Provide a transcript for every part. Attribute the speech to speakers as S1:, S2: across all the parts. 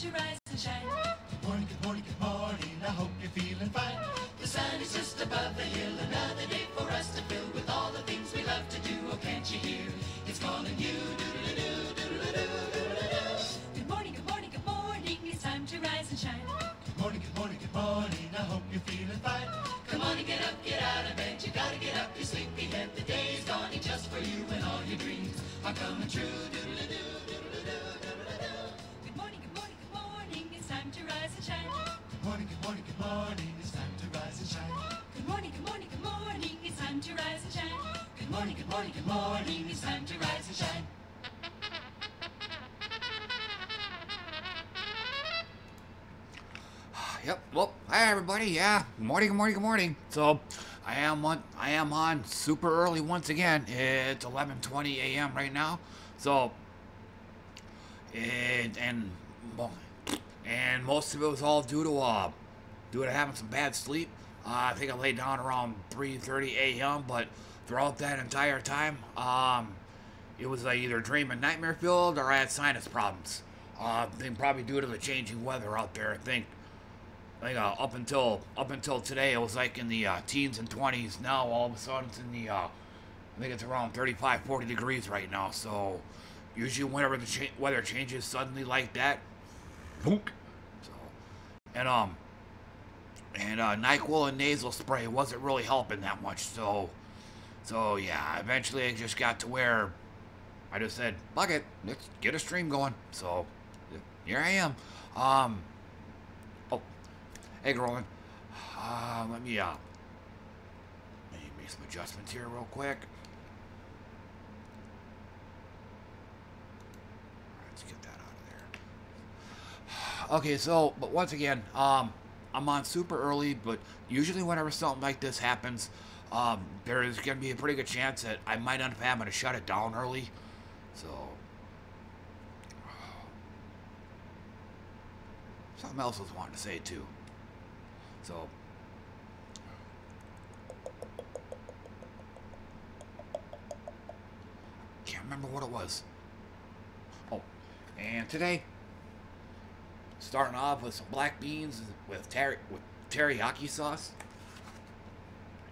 S1: to rise and shine. Good morning, good morning, good morning. I hope you're feeling fine. The sun is just above the hill. Another day for us to fill with all the things we love to do. Oh, can't you hear? It's calling you. Doodle-doo, doodle-doo, doodle-doo. Good morning, good morning, good morning. It's time to rise and shine. Good morning, good morning, good morning. I hope you're feeling fine. Come on and get up, get out of bed. You gotta get up, you sleepy head. The day is dawning just for you, and all your dreams are coming true. Doodle-doo, time to rise and shine. Good morning, good morning, good morning. It's time to rise and shine. Good morning, good morning, good morning. It's time to rise and shine. Good morning, good morning, good morning. It's time to rise and shine.
S2: Yep. Well, hi everybody. Yeah. Good morning. Good morning. Good morning. So, I am on. I am on super early once again. It's 11:20 a.m. right now. So, and and well, and most of it was all due to uh, due to having some bad sleep. Uh, I think I laid down around 3:30 a.m. But throughout that entire time, um, it was uh, either dream and nightmare filled or I had sinus problems. Uh, I think probably due to the changing weather out there. I think like uh, up until up until today, it was like in the uh, teens and 20s. Now all of a sudden it's in the uh, I think it's around 35, 40 degrees right now. So usually whenever the cha- weather changes suddenly like that, boom. And um and uh, Nyquil and nasal spray wasn't really helping that much. So so yeah, eventually I just got to where I just said, "Fuck it, let's get a stream going." So here I am. Um. Oh, Hey, Roland. Uh, let me, uh, let me make some adjustments here real quick. Alright, let's get that out of there. Okay, so, but once again, um, I'm on super early, but usually whenever something like this happens, um, there is going to be a pretty good chance that I might end up having to shut it down early. So, something else I was wanting to say too. So. Can't remember what it was. Oh, and today, starting off with some black beans with, ter- with teriyaki sauce.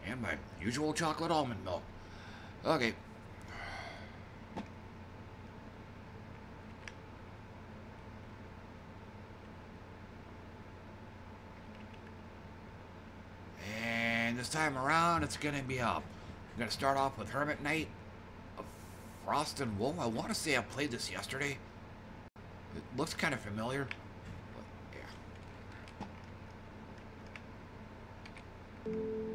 S2: And my usual chocolate almond milk. Okay. And this time around, it's gonna be up. I'm gonna start off with Hermit Knight of Frost and Wool. I want to say I played this yesterday. It looks kind of familiar, but yeah.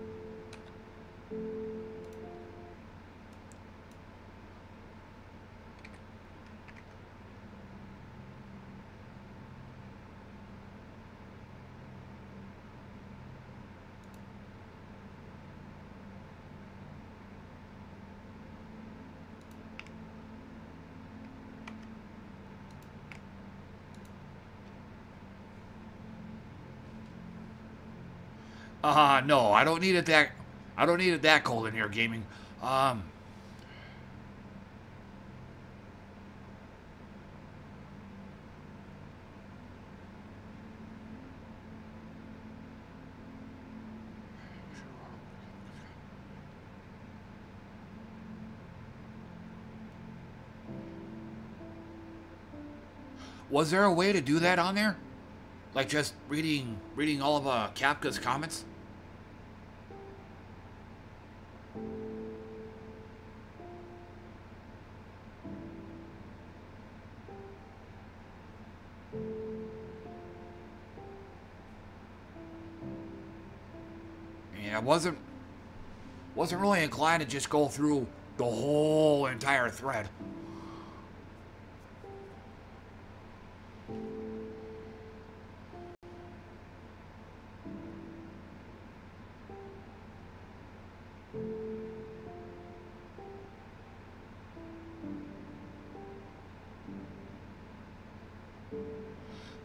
S2: Uh, no, I don't need it that, I don't need it that cold in here, gaming. Um, was there a way to do that on there? Like just reading, reading all of uh, Kapka's comments? Wasn't wasn't really inclined to just go through the whole entire thread.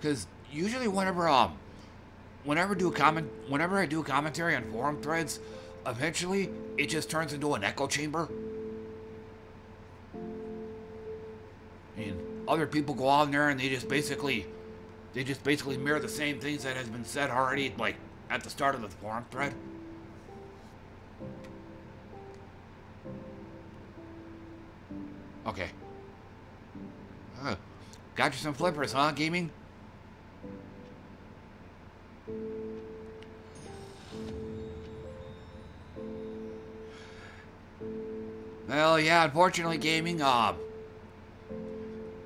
S2: Because usually whenever um whenever do a comment whenever I do a commentary on forum threads, eventually it just turns into an echo chamber. And other people go on there and they just basically they just basically mirror the same things that has been said already, like at the start of the forum thread. Okay. Uh, got you some flippers, huh, gaming? Yeah, unfortunately, gaming, uh,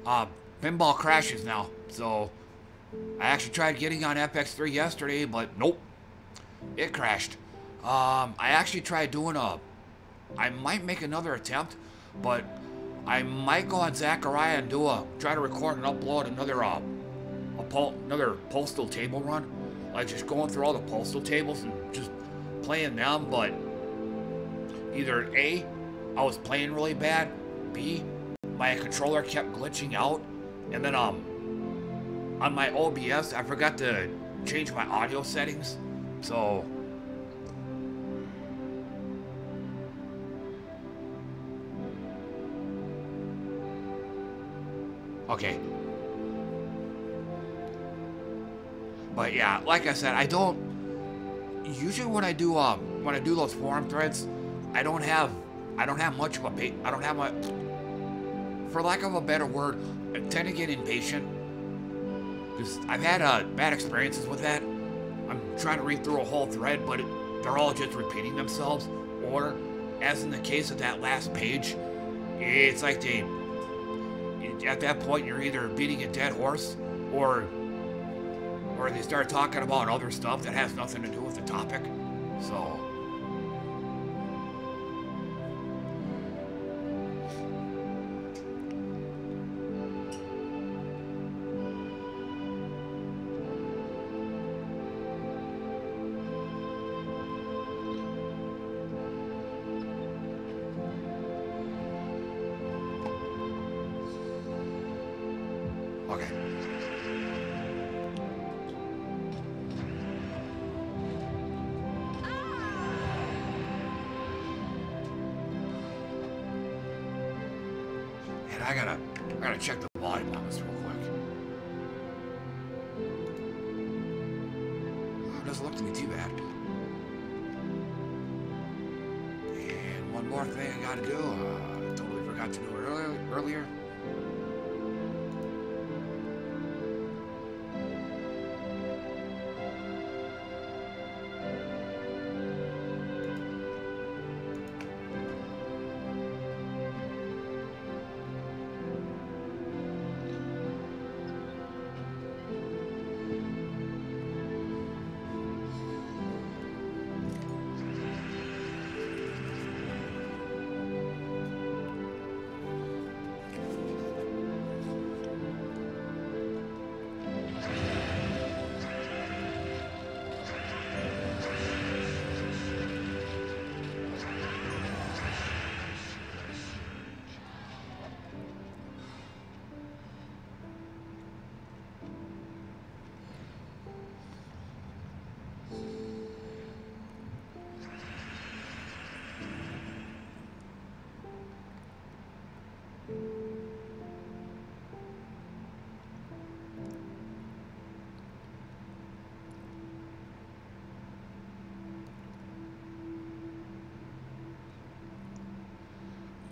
S2: uh, pinball crashes now. So, I actually tried getting on FX3 yesterday, but nope, it crashed. Um, I actually tried doing a, I might make another attempt, but I might go on Zaccaria and do a, try to record and upload another, uh, a pol another postal table run. Like just going through all the postal tables and just playing them, but either A, I was playing really bad. B, my controller kept glitching out. And then um, on my OBS, I forgot to change my audio settings. So, okay. But yeah, like I said, I don't, usually when I do, um, when I do those forum threads, I don't have I don't have much of a I don't have a for lack of a better word, I tend to get impatient. Because I've had uh, bad experiences with that. I'm trying to read through a whole thread, but it, they're all just repeating themselves. Or, as in the case of that last page, it's like they, at that point, you're either beating a dead horse, or, or they start talking about other stuff that has nothing to do with the topic. So.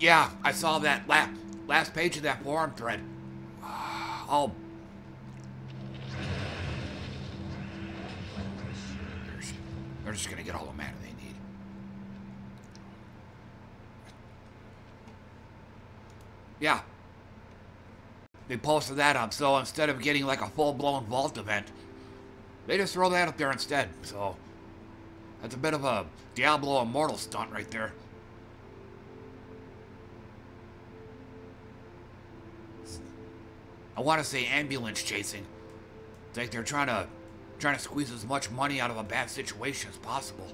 S2: Yeah, I saw that last, last page of that forum thread. Oh. They're just gonna get all the mana they need. Yeah. They posted that up, so instead of getting like a full-blown vault event, they just throw that up there instead, so... That's a bit of a Diablo Immortal stunt right there. I want to say ambulance chasing. It's like they're trying to trying to squeeze as much money out of a bad situation as possible.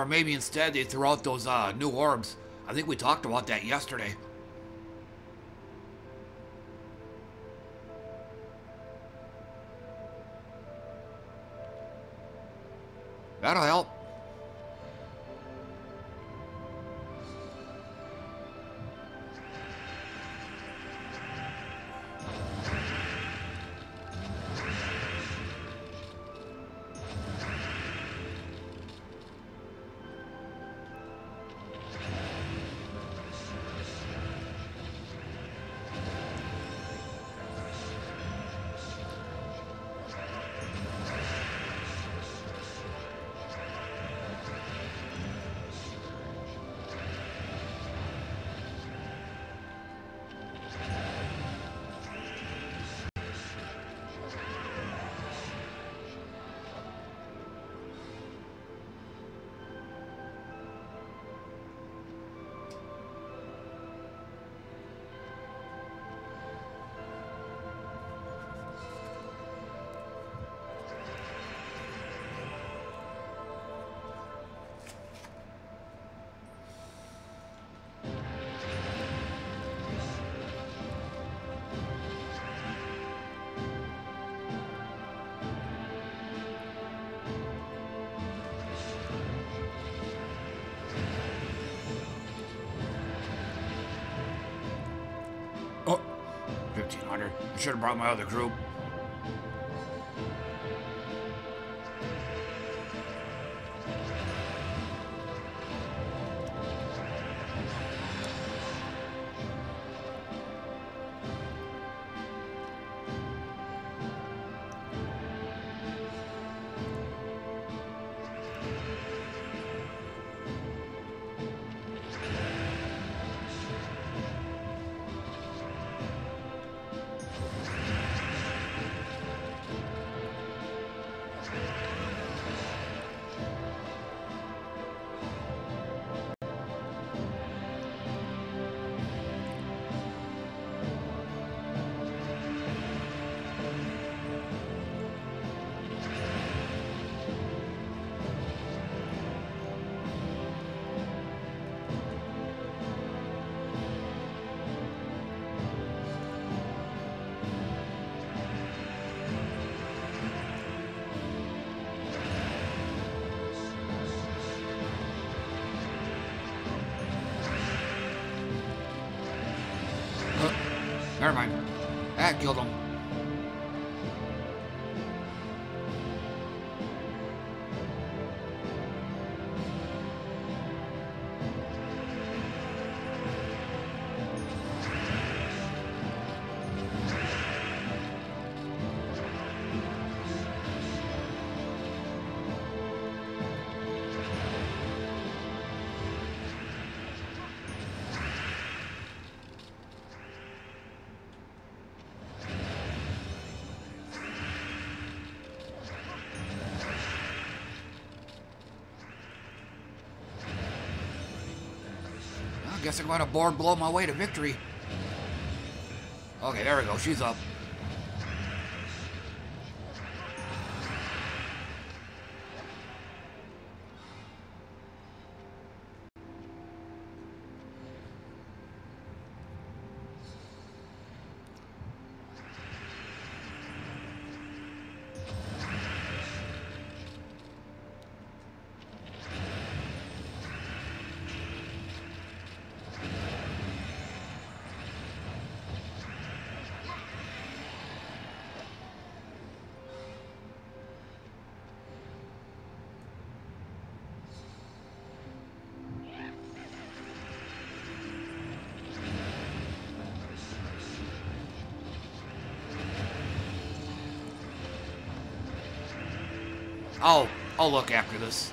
S2: Or maybe instead they threw out those uh, new orbs. I think we talked about that yesterday. Should have brought my other group. Guess I'm going to board blow my way to victory. Okay, there we go. She's up. I'll I'll look after this.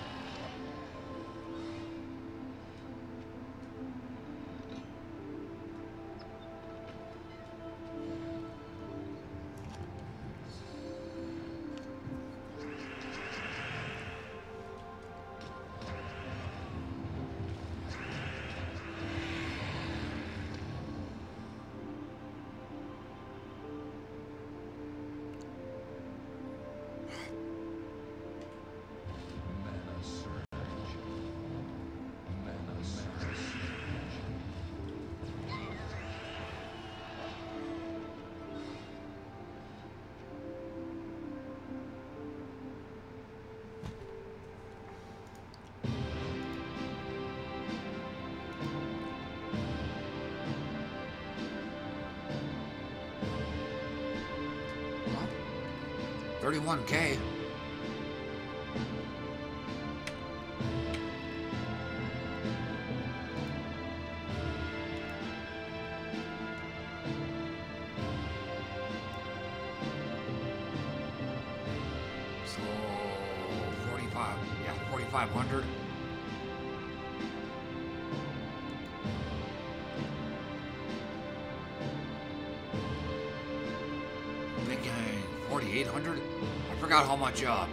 S2: Forgot how much, uh,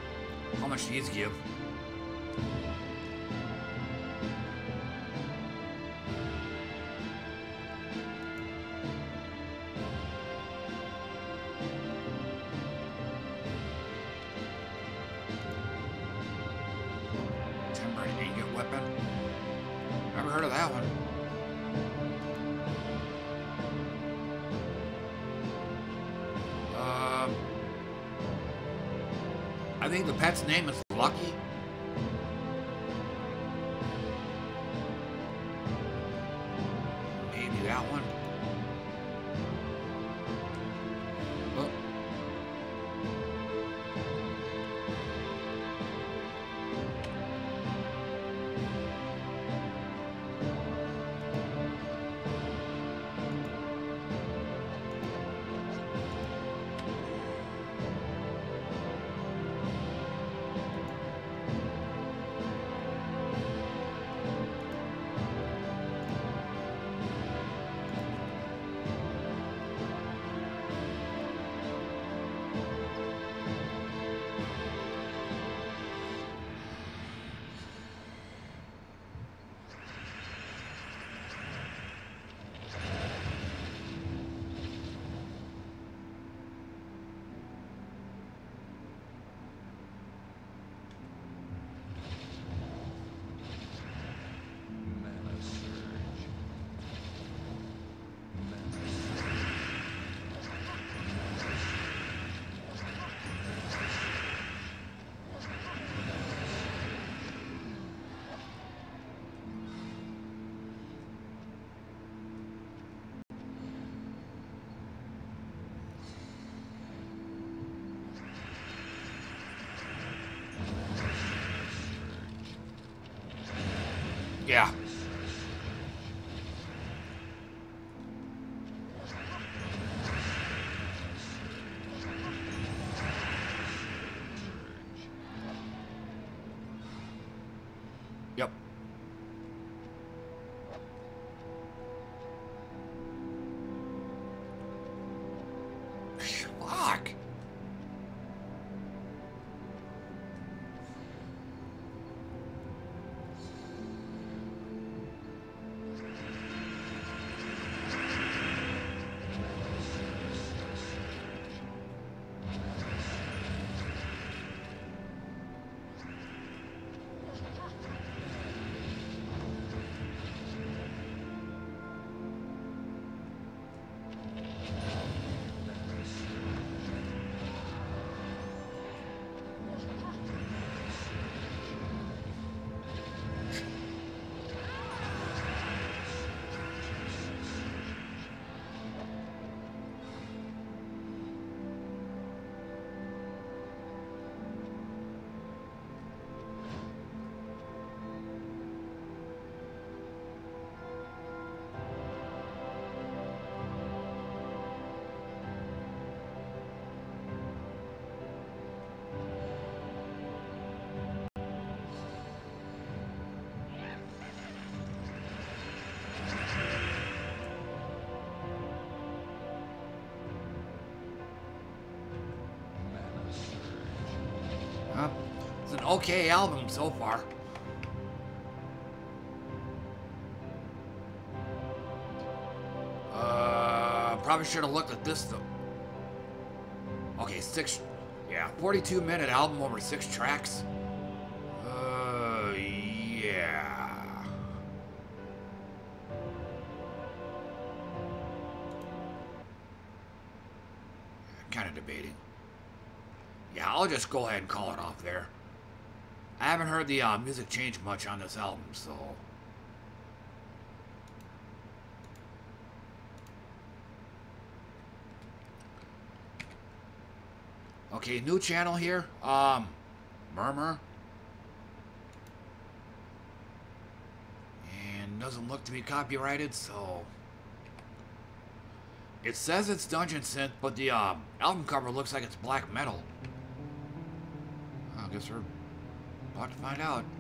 S2: how much these give. Name is okay album so far. Uh, probably should have looked at this though. Okay, six, yeah, 42 minute album over six tracks. Uh, yeah. Kind of debating. Yeah, I'll just go ahead and call it off there. Heard the uh, music change much on this album, so.
S3: Okay, new channel here. Um, Murmur. And doesn't look to be copyrighted, so... It says it's Dungeon Synth, but the uh, album cover looks like it's black metal. I guess we're about to find out.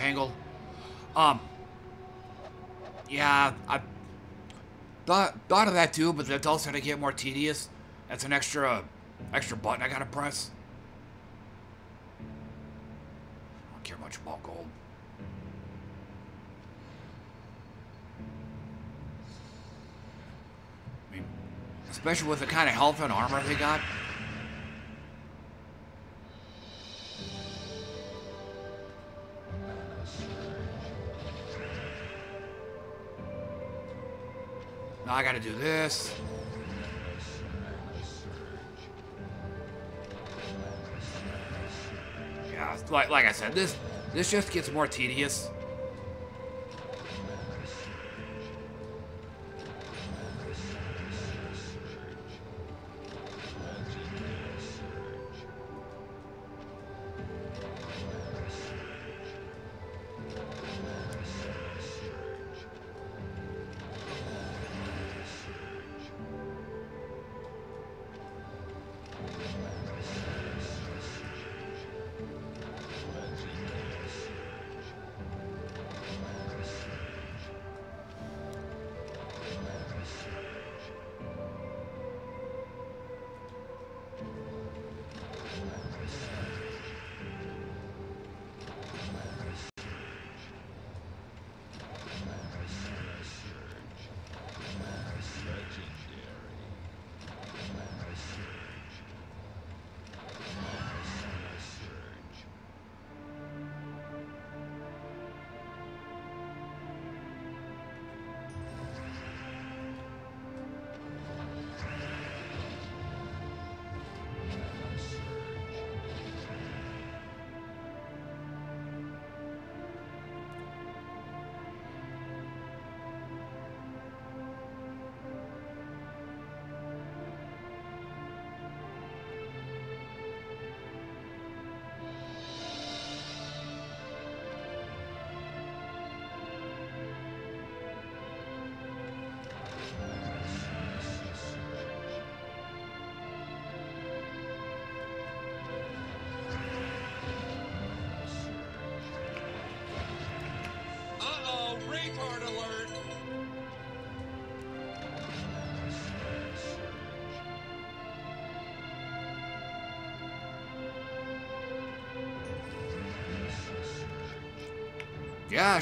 S3: Tangled. Um. Yeah, I thought thought of that too, but that's also to get more tedious. That's an extra extra button I gotta press. I don't care much about gold. I mean, especially with the kind of health and armor they got. I gotta do this. Yeah, like like I said, this this just gets more tedious.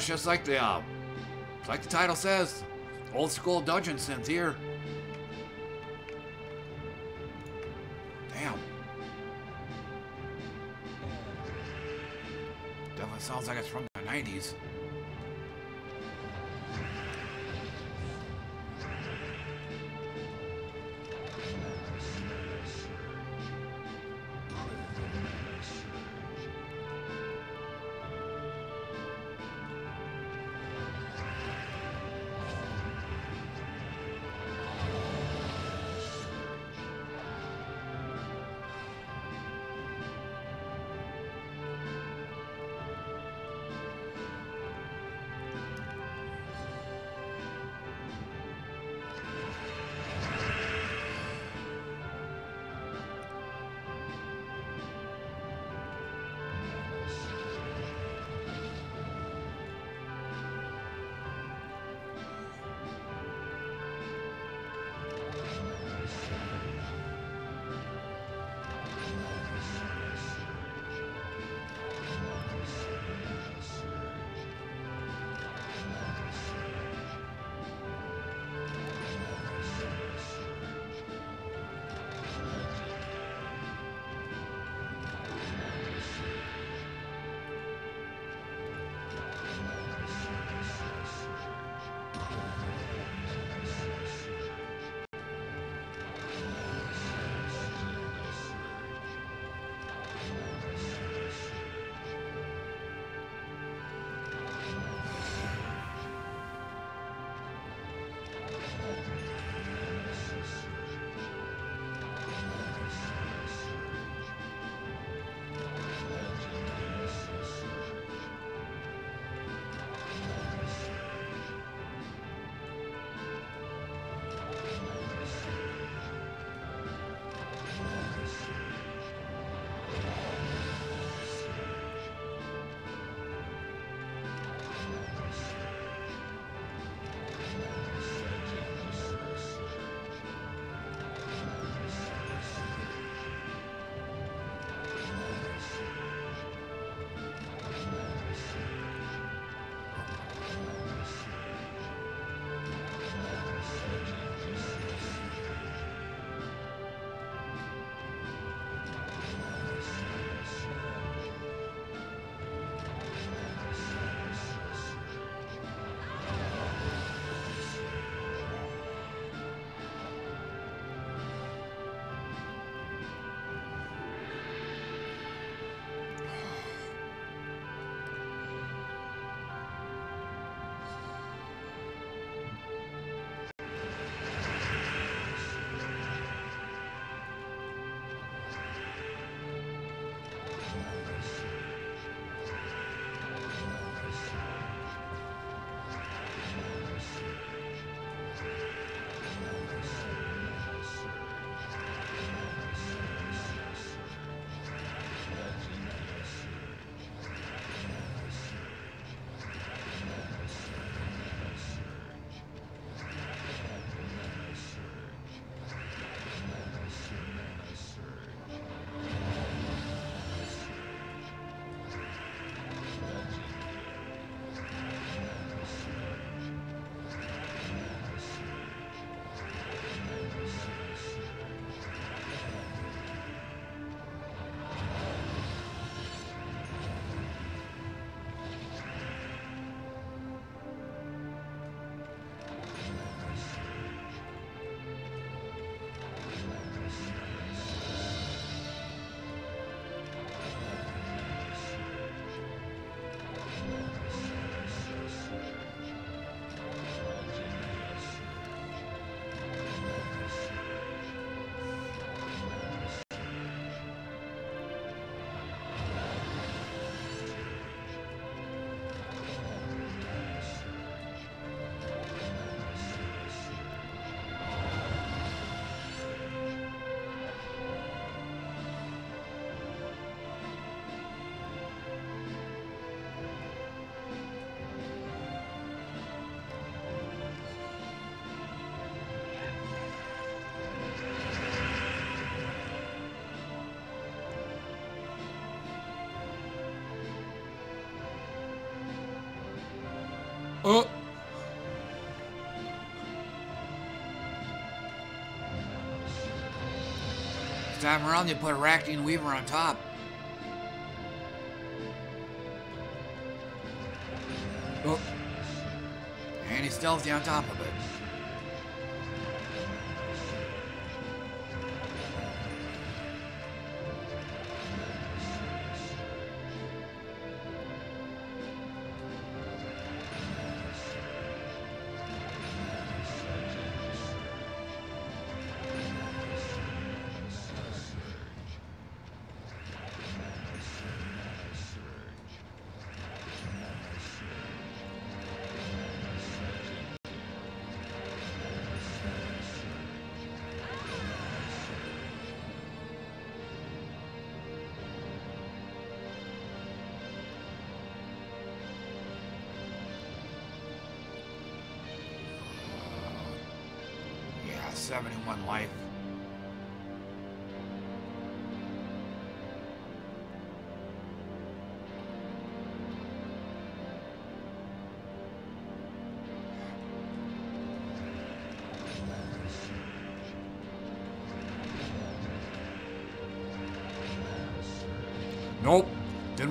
S3: Just like the uh, like the title says, old school dungeon synth here. Oh. This time around, they put a Racking Weaver on top. Oh. And he's stealthy on top of it.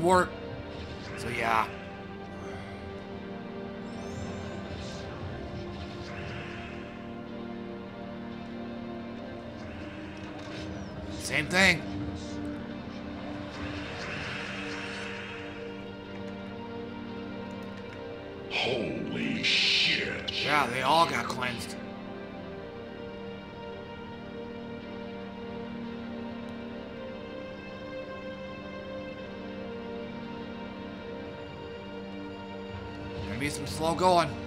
S3: Work. Be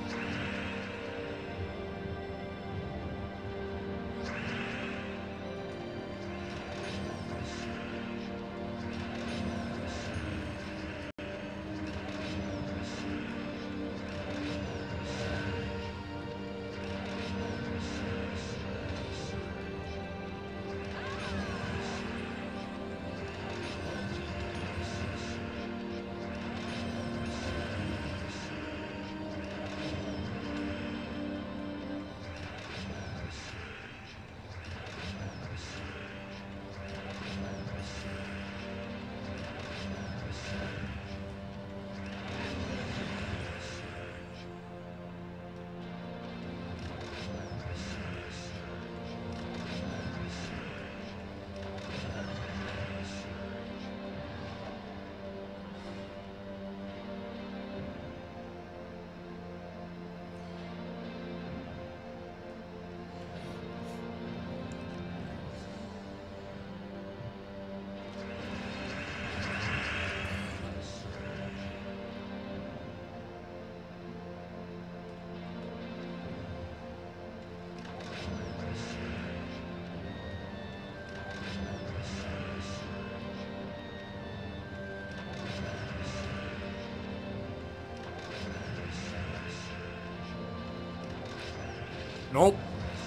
S2: Nope.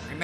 S2: Three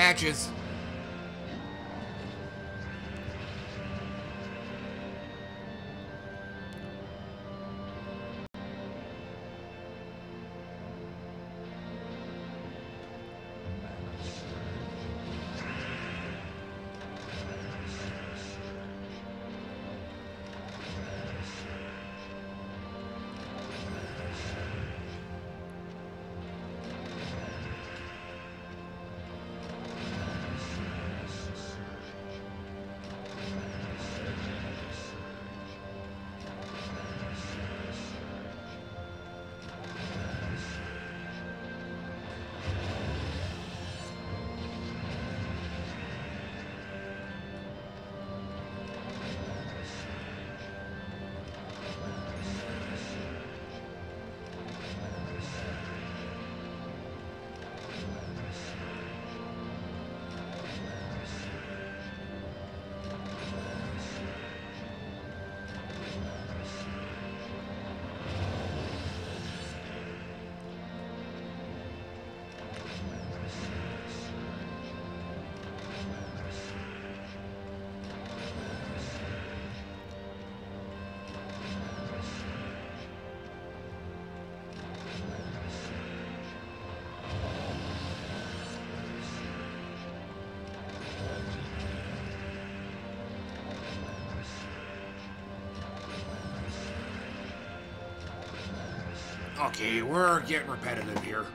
S2: Okay, we're getting repetitive here.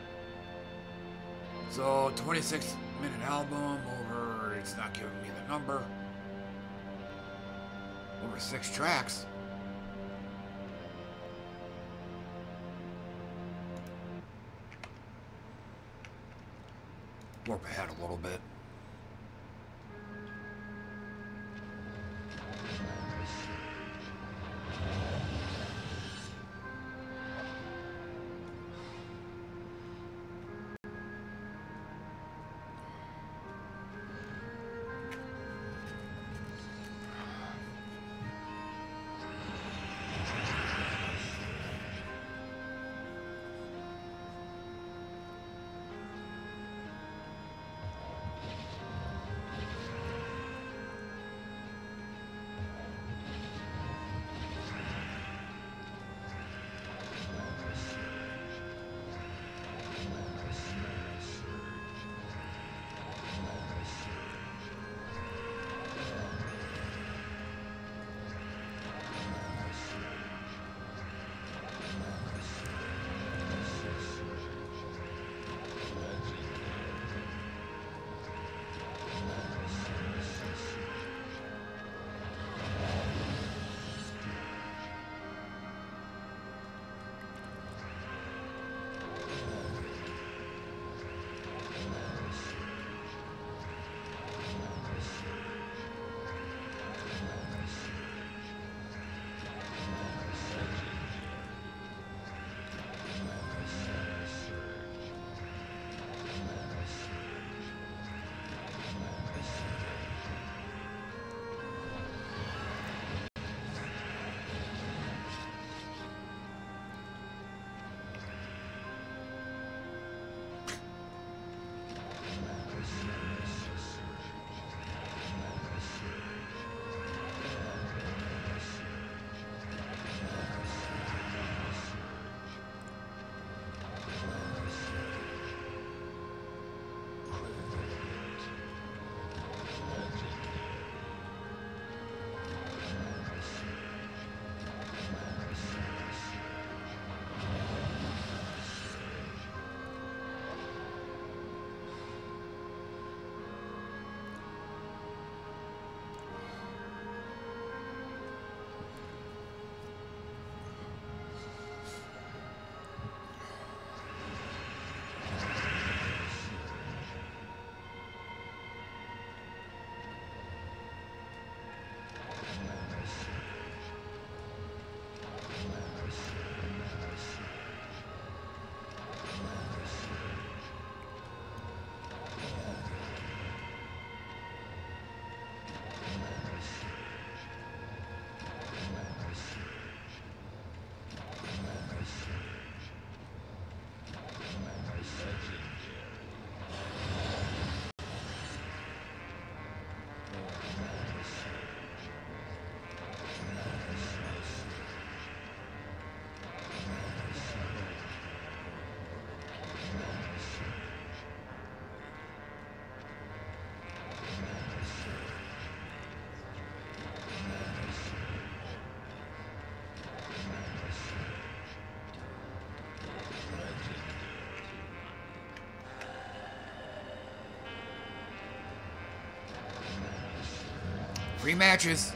S2: So, 26 minute album over, it's not giving me the number. Over six tracks. Three matches.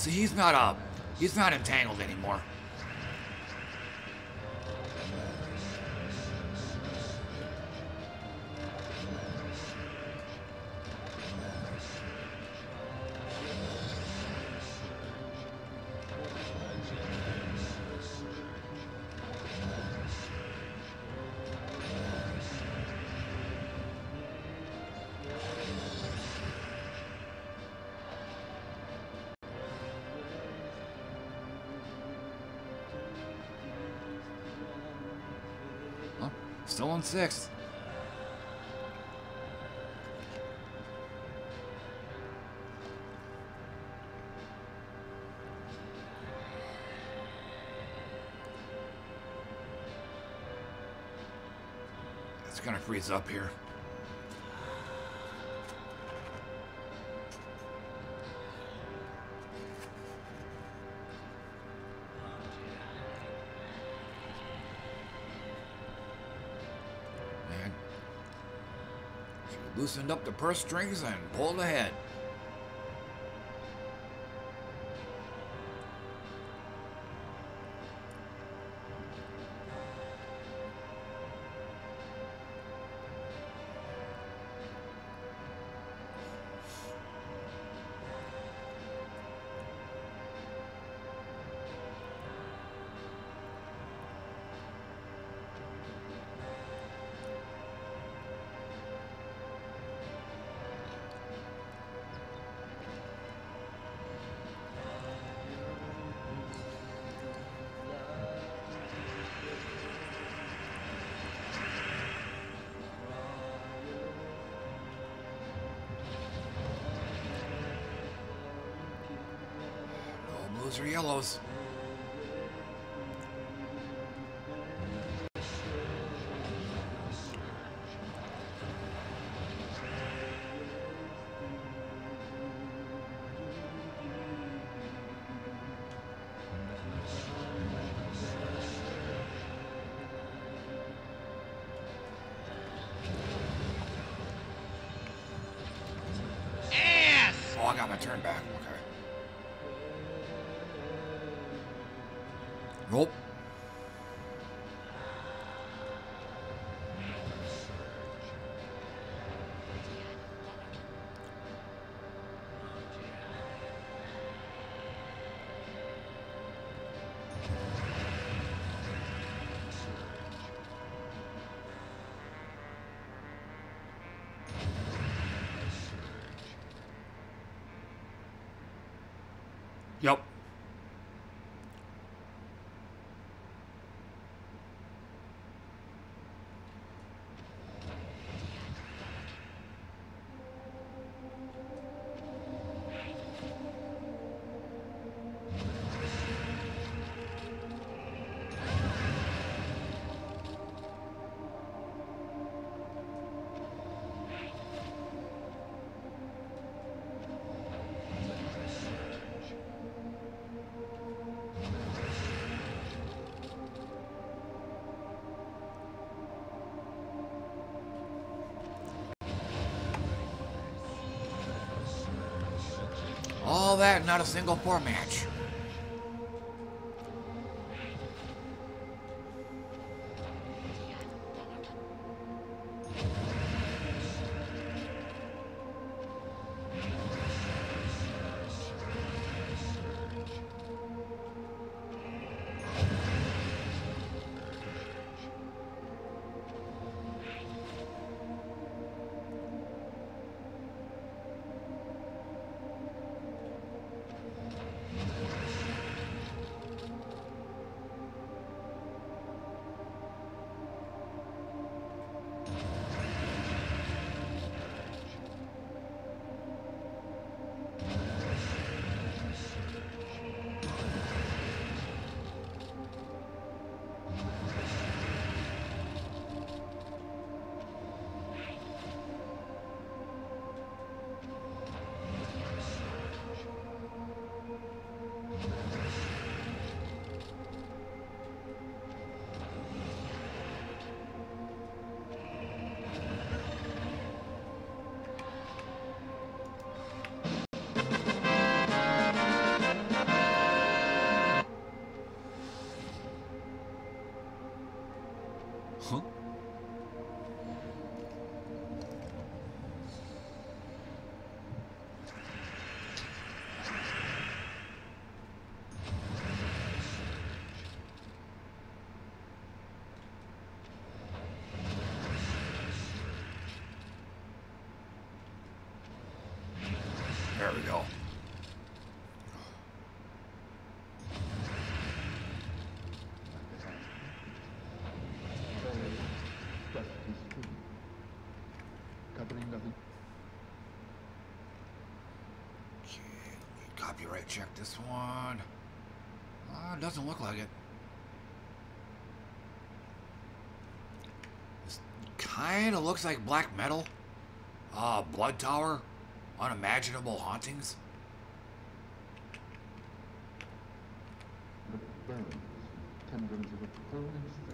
S2: So he's not up. He's not entangled anymore. Sixth. It's gonna freeze up here. Loosened up the purse strings and pulled ahead. No that, not a single poor match. check this one. Uh, doesn't look like it. This kind of looks like black metal. Uh, Blood Tower. Unimaginable Hauntings.
S4: Of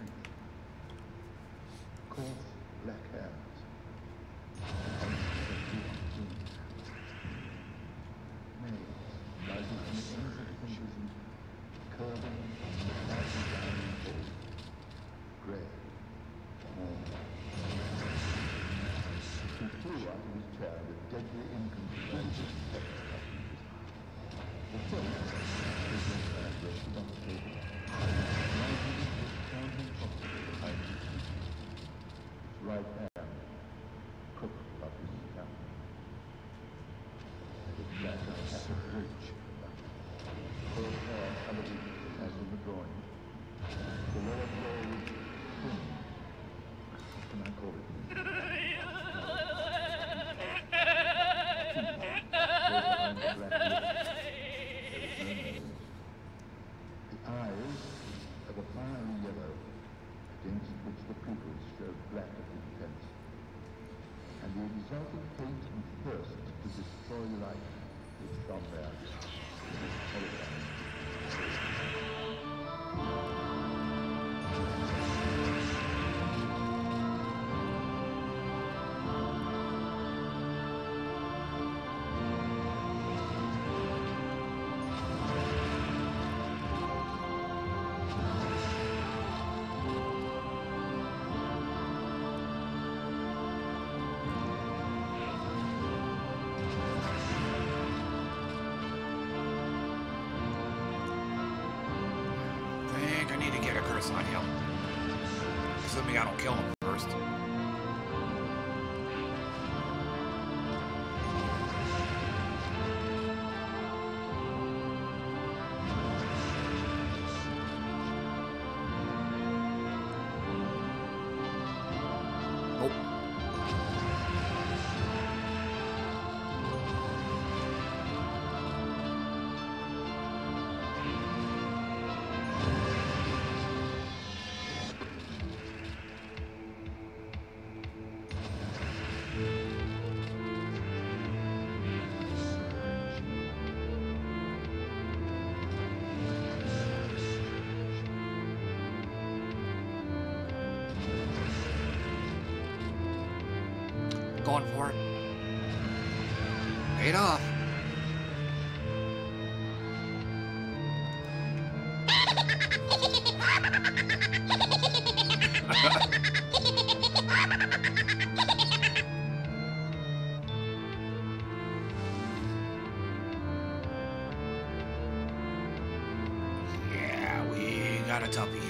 S2: Atopia.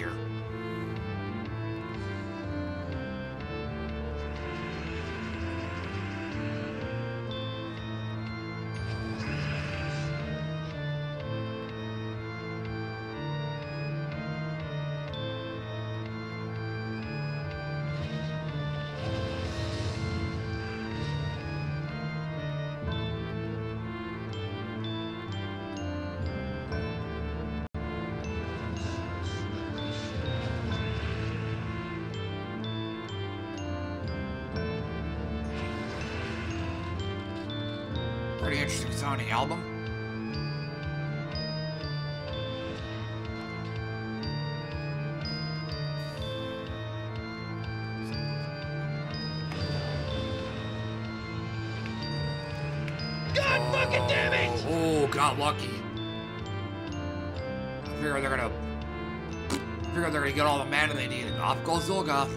S2: Rage Sony album.
S1: God oh, fucking damn it!
S2: Oh, got lucky. I figure they're gonna. I figure they're gonna get all the mana they need, off goes
S3: Zuul'Goth.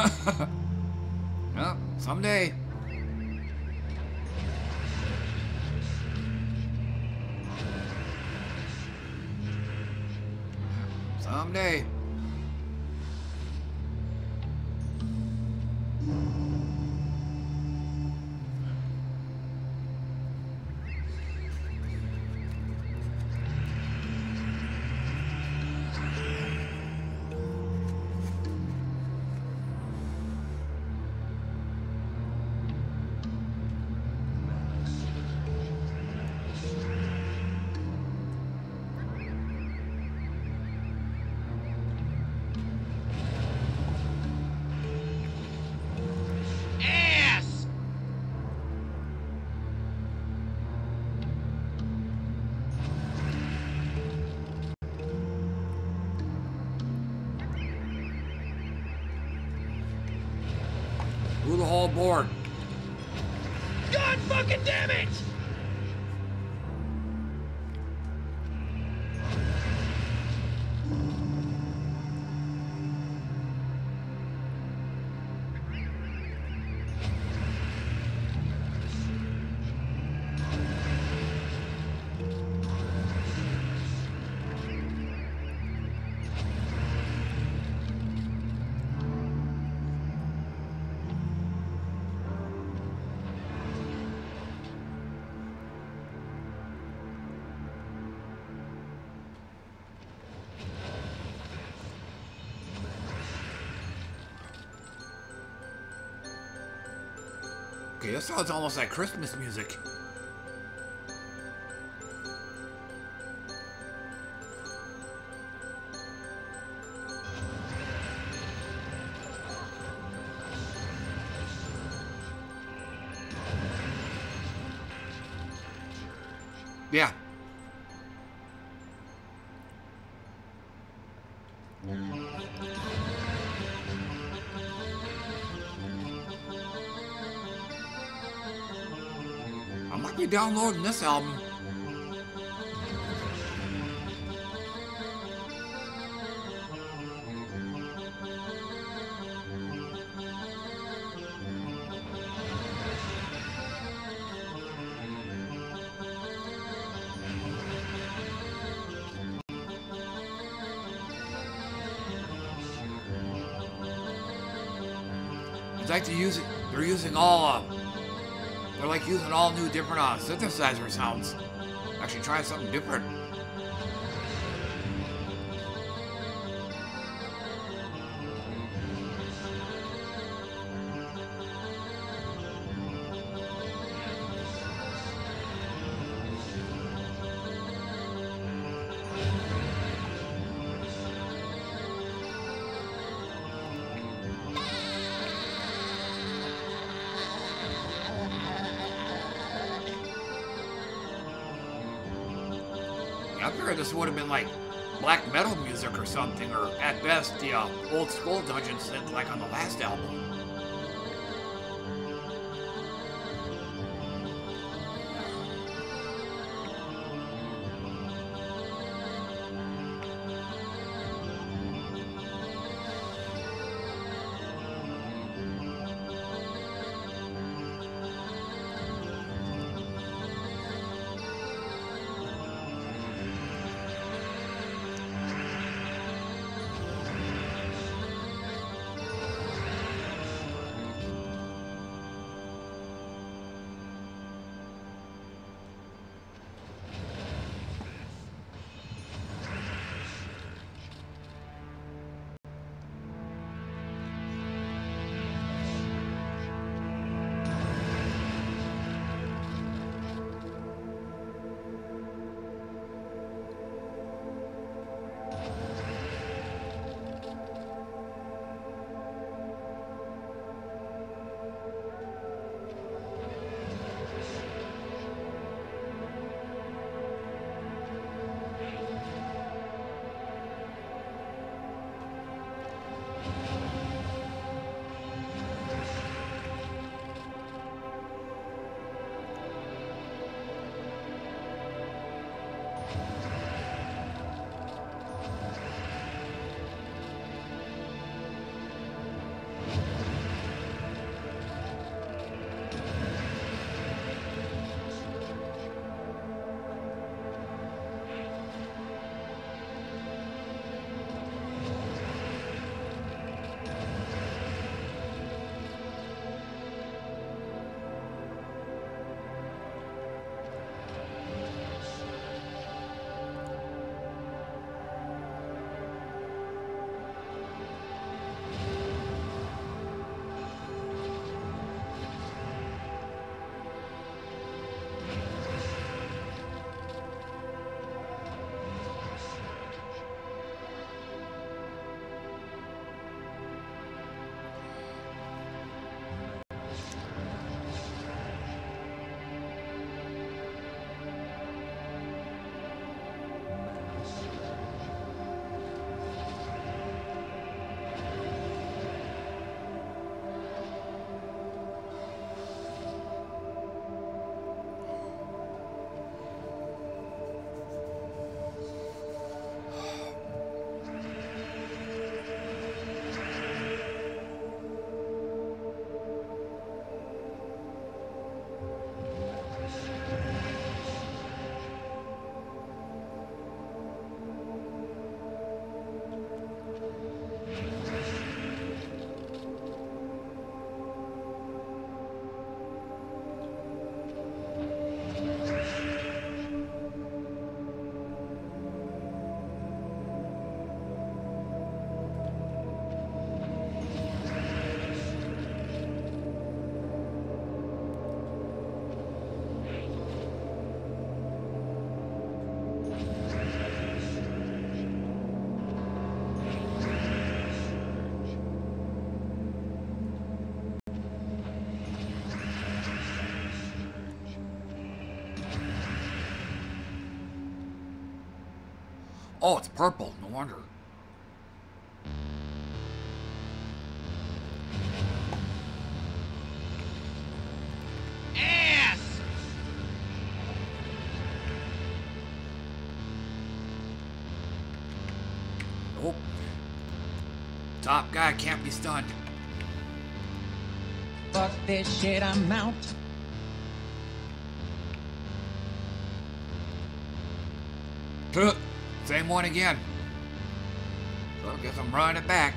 S3: Well, someday. Board?
S5: God fucking damn it!
S3: Sounds almost like Christmas music.
S2: Downloading this album. It's like to use it. They're using all. Using all new different uh, synthesizer sounds. Actually, trying something different. Or something, or at best the uh, old school dungeon synth like on the last album. Oh, it's purple. No wonder. Ass!
S3: Oh. Top guy can't be stunned.
S6: Fuck this shit, I'm out.
S3: Again. So I guess I'm running it back.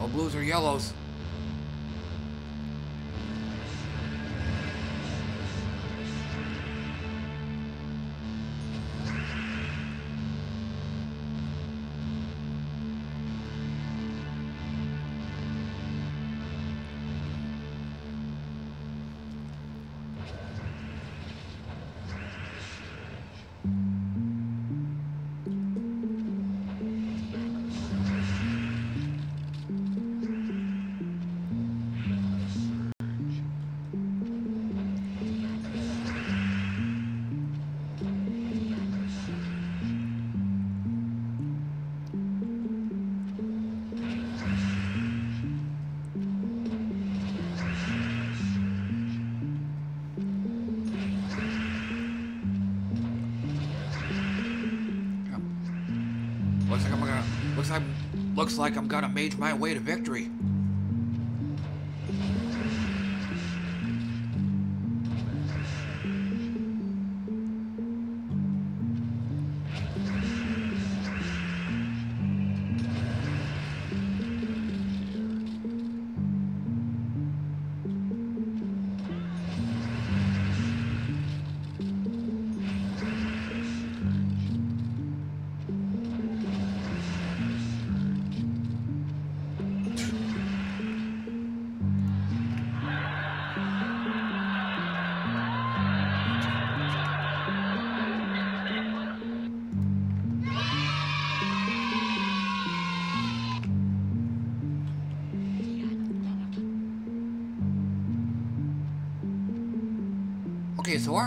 S3: No blues or yellows. Looks like I'm gonna mage my way to victory.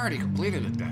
S3: Already completed it.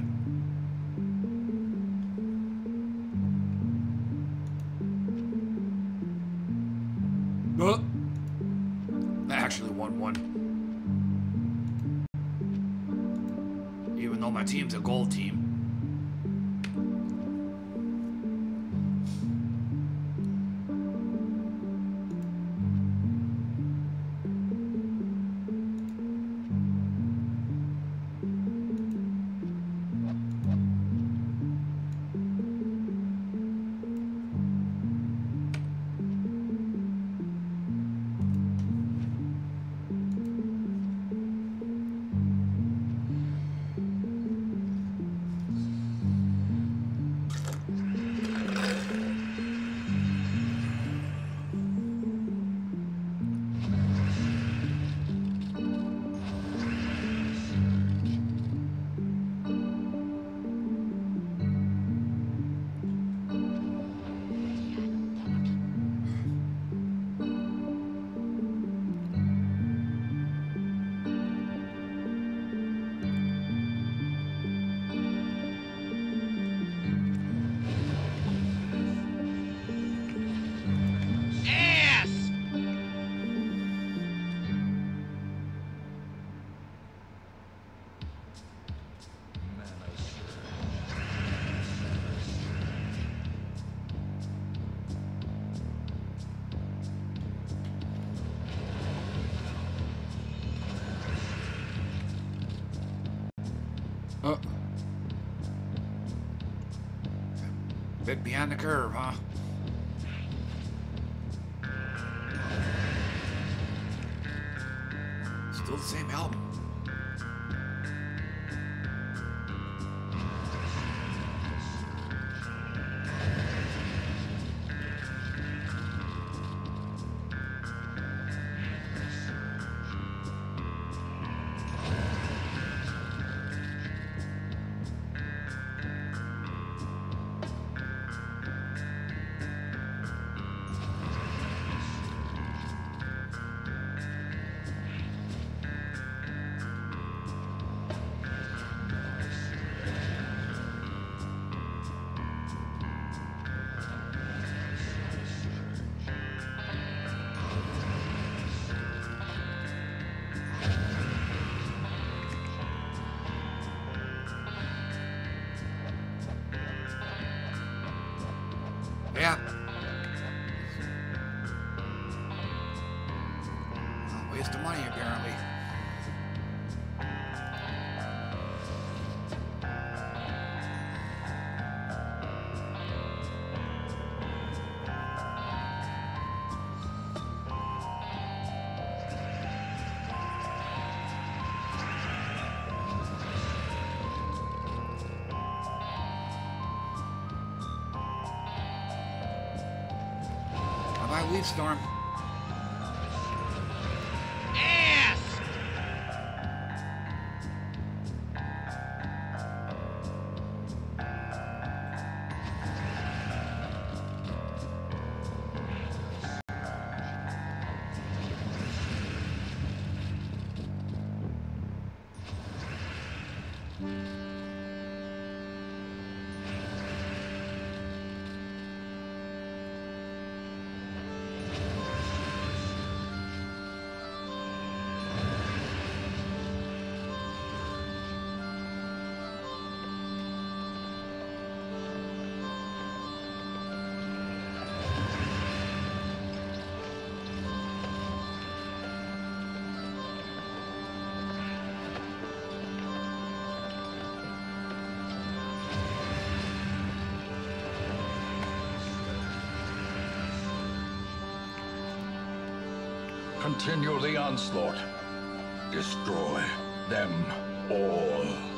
S2: Storm.
S3: Continue the onslaught. Destroy them all.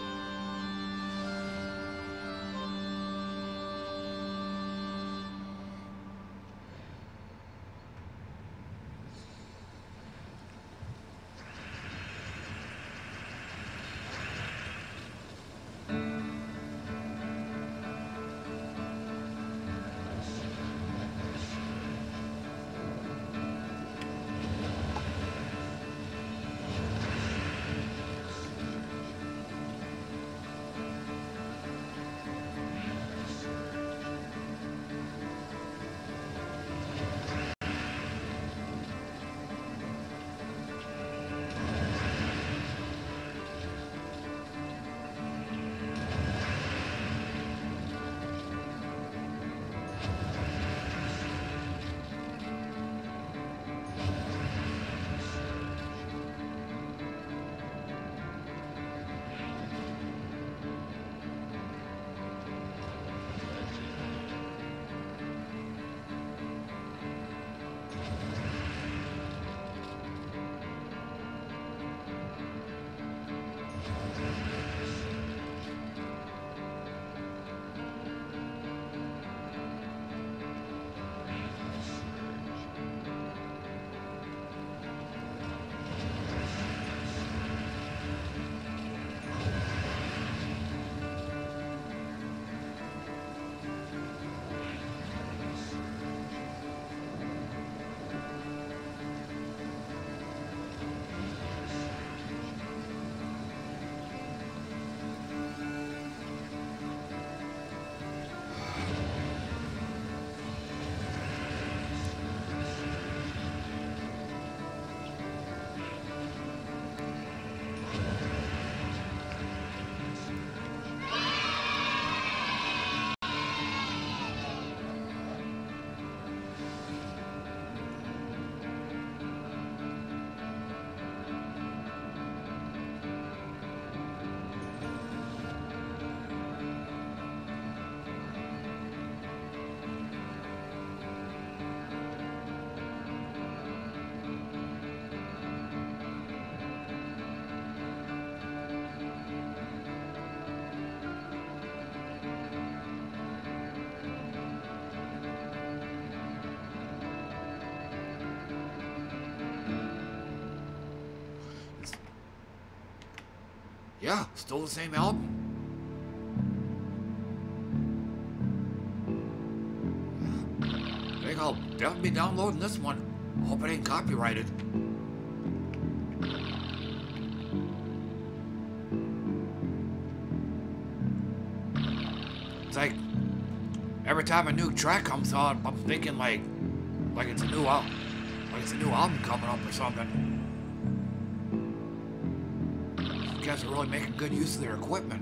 S2: Yeah, still the same album. I think I'll definitely be downloading this one. Hope it ain't copyrighted. It's like every time a new track comes on, I'm thinking like, like it's a new album, like it's a new album coming up or something. Really making good use of their equipment.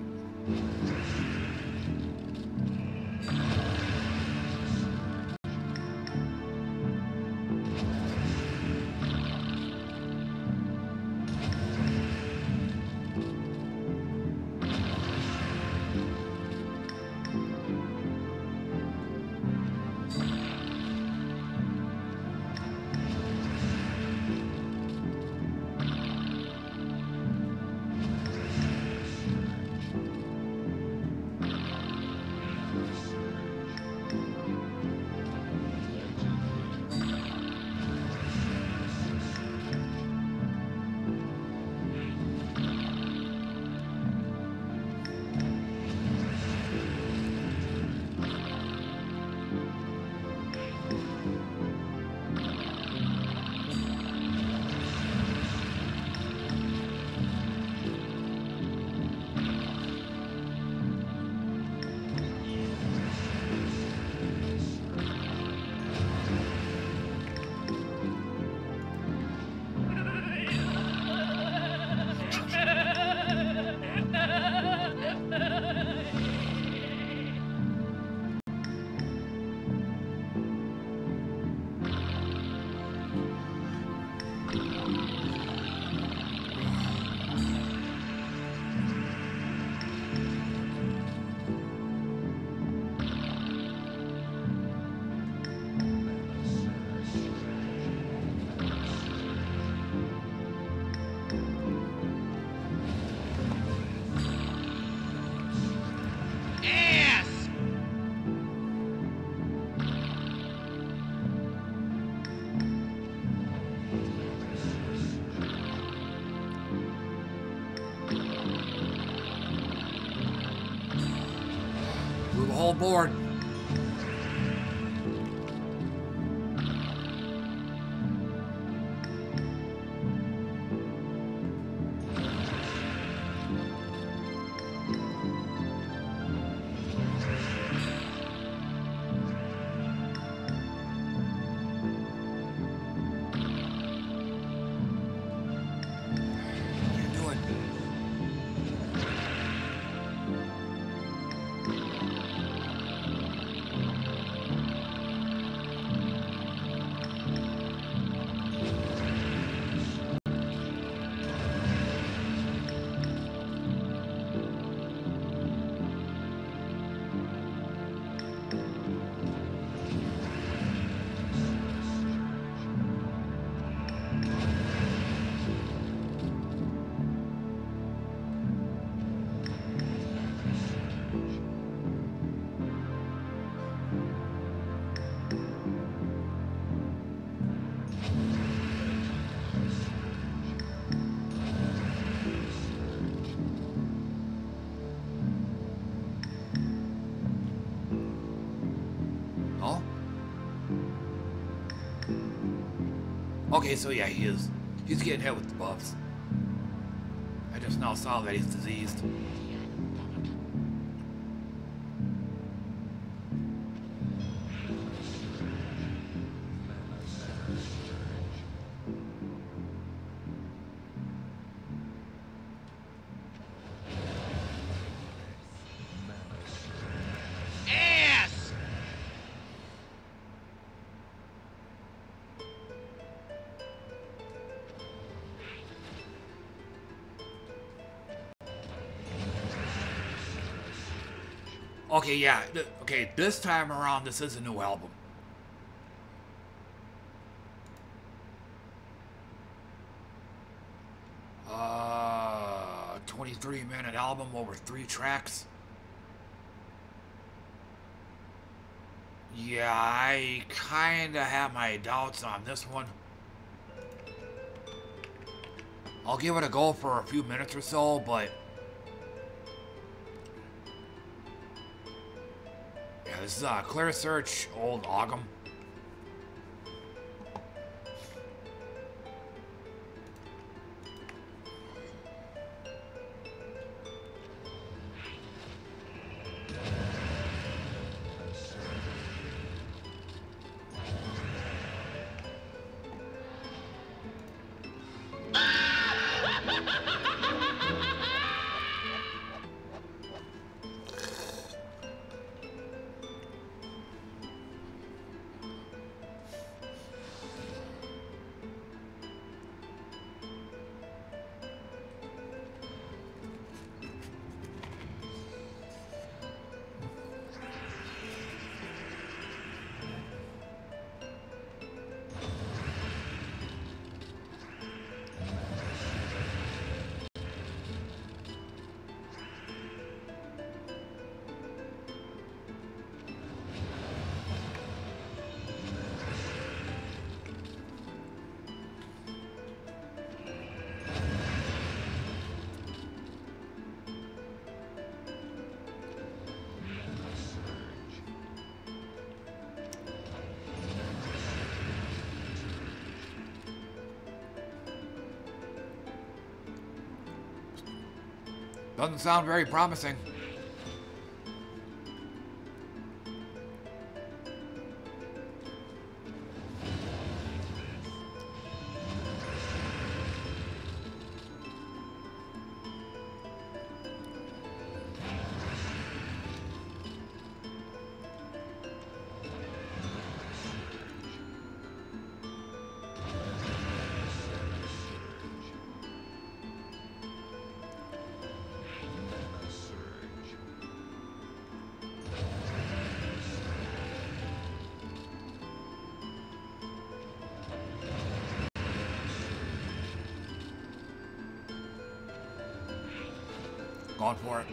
S3: Full Okay, so yeah, he is. He's getting hit with the buffs. I just now saw that he's diseased. Okay, yeah. Okay, this time around, this is a new album. Uh, 23 minute album over three tracks. Yeah, I kinda have my doubts on this one. I'll give it a go for a few minutes or so, but is uh, Clear Search Old Ogum. Doesn't sound very promising. On for it.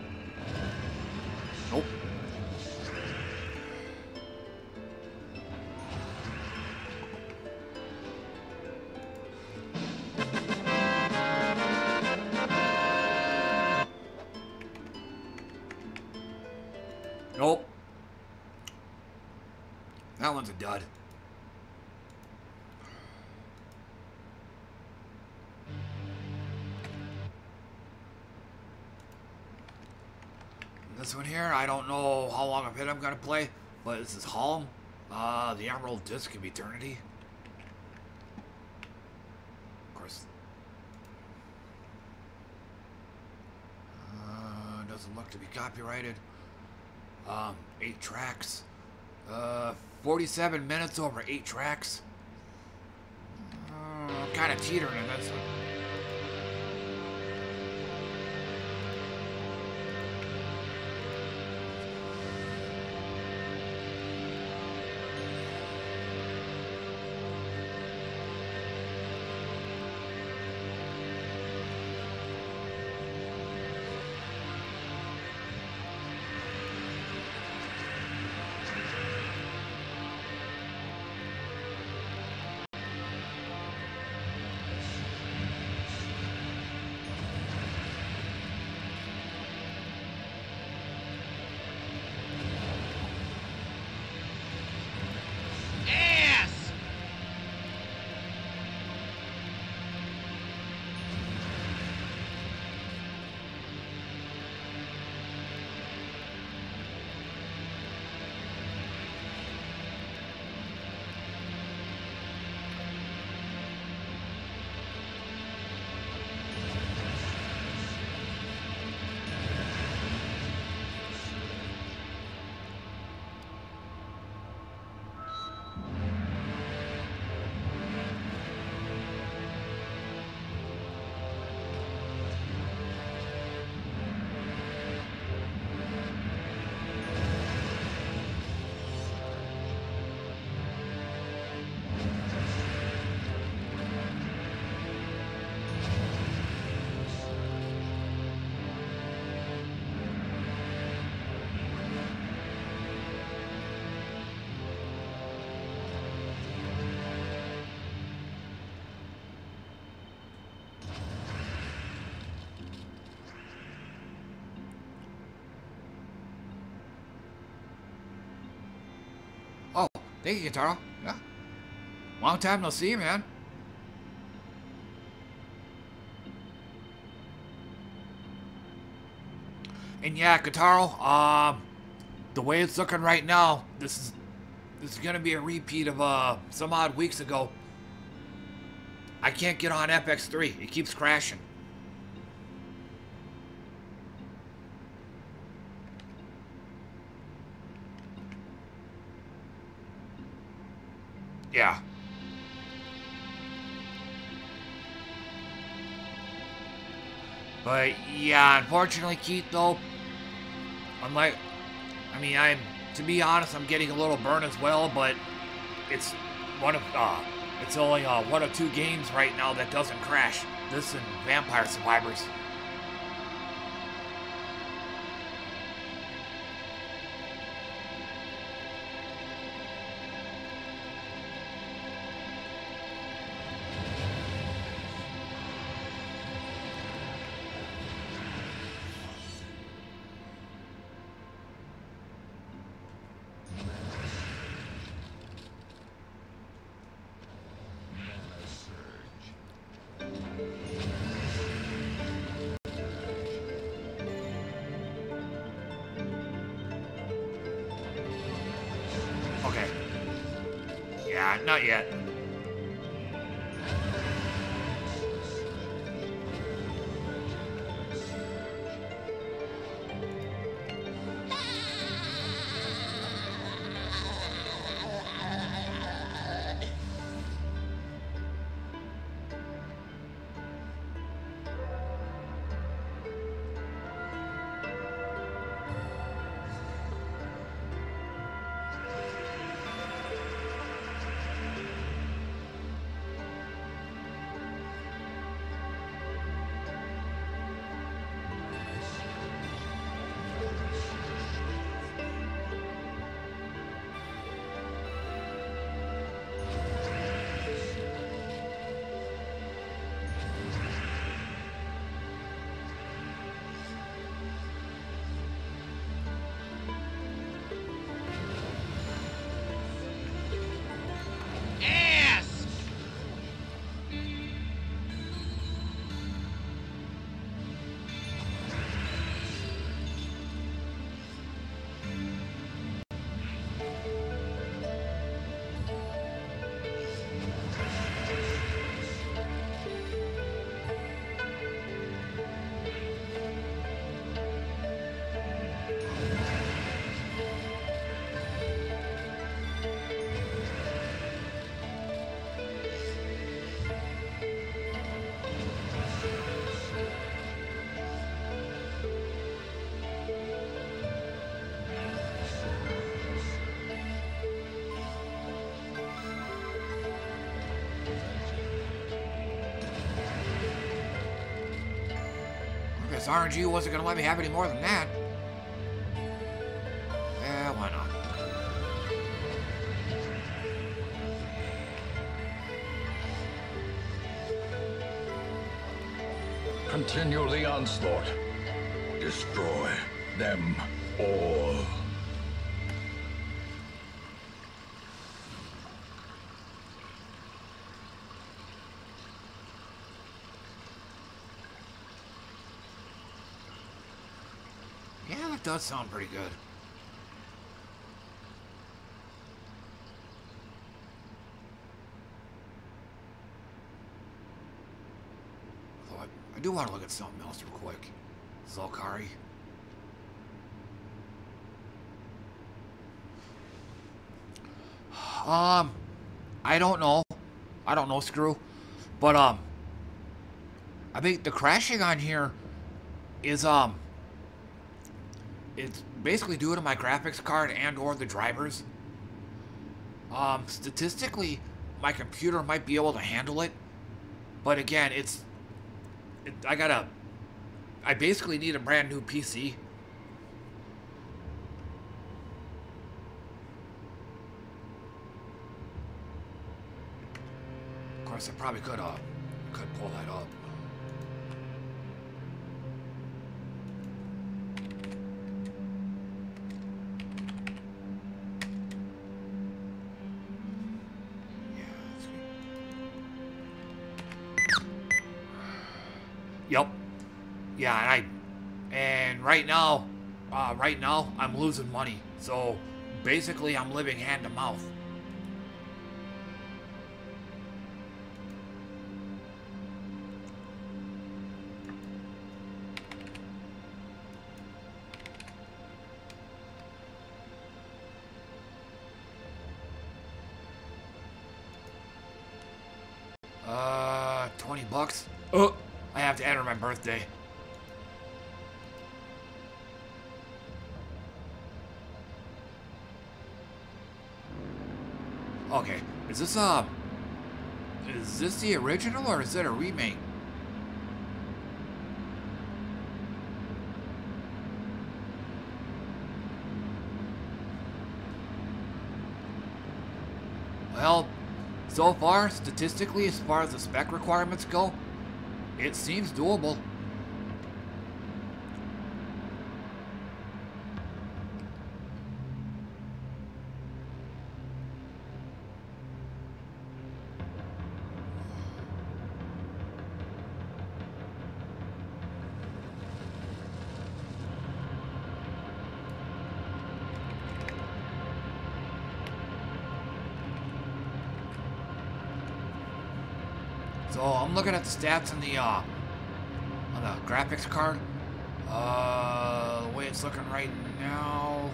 S3: Nope. Nope.
S2: That one's a dud. Here, I don't know how long of it I'm gonna play, but this is Halm. Uh, the Emerald Disc of Eternity. Of course. Uh, doesn't look to be copyrighted. Um, eight tracks. Uh, 47 minutes over eight tracks. Uh, kind of teetering thank you, Taro. Yeah. Long time no see, man. And yeah, Kataro, um, the way it's looking right now, this is this is gonna be a repeat of uh some odd weeks ago. I can't get on FX3. It keeps crashing. Yeah, unfortunately, Keith, though, I'm like, I mean, I'm, to be honest, I'm getting a little burn as well, but it's one of, uh, it's only uh, one of two games right now that doesn't crash. This and Vampire Survivors. Guess RNG wasn't gonna let me have any more than that. Yeah, why not?
S7: Continue the onslaught.
S2: Does sound pretty good. Although I, I do want to look at something else real quick. Zolkari. Um, I don't know. I don't know, Screw. But, um, I think the crashing on here is, um, it's basically due to my graphics card and or the drivers. Um, statistically, my computer might be able to handle it, but again, it's, it, I gotta, I basically need a brand new PC. Of course, I probably could, uh, right now, uh, right now I'm losing money. So basically, I'm living hand to mouth. Uh, 20 bucks? Oh, I have to enter my birthday. This, uh, is this the original or is it a remake? Well, so far, statistically, as far as the spec requirements go, it seems doable. So I'm looking at the stats on the uh, on the graphics card. Uh, the way it's looking right now.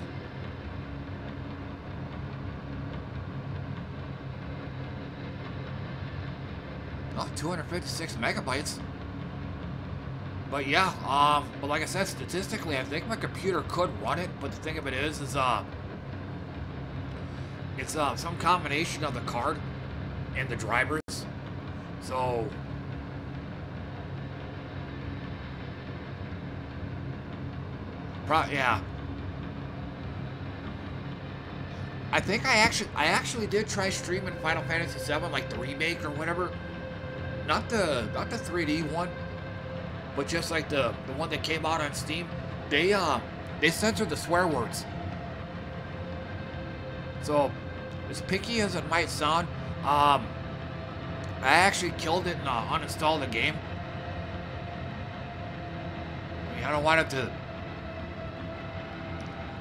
S2: Oh, 256 megabytes. But yeah, um, but like I said, statistically, I think my computer could run it. But the thing of it is, is uh, it's uh some combination of the card and the drivers. So Pro yeah. I think I actually I actually did try streaming Final Fantasy VII, like the remake or whatever. Not the not the 3D one, but just like the the one that came out on Steam. They uh they censored the swear words. So as picky as it might sound, um I actually killed it and uh, uninstalled the game. I mean, I don't want it to.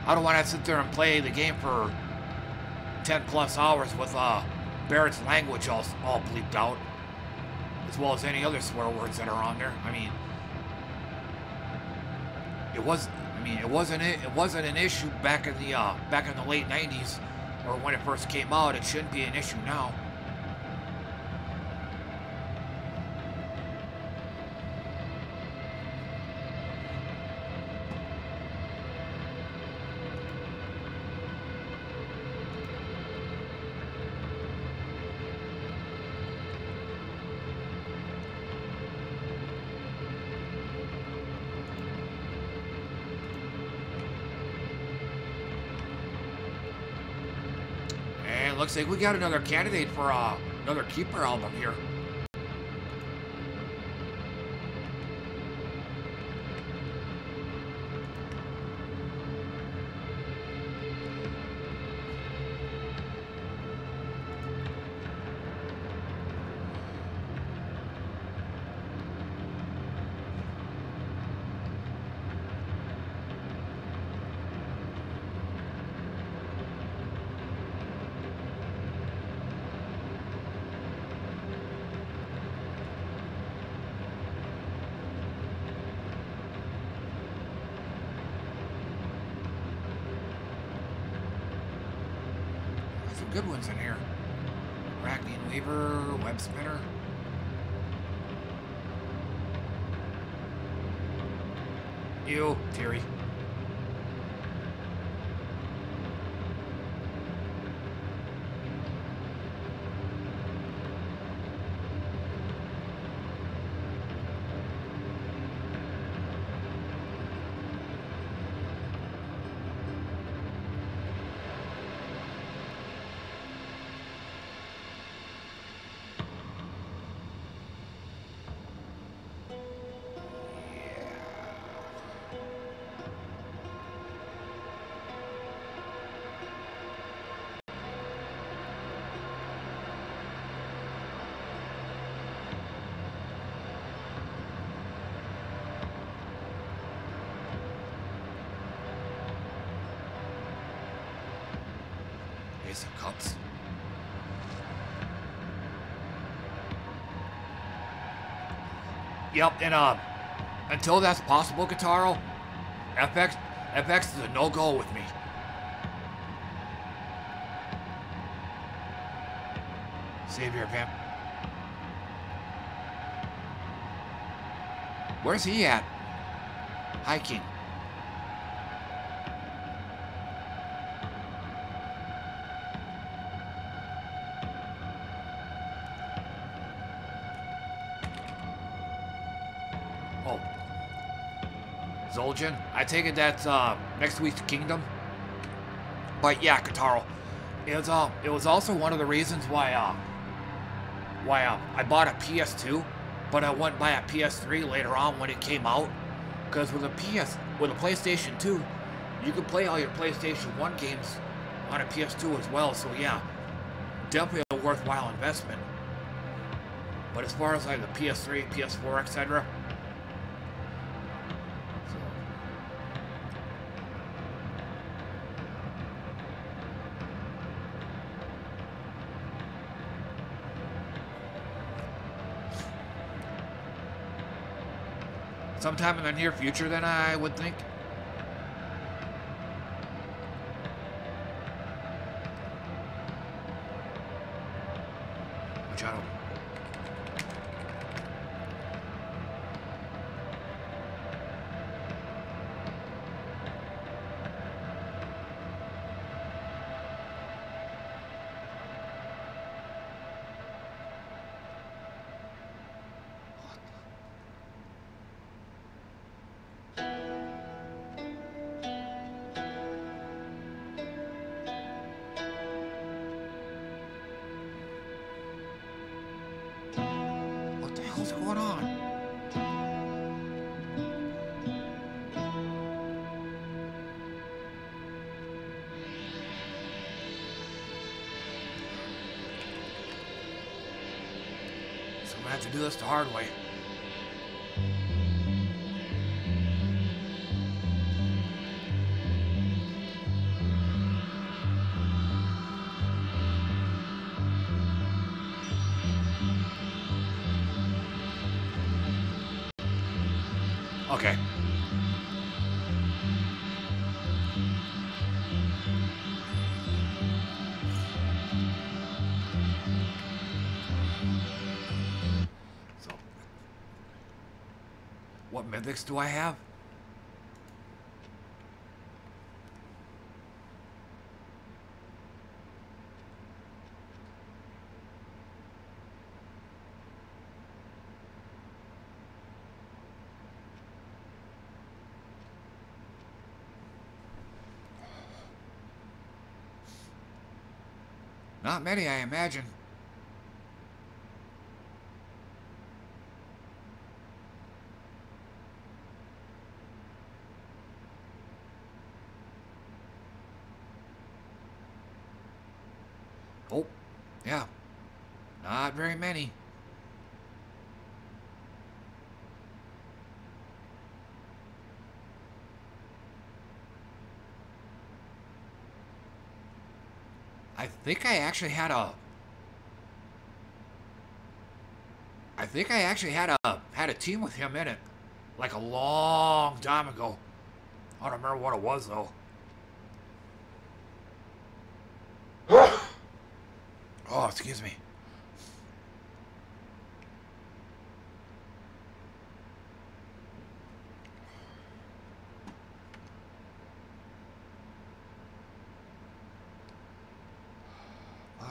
S2: I don't want to sit there and play the game for 10 plus hours with uh, Barret's language all, all bleeped out, as well as any other swear words that are on there. I mean, it was. I mean, it wasn't. It, wasn't an issue back in the uh, back in the late 90s, or when it first came out. It shouldn't be an issue now. Looks we got another candidate for uh, another keeper album here. Yep, and uh, until that's possible, Kataro, FX, FX is a no-go with me. Savior Vamp. Where's he at? Hiking. I take it that's uh, next week's Kingdom. But yeah, Kataro. It was, uh, it was also one of the reasons why uh, why uh, I bought a PS2, but I went buy a PS3 later on when it came out. Because with a PS, with a PlayStation 2, you can play all your PlayStation 1 games on a PS2 as well. So yeah, definitely a worthwhile investment. But as far as like the PS3, PS4, etc., sometime in the near future, then I would think. do I have? Not many, I imagine. Think I actually had a. I think I actually had a had a team with him in it, like a long time ago. I don't remember what it was though. oh, excuse me.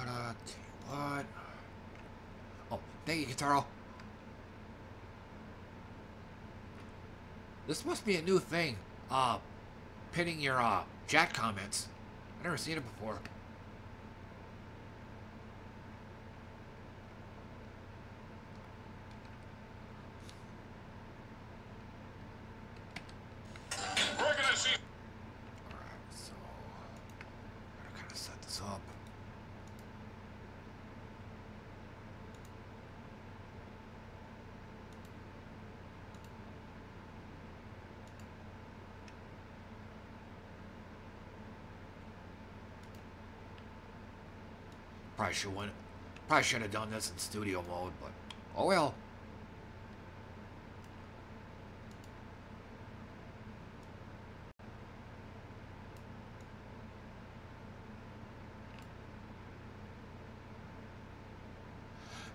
S2: What, uh, what? Oh, This must be a new thing. Uh, pinning your, uh, chat comments. I've never seen it before.
S7: We're gonna see.
S2: Alright, so... Gotta kind of set this up. Probably should went, probably should have done this in studio mode, but oh well.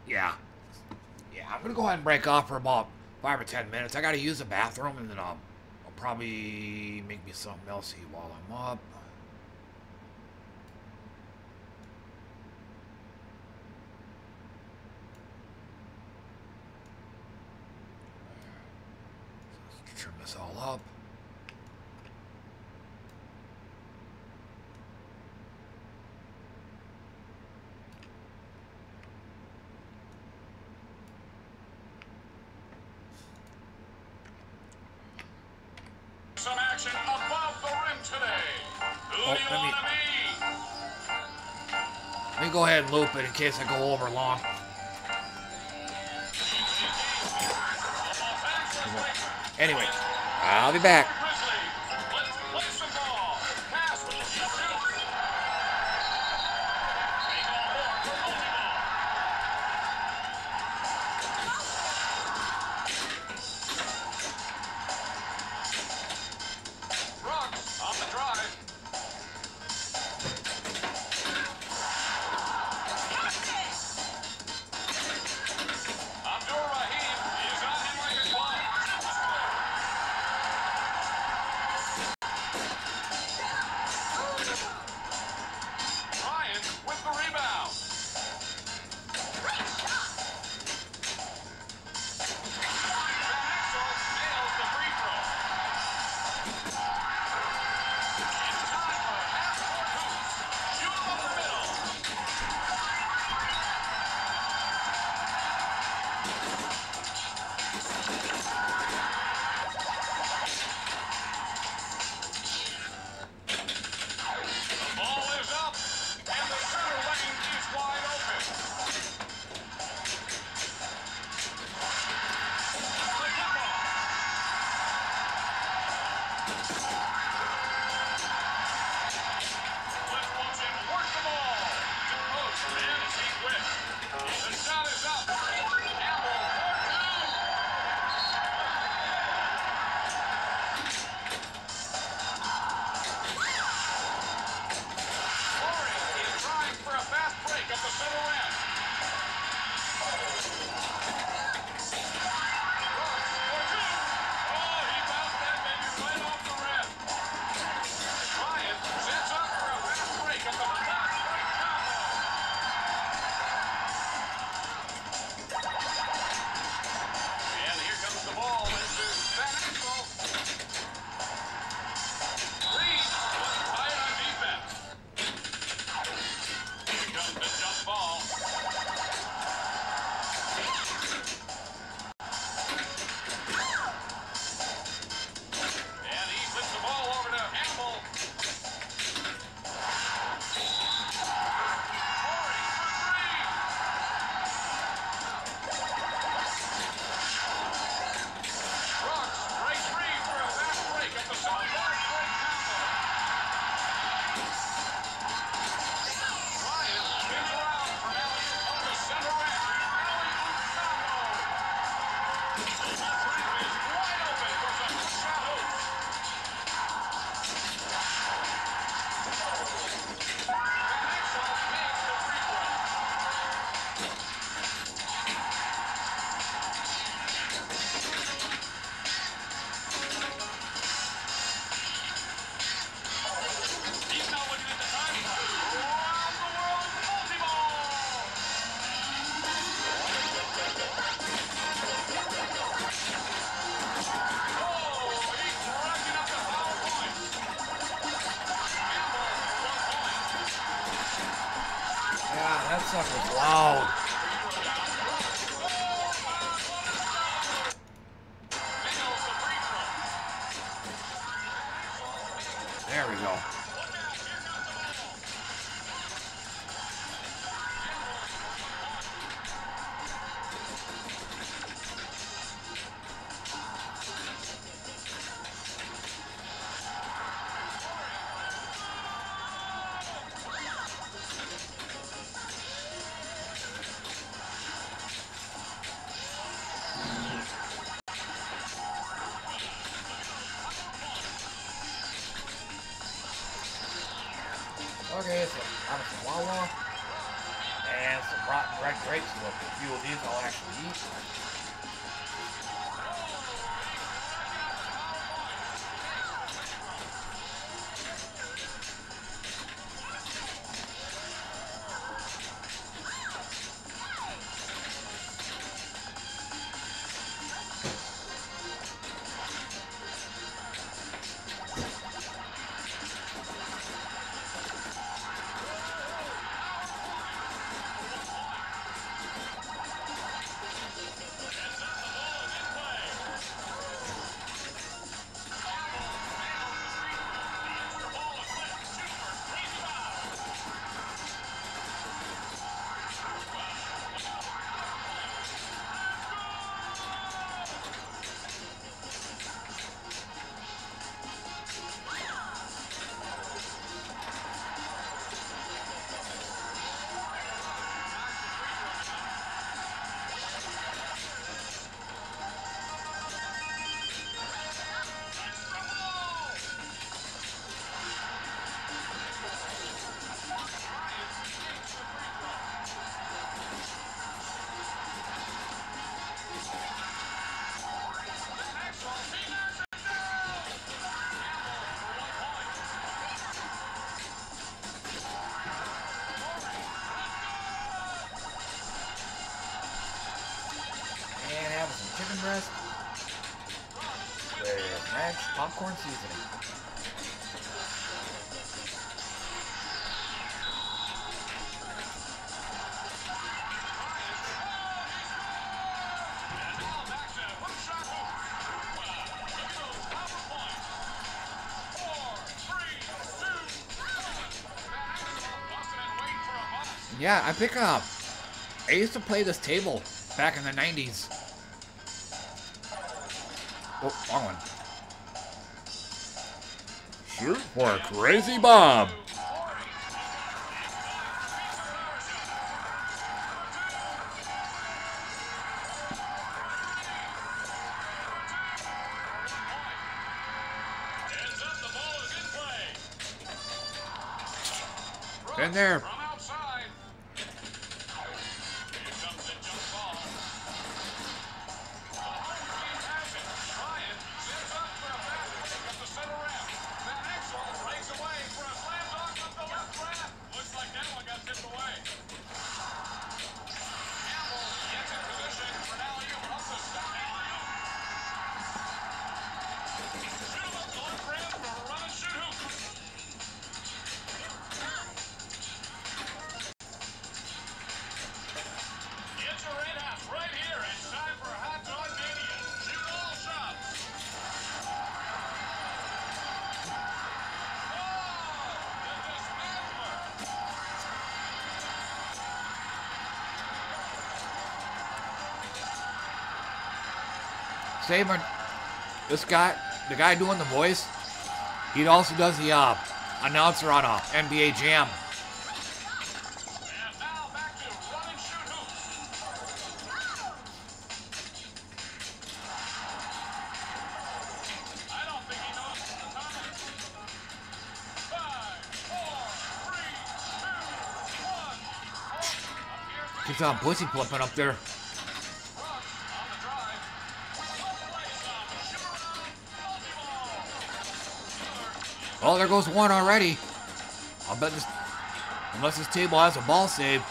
S2: Yeah. Yeah, I'm gonna go ahead and break off for about five or ten minutes. I gotta use the bathroom and then I'll, I'll probably make me something else eat while I'm up. Let's trim this all up.
S7: Some action above the rim today. Who
S2: Oh,
S7: do you want to be?
S2: Let me go ahead and loop it in case I go over long. Anyway, I'll be back. corn seasoning. Yeah, I pick up. I used to play this table back in the 90s. Oh, wrong one. Shoot for a crazy
S7: Bob.
S2: Saban, this guy, the guy doing the voice, he also does the uh, announcer on uh, NBA Jam. Keeps on pussy flipping up there. Well, there goes one already. I'll bet this... Unless this table has a ball save.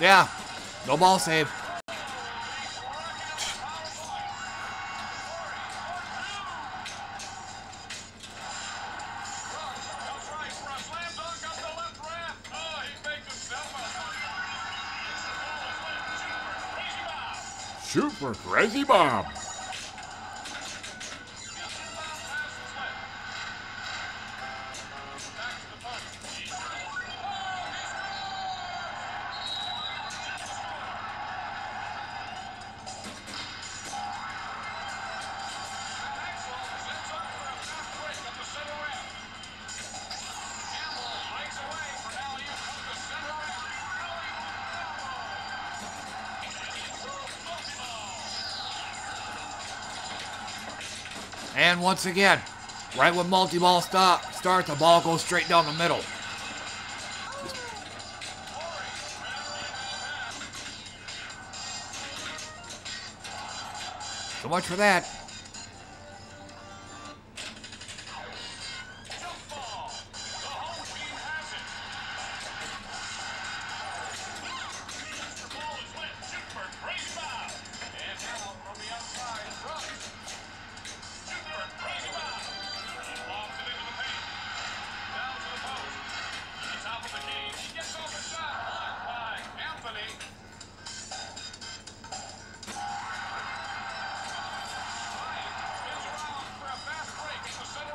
S2: Yeah, no ball save. For Crazy Bob. Once again, right when multi-ball stop starts, the ball goes straight down the middle. So much for that.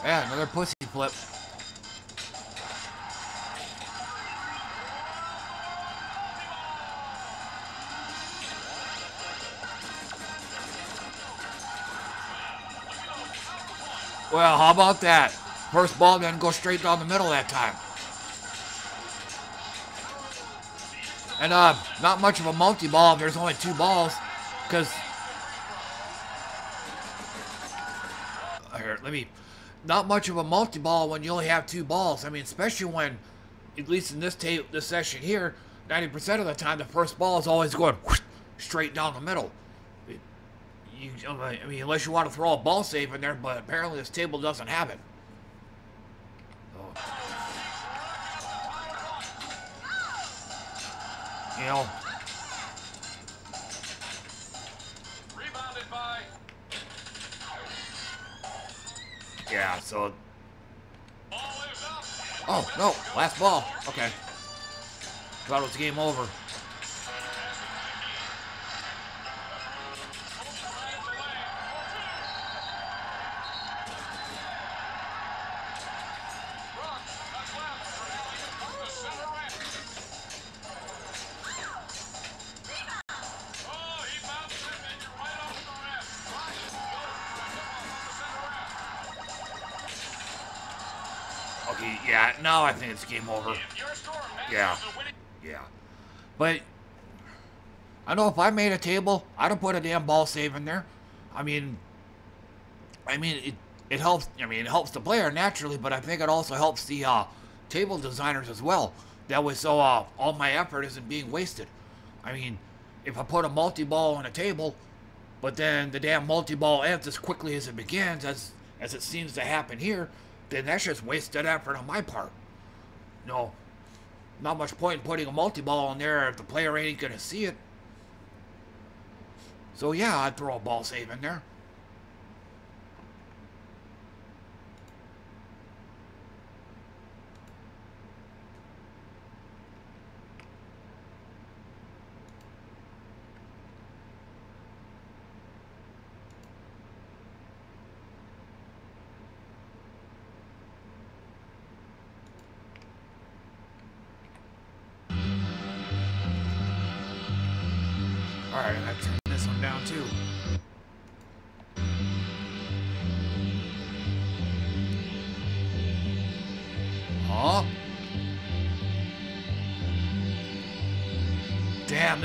S2: Yeah, another pussy flip. Well, how about that? First ball didn't go straight down the middle that time. And uh, not much of a multi-ball there's only two balls, because here, let me. Not much of a multi-ball when you only have two balls. I mean, especially when, at least in this tape, this session here, 90% of the time the first ball is always going whoosh, straight down the middle. It- you, I mean, unless you want to throw a ball save in there, but apparently this table doesn't have it. So, you know, So, oh no, last ball. Okay, thought it was game over. It's game over.
S7: If your score matches
S2: Yeah. Yeah. But I know if I made a table, I'd have put a damn ball save in there. I mean I mean it it helps I mean it helps the player naturally, but I think it also helps the uh, table designers as well. That way so uh, all my effort isn't being wasted. I mean, if I put a multi-ball on a table, but then the damn multi-ball ends as quickly as it begins, as as it seems to happen here, then that's just wasted effort on my part. No, not much point in putting a multi-ball in there if the player ain't gonna see it. So yeah, I'd throw a ball save in there.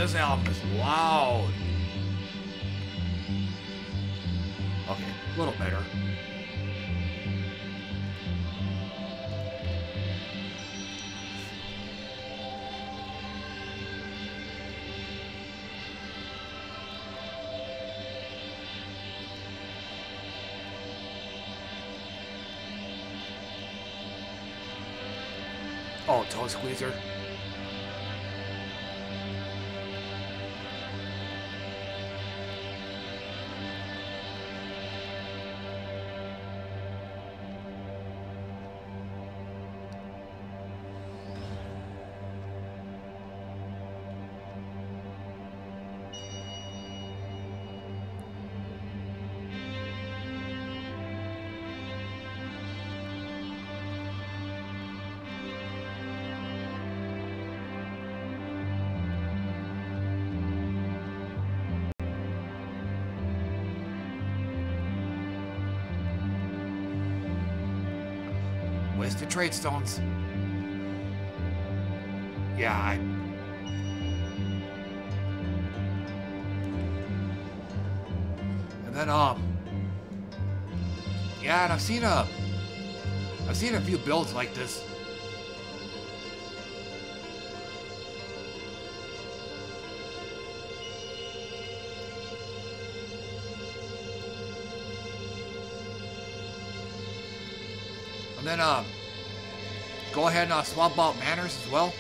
S2: This album is loud. Okay, a little better. Oh, toe squeezer. Trade stones. Yeah, I... And then, um... Yeah, and I've seen a... I've seen a few builds like this. And then, um, go ahead and uh, swap out manners as well.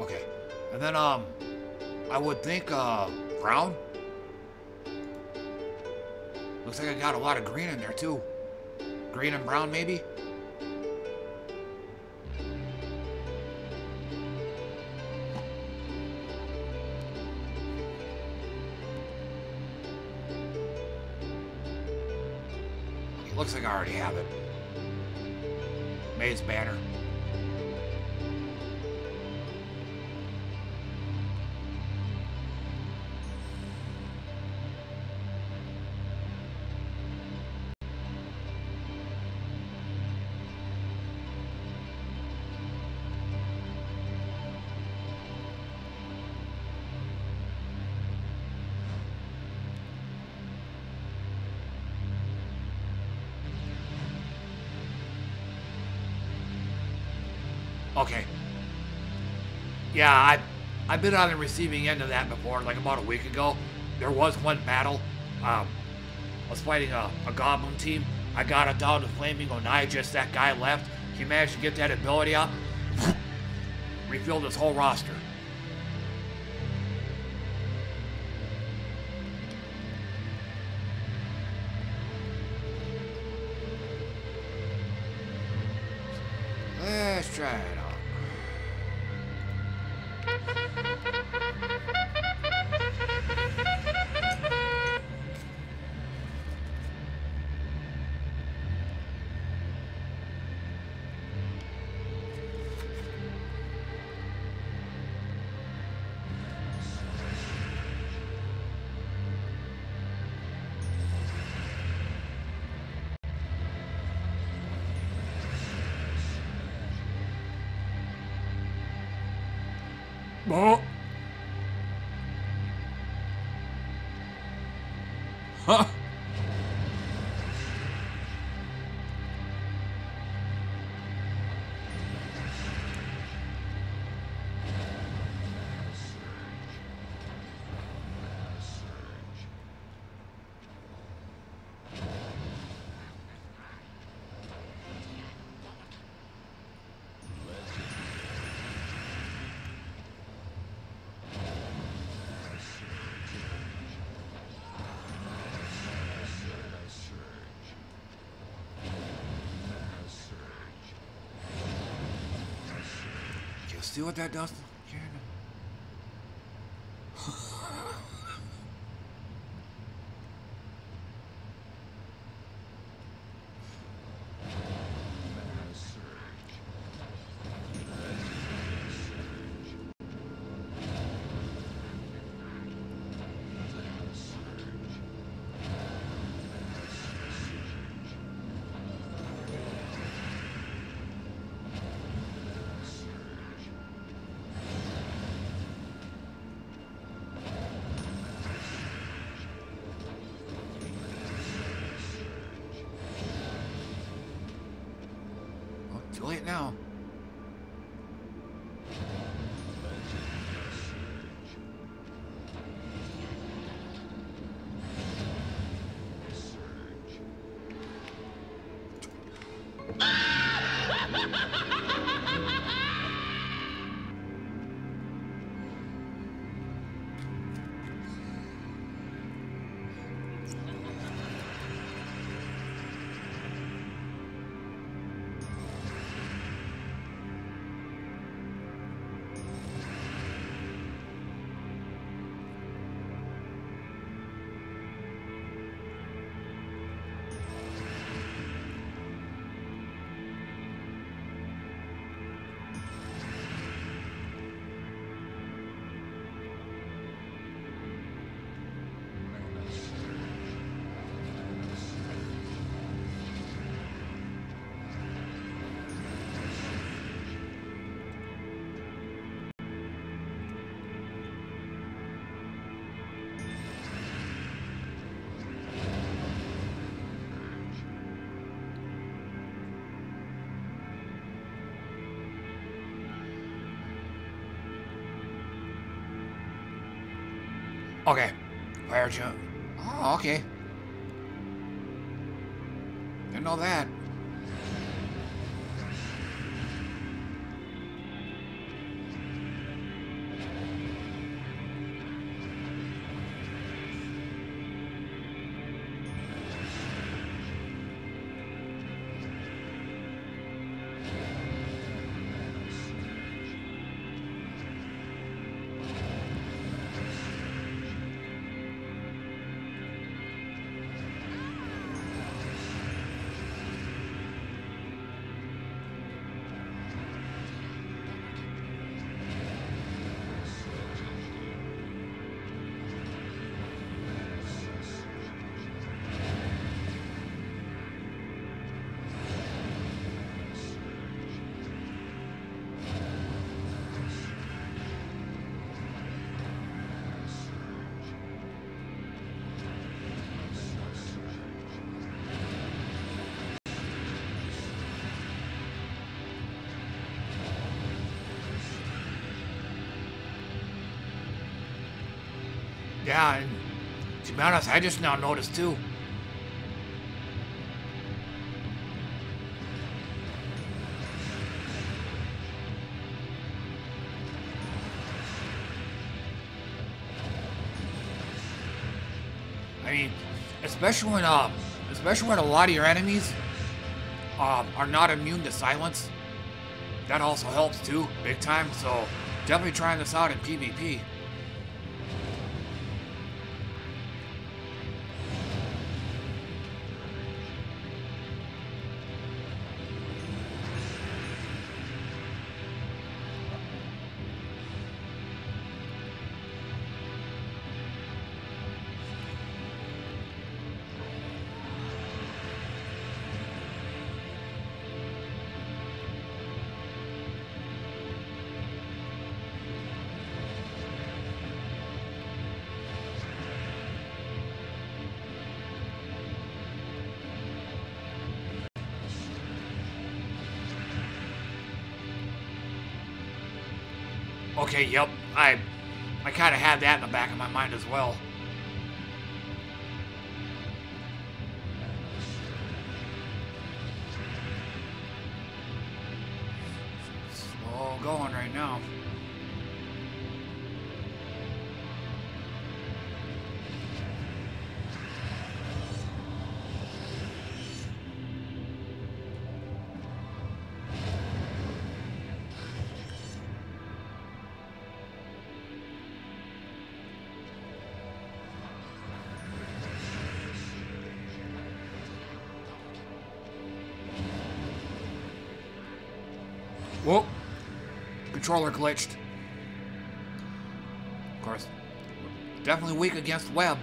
S2: Okay. And then, um, I would think, uh, brown? Looks like I got a lot of green in there, too. Green and brown, maybe? Yeah, I, I've been on the receiving end of that before, like about a week ago. There was one battle. Um, I was fighting a, a goblin team. I got it down to Flaming Onai, just that guy left. He managed to get that ability up. Refilled his whole roster. What that does? Okay. Fire jump. Oh, okay. Didn't know that. Yeah, and to be honest, I just now noticed too. I mean, especially when uh, especially when a lot of your enemies um, are not immune to silence. That also helps too, big time. So definitely trying this out in PvP. Okay, yep. I I kind of had that in the back of my mind as well. Controller glitched. Of course. Definitely weak against web.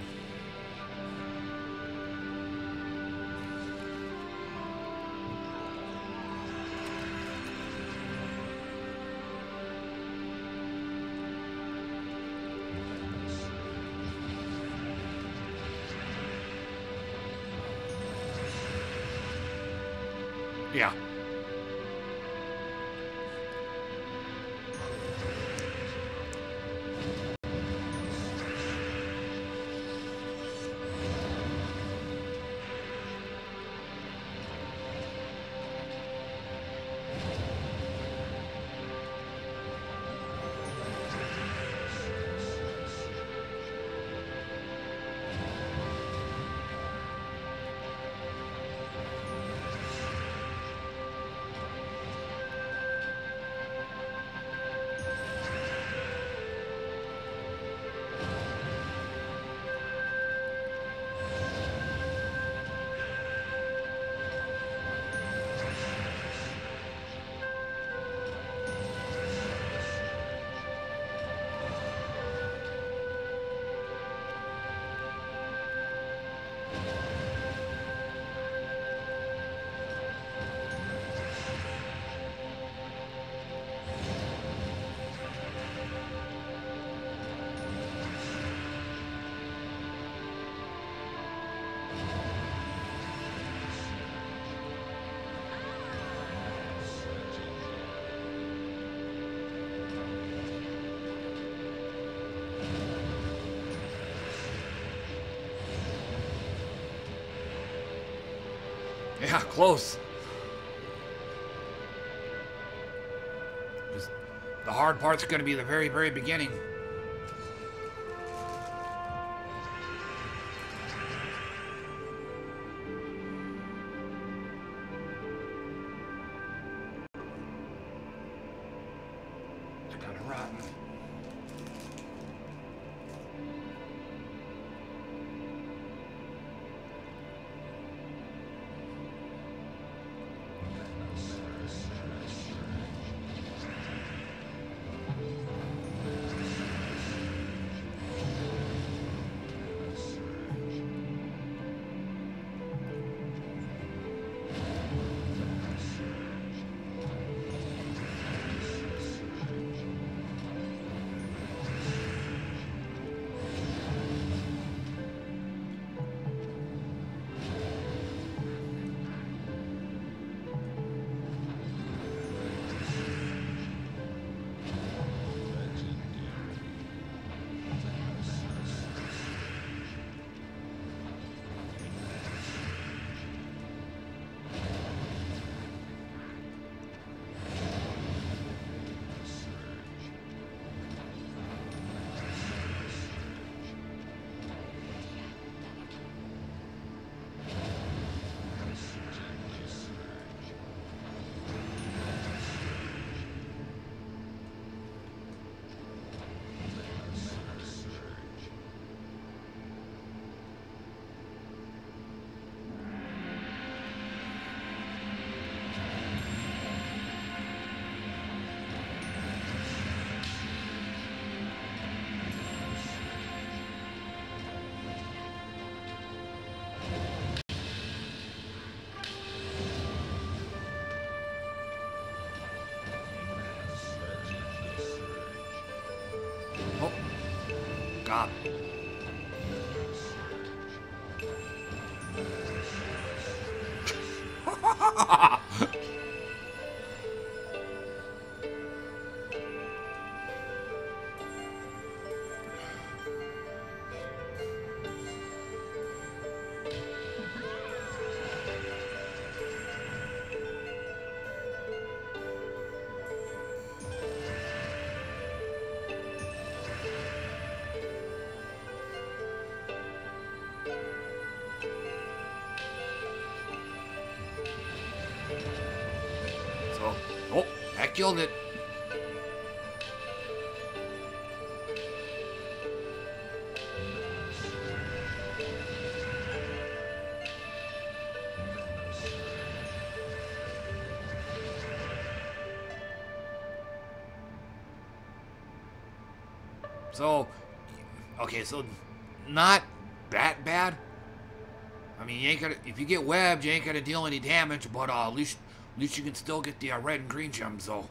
S3: Close. Just the hard part's going to be the very, very beginning. So, okay, so not that bad. I mean, you ain't gonna if you get webbed, you ain't gonna deal any damage, but uh, at least least you can still get the uh, red and green gems, though.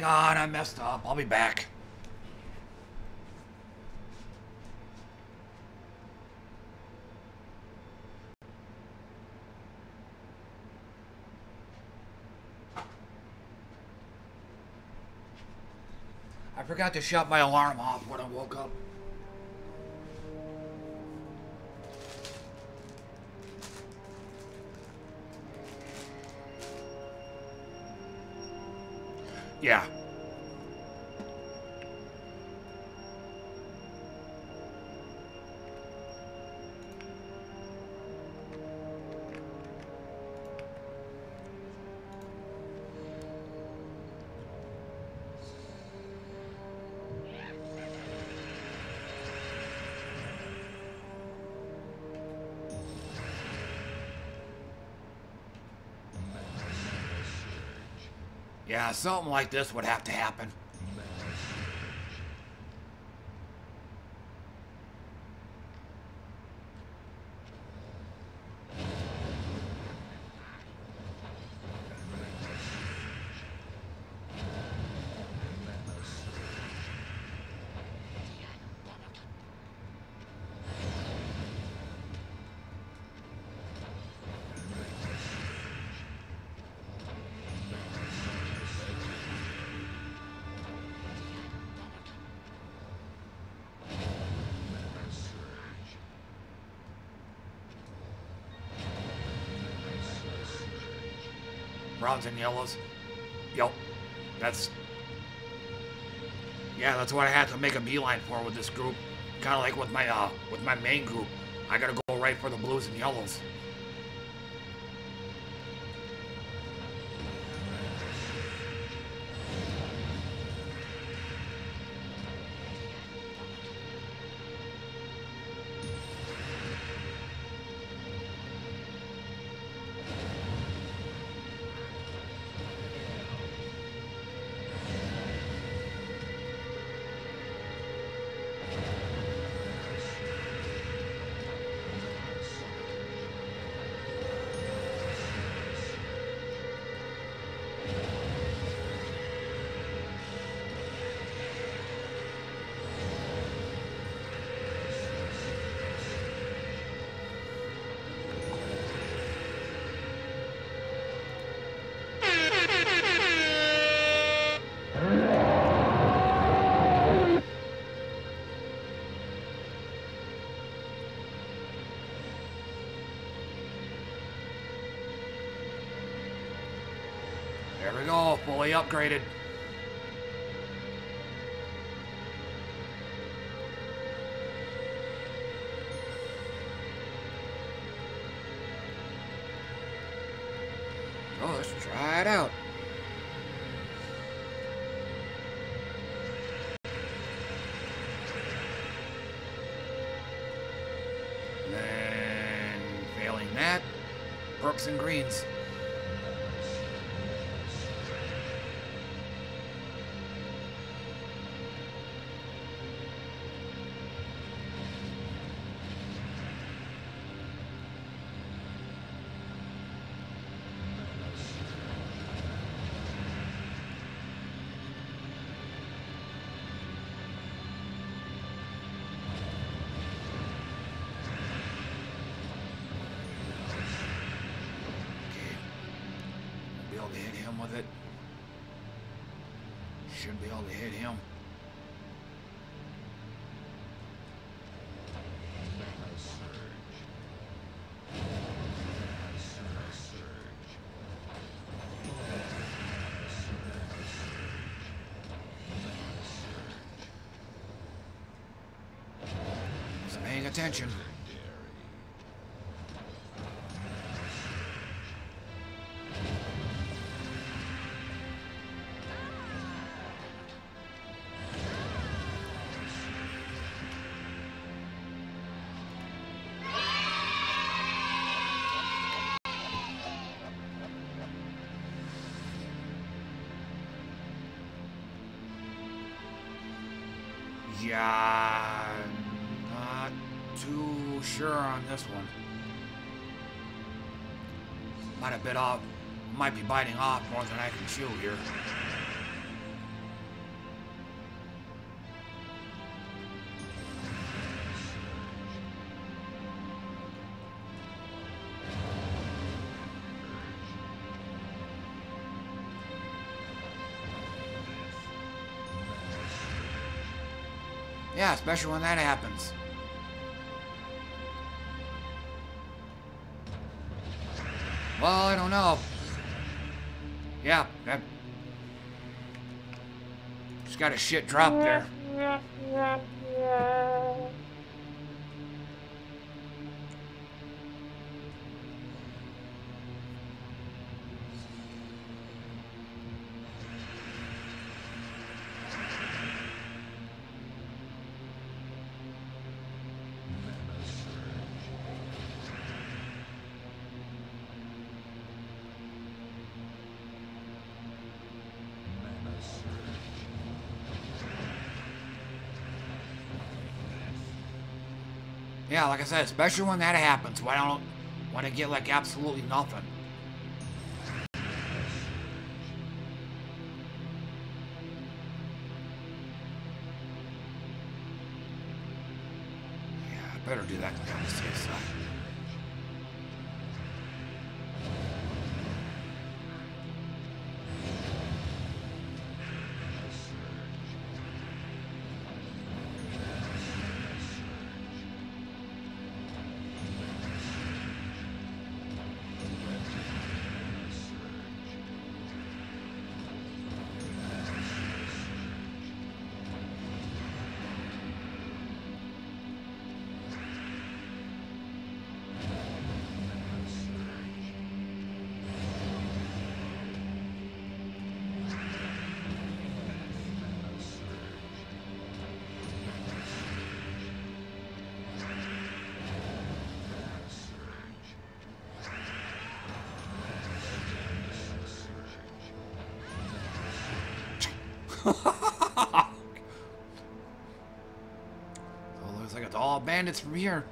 S2: Hang on, I messed up. I'll be back. I forgot to shut my alarm off when I woke up. Yeah. Something like this would have to happen. Browns and yellows. Yep. That's. Yeah, that's what I had to make a beeline for with this group. Kind of like with my uh with my main group. I gotta go right for the blues and yellows. Fully upgraded. Paying attention. bit off. Might be biting off more than I can chew here.
S3: Yeah, especially when that happens. Know. Yeah, that... Just got a shit drop there. Yeah, like I said, especially when that happens. Why don't want to get like absolutely nothing? All bandits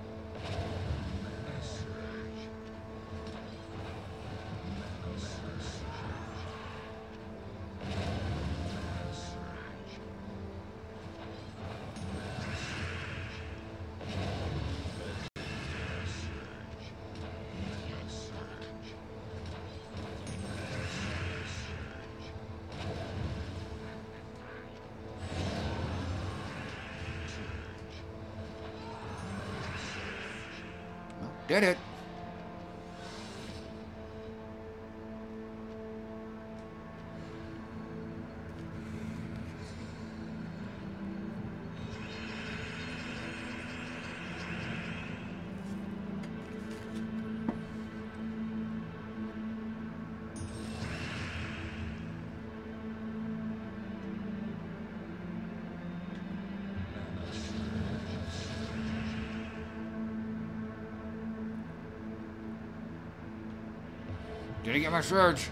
S3: Didn't get my surge.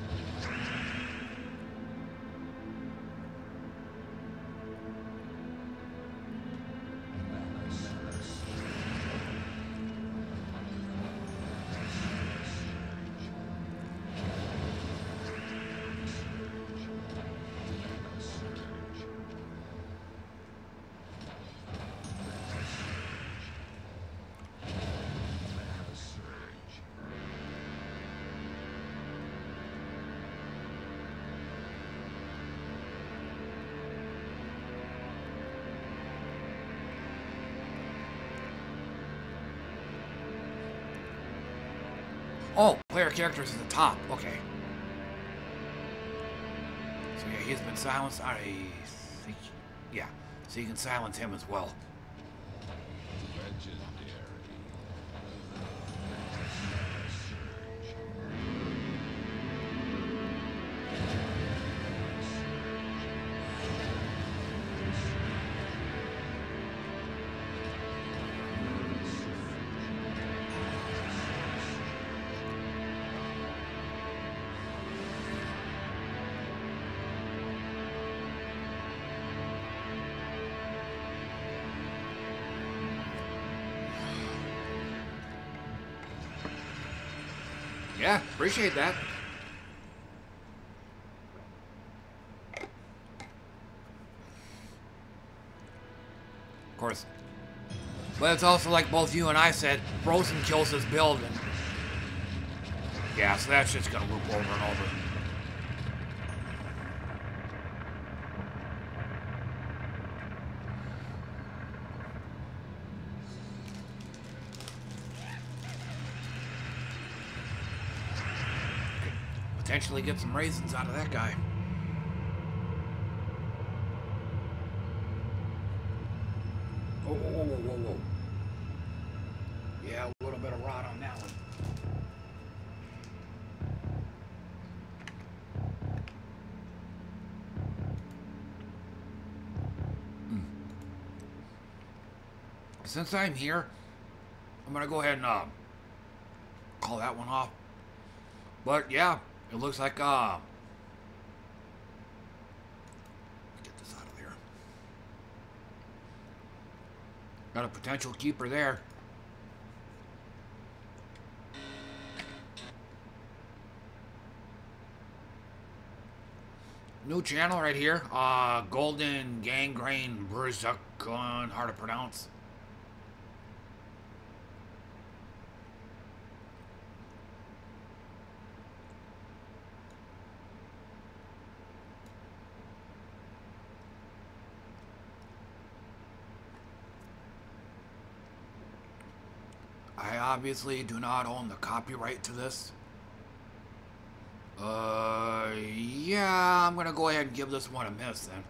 S3: Oh, player characters at the top. Okay. So yeah, he's been silenced. I think, yeah. So you can silence him as well. Appreciate that. Of course. But it's also like both you and I said, Frozen kills his build. And yeah, so that's just gonna loop over and over.
S2: Potentially get some raisins out of that guy. Oh, whoa, whoa, whoa, whoa. Yeah, a little bit of rot on that one. Mm. Since I'm here, I'm gonna go ahead and uh, call that one off. But yeah, it looks like uh get this out of there. Got a potential keeper there. New channel right here. Uh Golden Gangrene Burzukon, hard to pronounce. I obviously do not own the copyright to this. Uh, yeah, I'm gonna go ahead and give this one a miss then.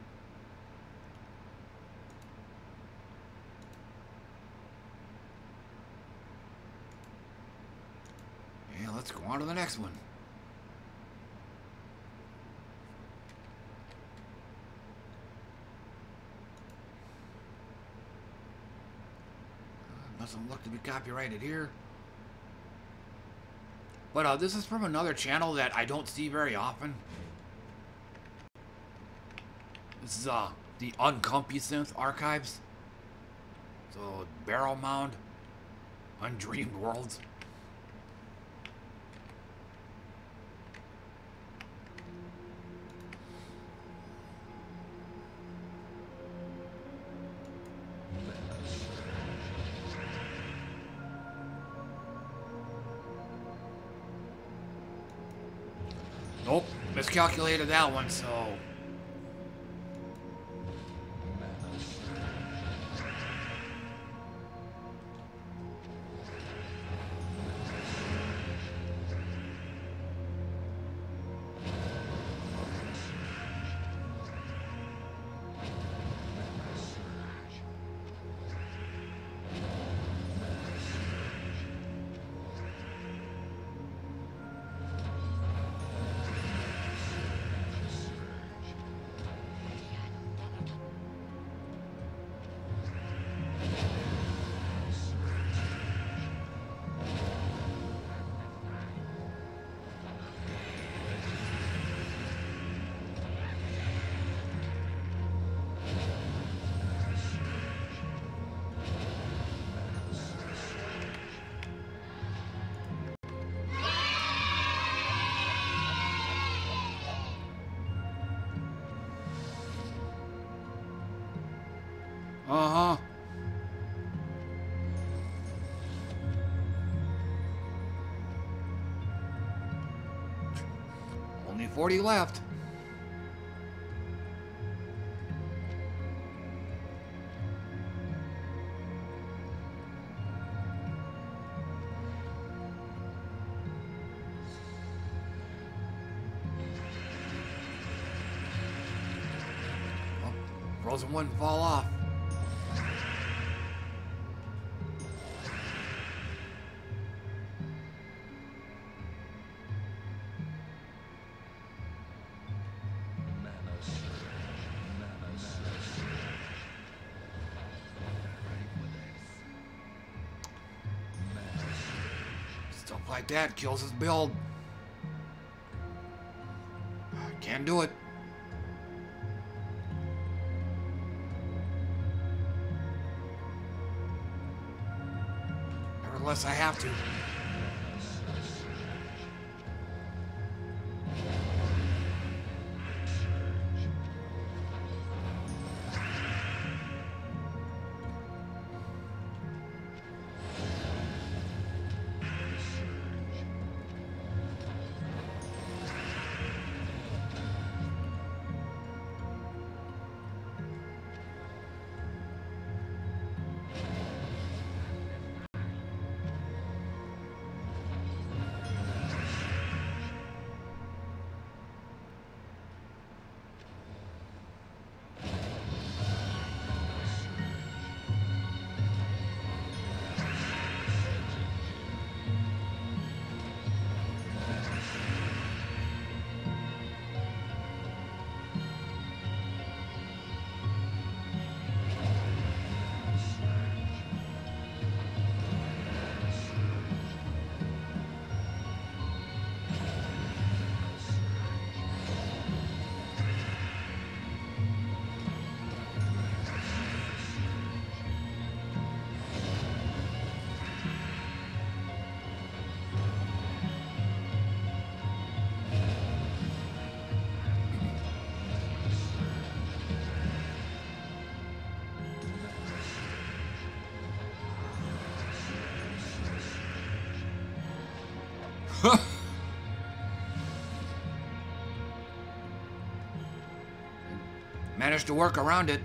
S2: Yeah, let's go on to the next one. Doesn't look to be copyrighted here. But uh, this is from another channel that I don't see very often. This is uh, the Uncomfy Synth Archives. So, Barrel Mound, Undreamed Worlds. Miscalculated that one, so. 40 left. Oh, Frozen wouldn't fall that kills his build. Can't do it. Nevertheless, I have to. Managed to work around it.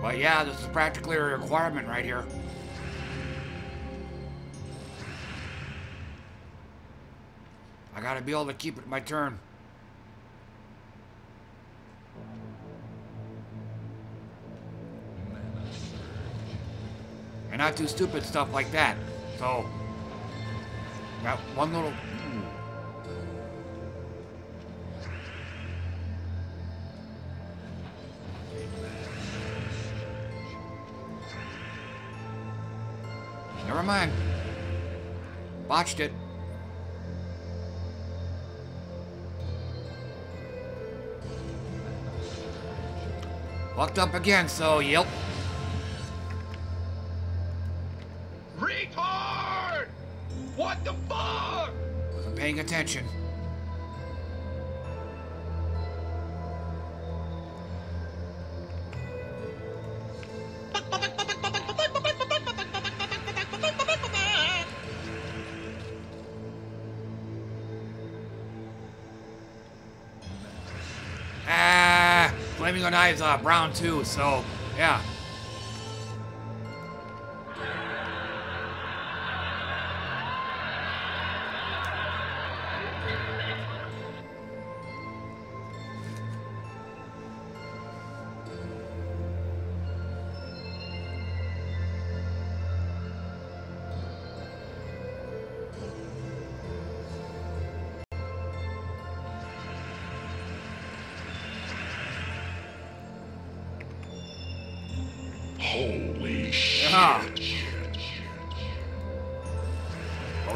S2: But yeah, this is practically a requirement right here. I gotta be able to keep it my turn. Not do stupid stuff like that. So, got one little. Hmm. Never mind. Botched it. Fucked up again, so yep. Uh, brown too, so yeah.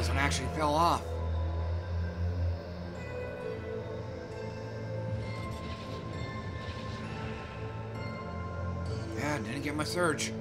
S2: One actually fell off. Yeah, didn't get my surge.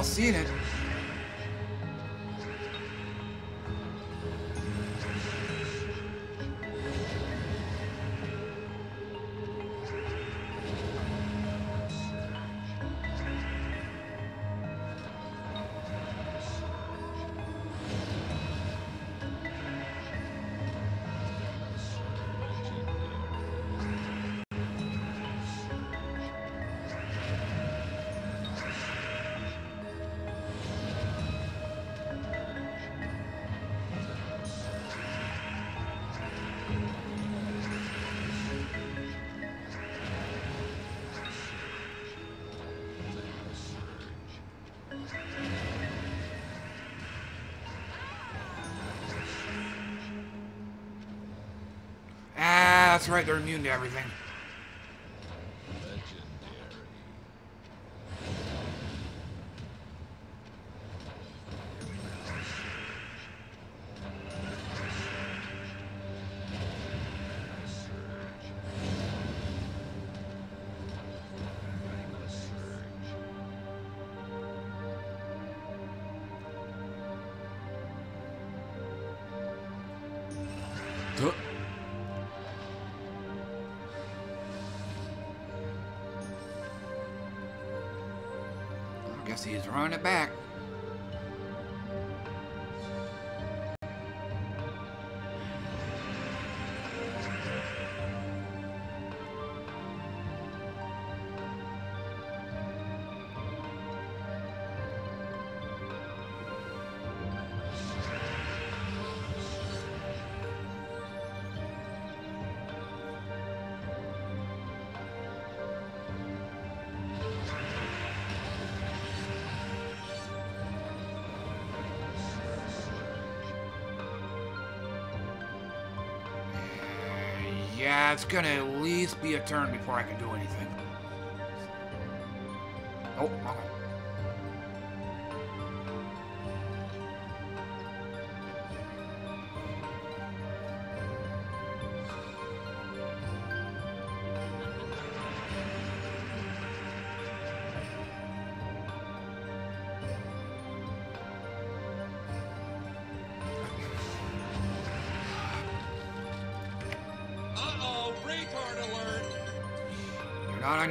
S2: I'll see it.
S3: Right. They're immune to everything. Running it back. It's gonna at least be a turn before I can do anything.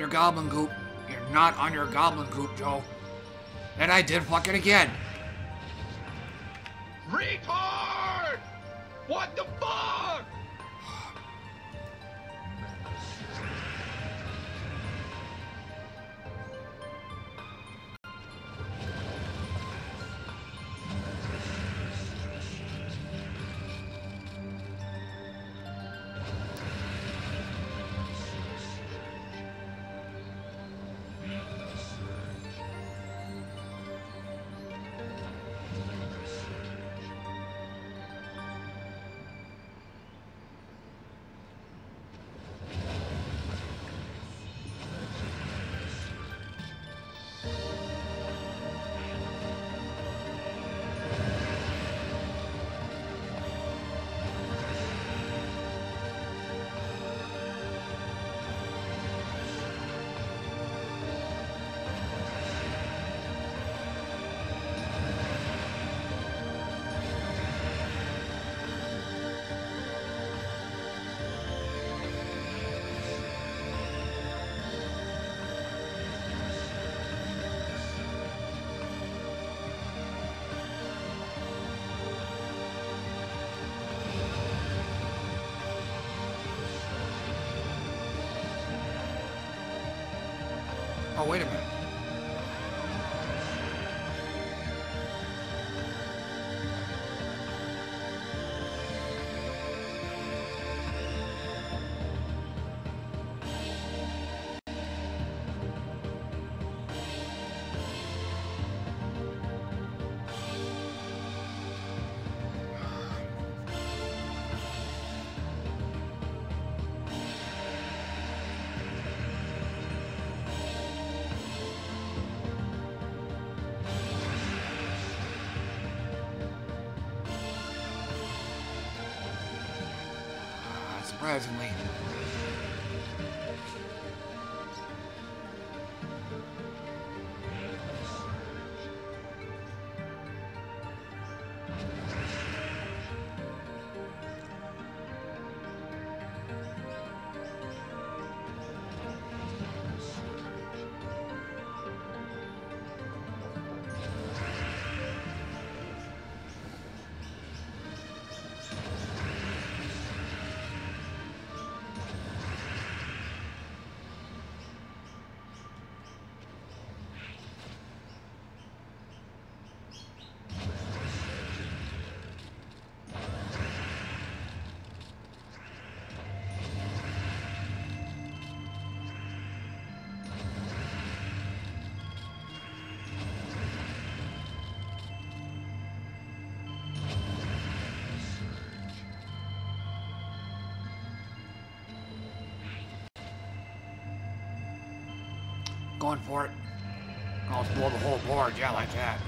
S3: Goblin goop. You're not on your goblin goop, Joe. And I did fuck it again.
S2: Going for it. I'll blow the whole board, yeah, like that.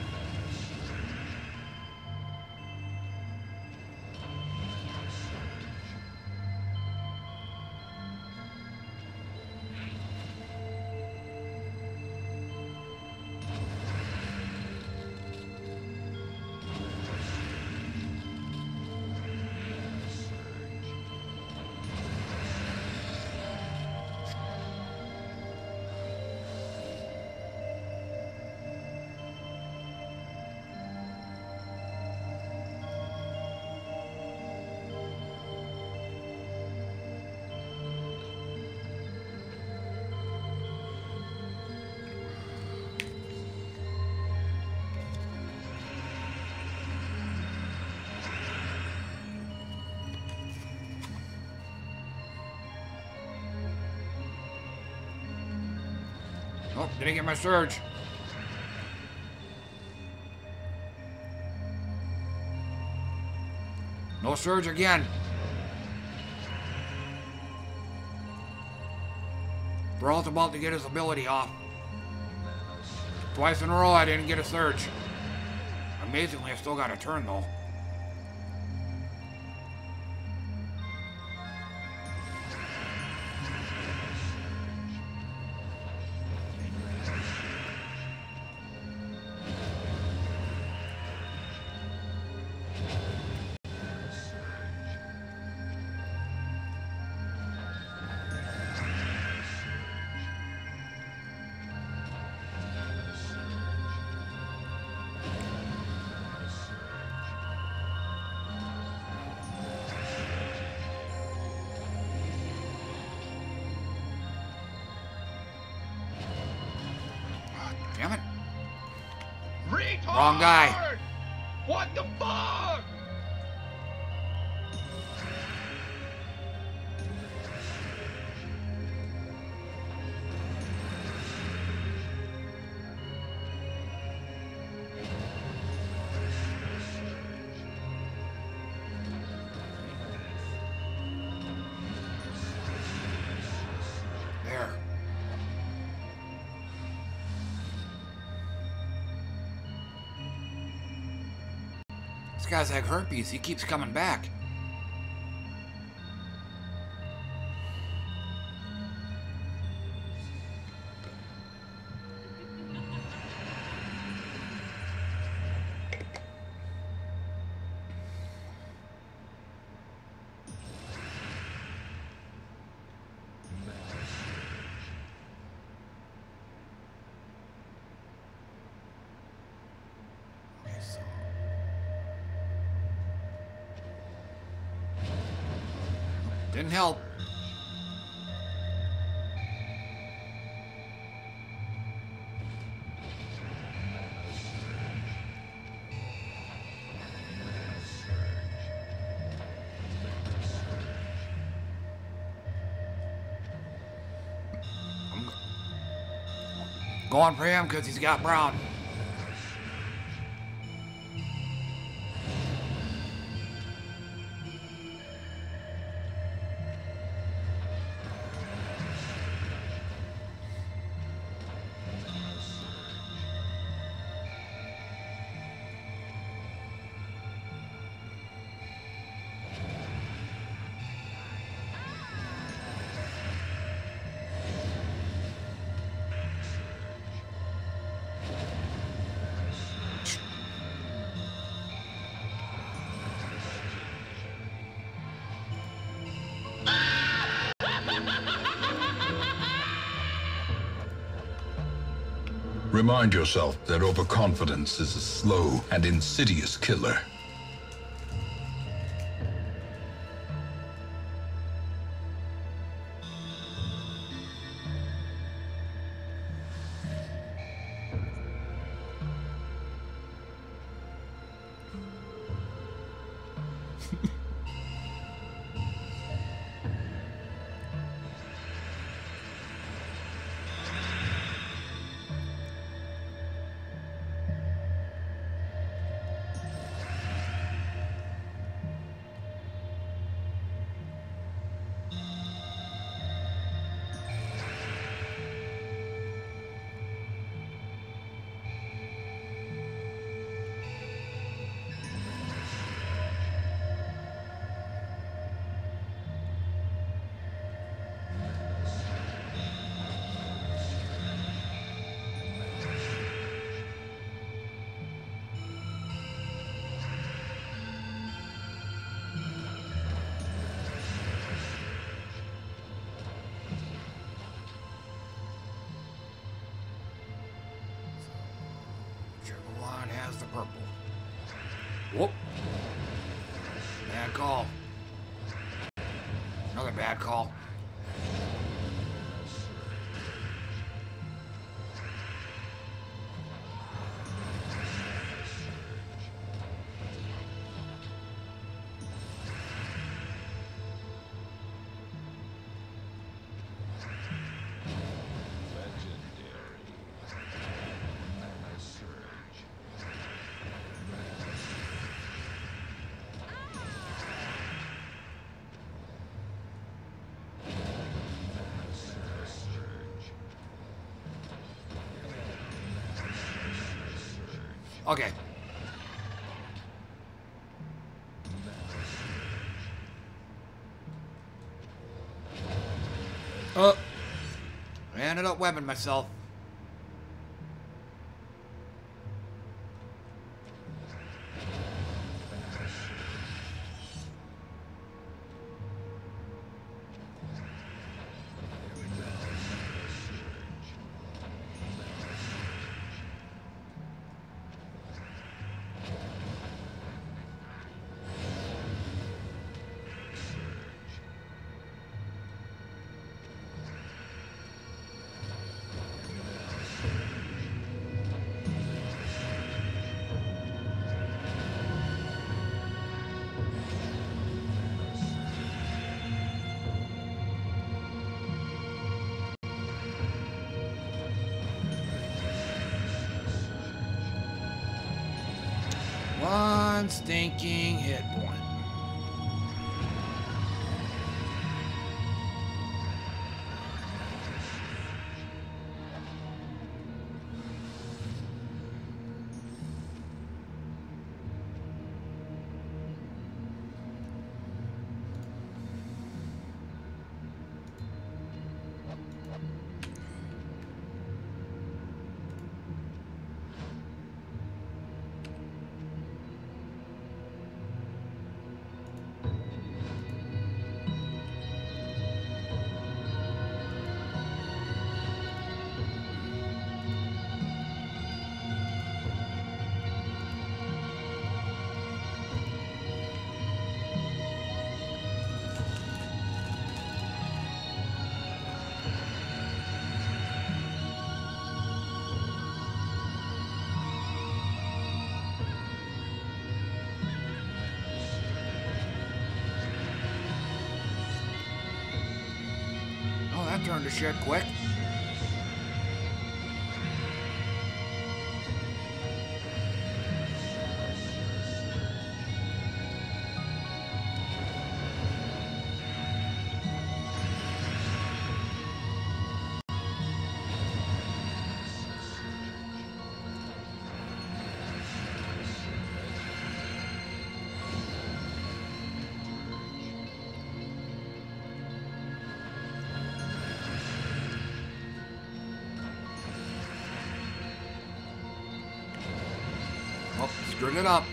S2: Didn't get my surge. No surge again. Brault about to get his ability off. Twice in a row I didn't get a surge. Amazingly, I still got a turn though. Wrong guy. Guy's like herpes. He keeps coming back. For him because he's got Brown.
S8: Remind yourself that overconfidence is a slow and insidious killer.
S3: ended up webbing myself. learn to shed quick. 明白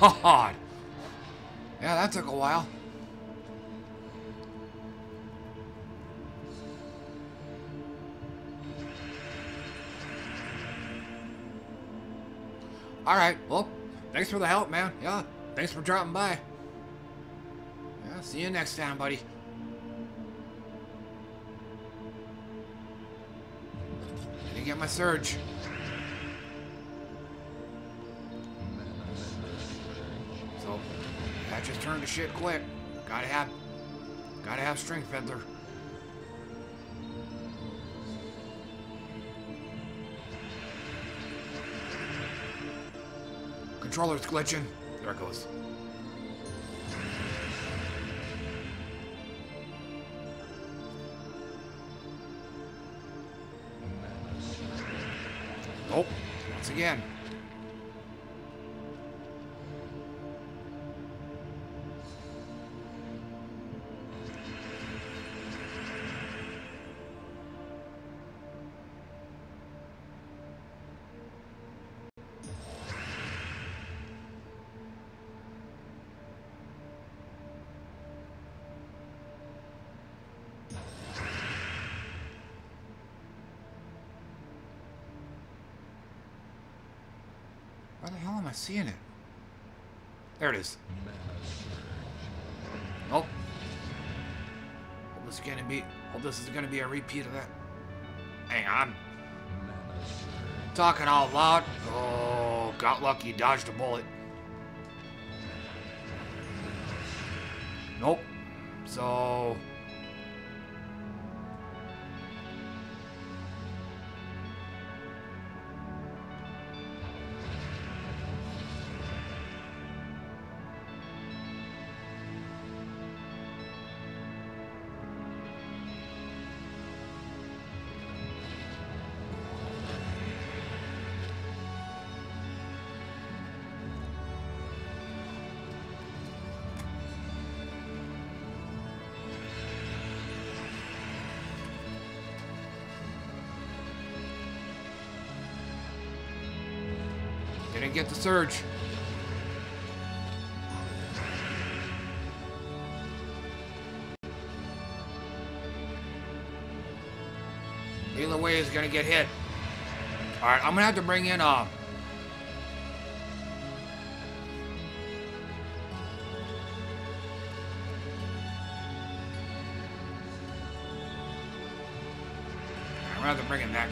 S3: God. Yeah, that took a while.
S2: Alright, well, thanks for the help, man. Yeah, thanks for dropping by. Yeah, see you next time, buddy. I didn't get my surge. Shit quick. Gotta have, gotta have strength, Fiddler. Controller's glitching. There it goes. Nope. Once again. Seeing it? There it is. Nope. Hope this is gonna be. Hope this is gonna be a repeat of that. Hang on. Talking out loud. Oh, got lucky. Dodged a bullet. Nope. So. Surge. Either way is gonna get hit. Alright, I'm gonna have to bring in uh I'm gonna have to bring in that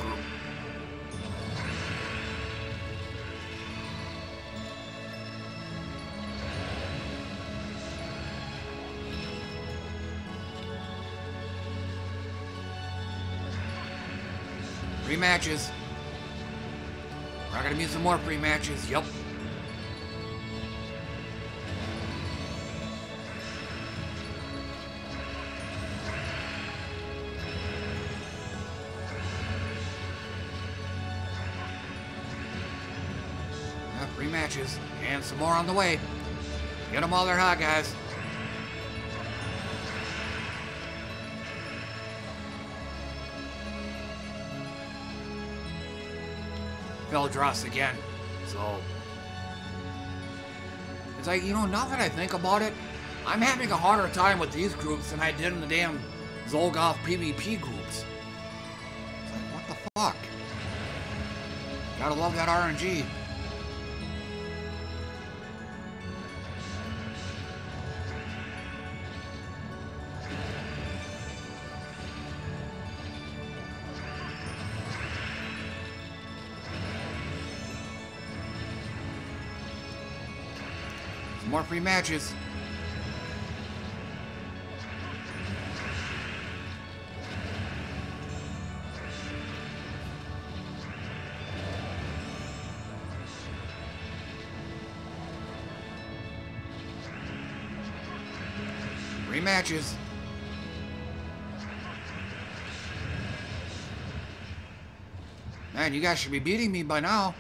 S2: group. Rematches. We're gonna be some more pre-matches. Yup. Yeah, rematches and some more on the way. Get them while they're hot, guys. Veldros again. So it's like you know, now that I think about it, I'm having a harder time with these groups than I did in the damn Zuul'Goth PvP groups. It's like what the fuck? Gotta love that RNG. More free matches. Free matches. Man, you guys should be beating me by now.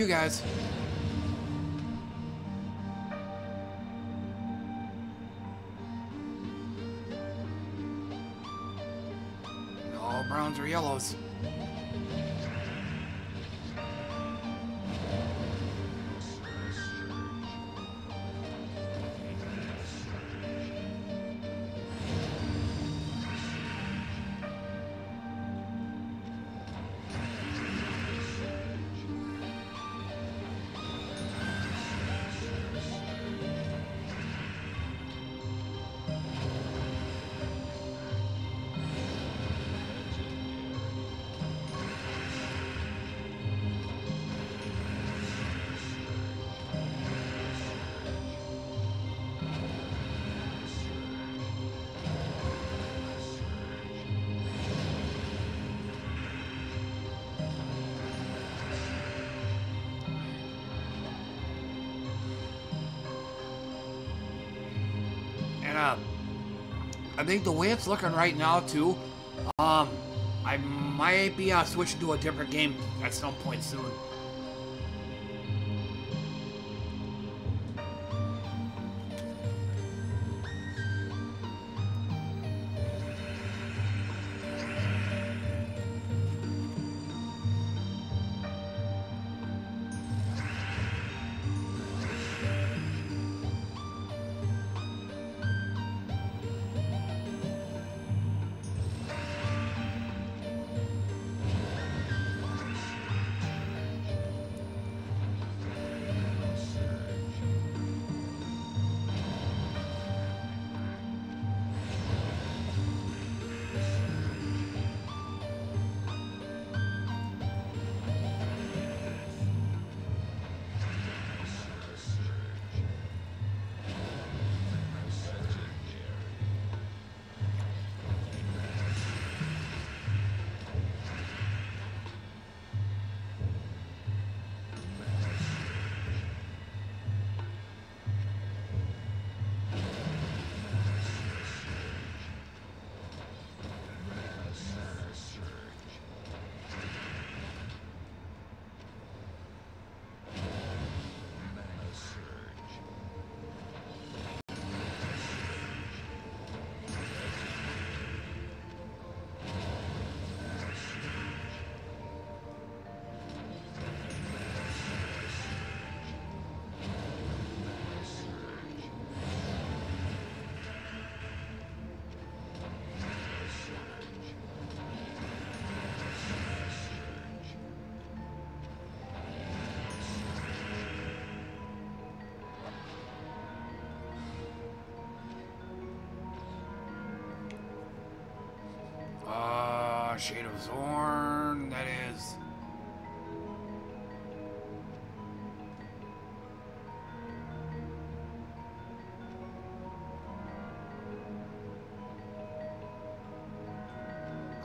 S3: You guys. Think the way it's looking right now too, um, I might be uh, switching to a different game at some point soon. Shade of Zorn, that is.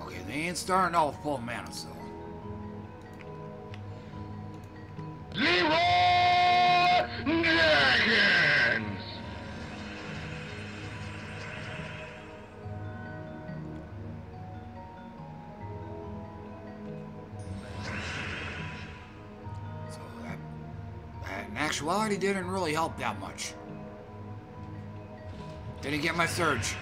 S3: Okay, they ain't starting off full mana, so. Actuality didn't really help that much. Didn't get my surge.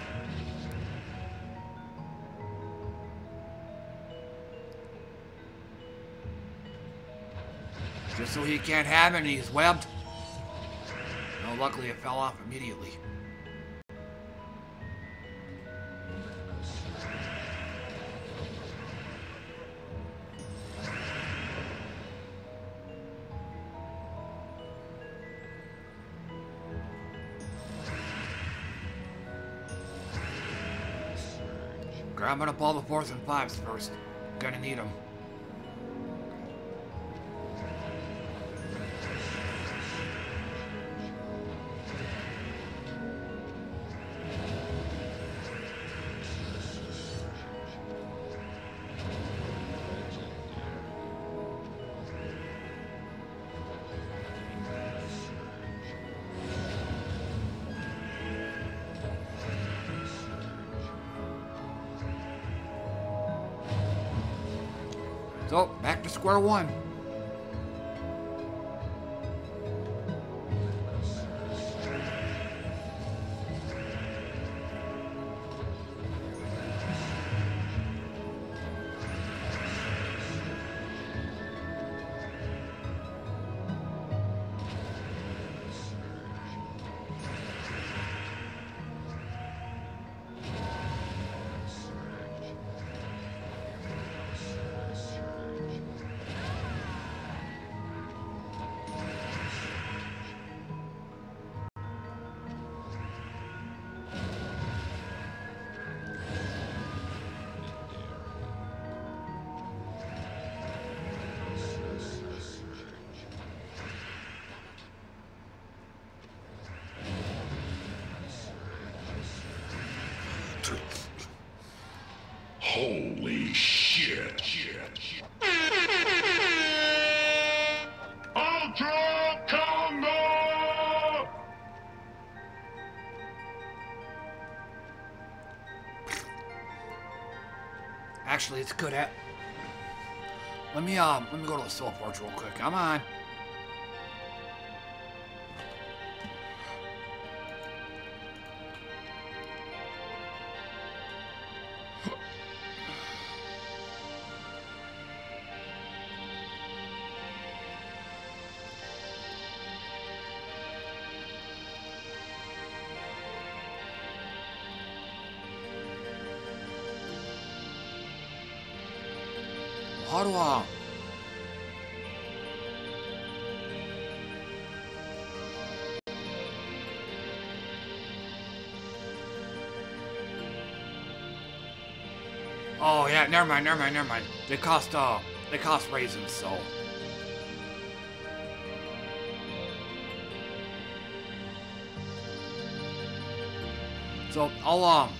S3: Just so he can't have it he's webbed. No, luckily it fell off immediately. Grabbing up all the fours and fives first. Gonna need them. So, back to square one.
S2: Actually, it's good at. Let me um, let me go to the Soulforge real quick. Come on. Never mind, never mind, never mind. They cost uh, they cost raisins, so. So I'll um.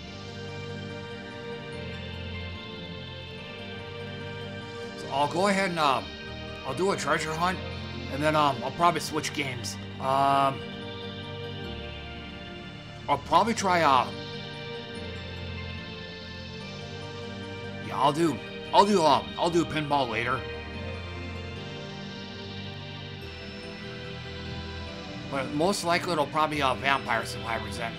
S2: So I'll go ahead and um, I'll do a treasure hunt, and then um, I'll probably switch games. Um, I'll probably try uh. I'll do. I'll do um. I'll do pinball later. But most likely it'll probably uh Vampire Survivors then.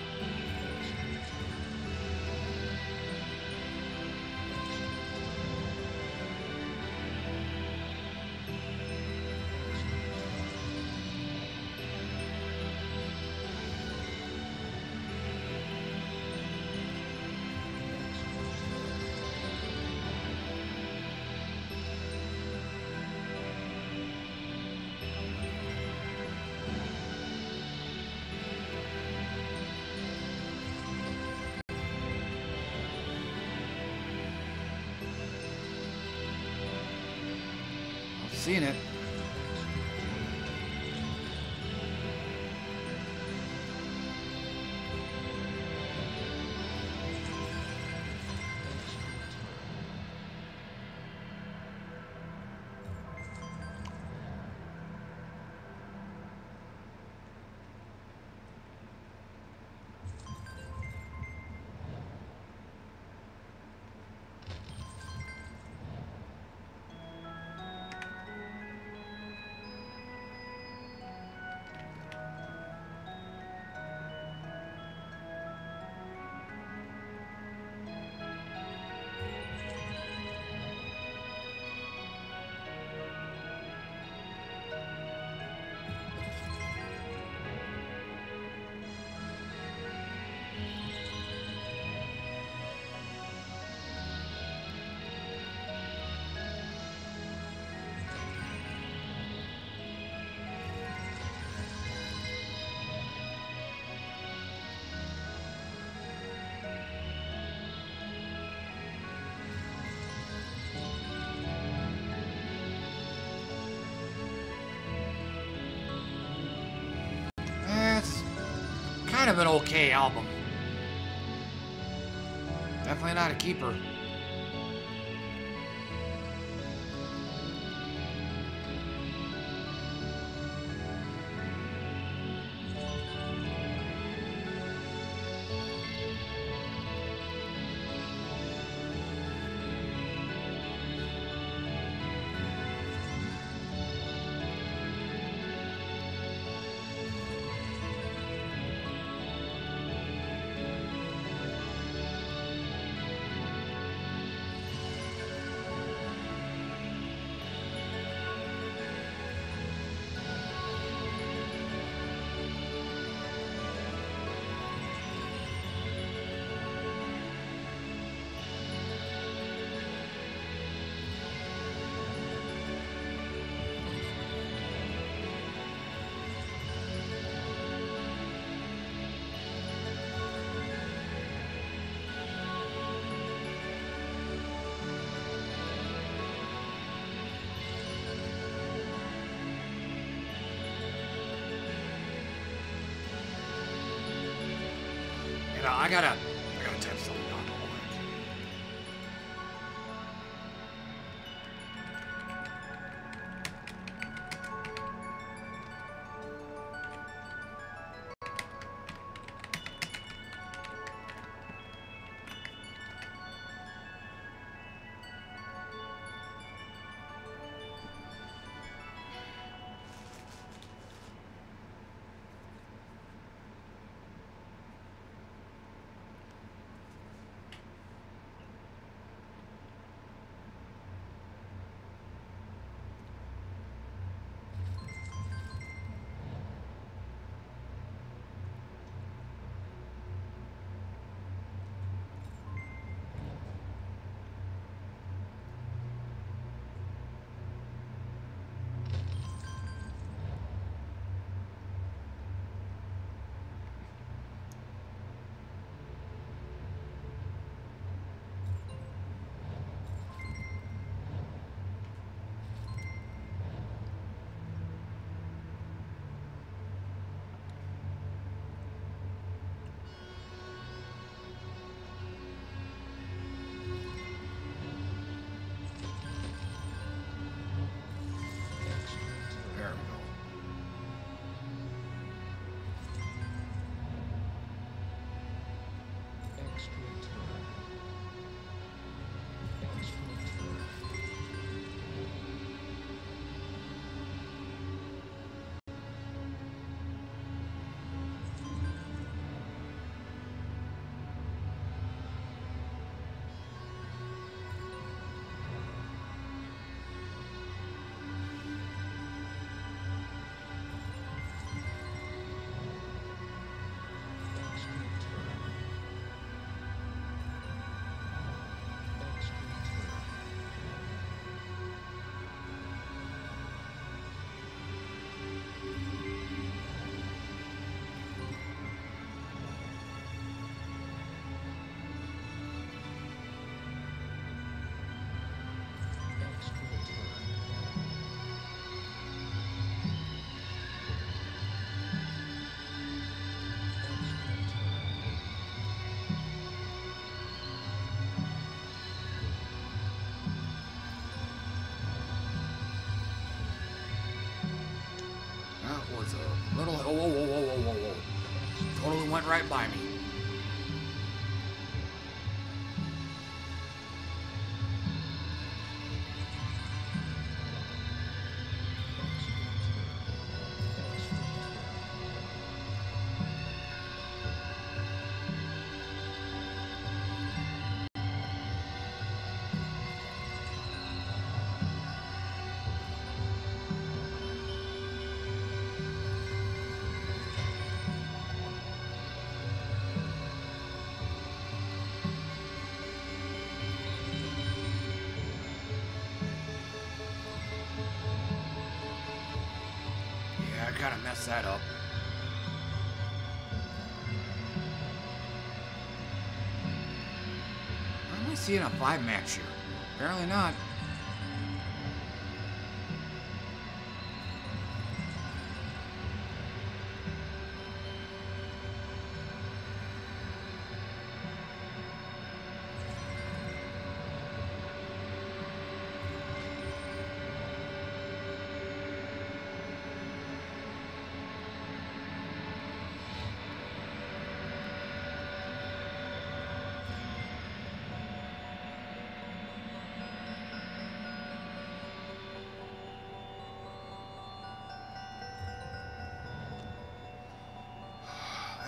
S2: Kind of an okay album. Definitely not a keeper. You went right by me. That up. Why am I seeing a five match here? Apparently not.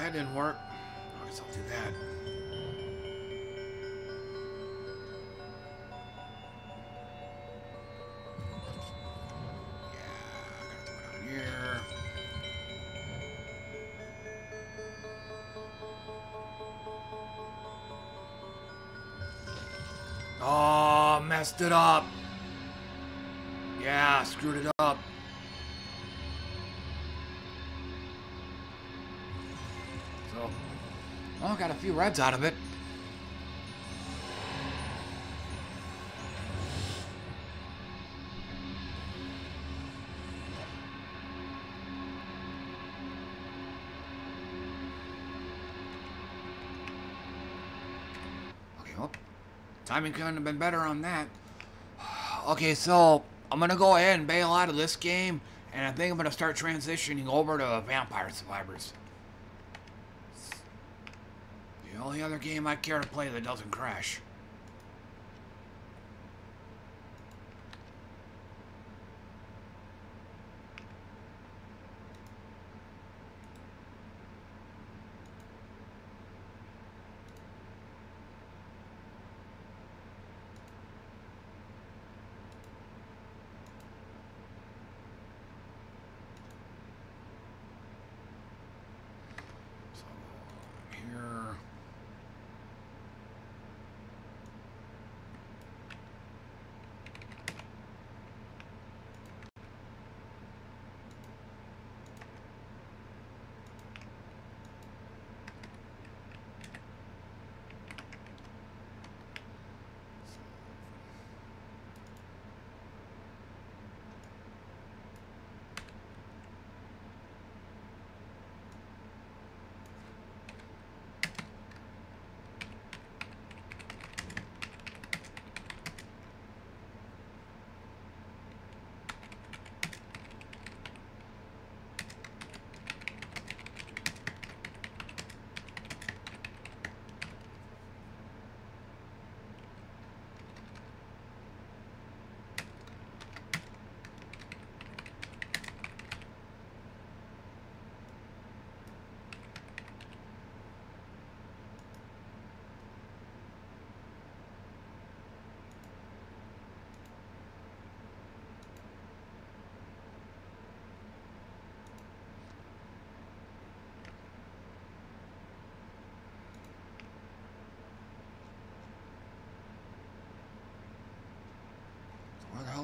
S2: That didn't work. I guess I'll do that. Oh, messed it up. Yeah, screwed it up. Got a few reds out of it. Okay, well, timing couldn't have been better on that. Okay, so I'm gonna go ahead and bail out of this game, and I think I'm gonna start transitioning over to Vampire Survivors. The only other game I care to play that doesn't crash. So, here.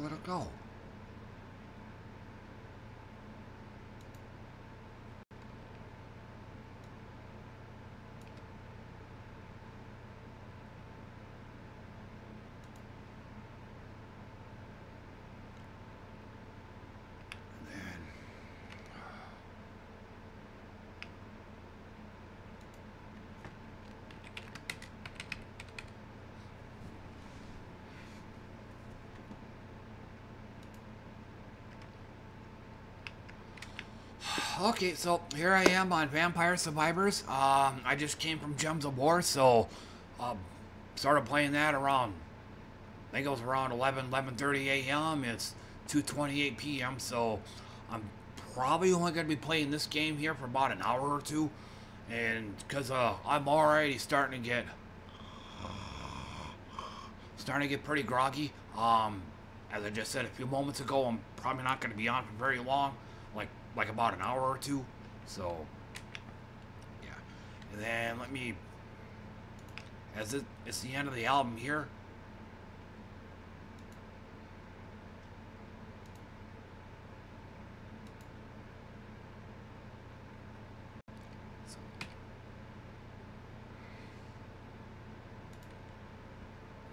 S2: Did it go? And then Okay, so here I am on Vampire Survivors. Um, I just came from Gems of War, so um, started playing that around. I think it was around 11, 11:30 a.m. It's 2:28 p.m. So I'm probably only gonna be playing this game here for about an hour or two, and because uh, I'm already starting to get starting to get pretty groggy. Um, as I just said a few moments ago, I'm probably not gonna be on for very long, like about an hour or two. So yeah, and then let me. As it, it's the end of the album here.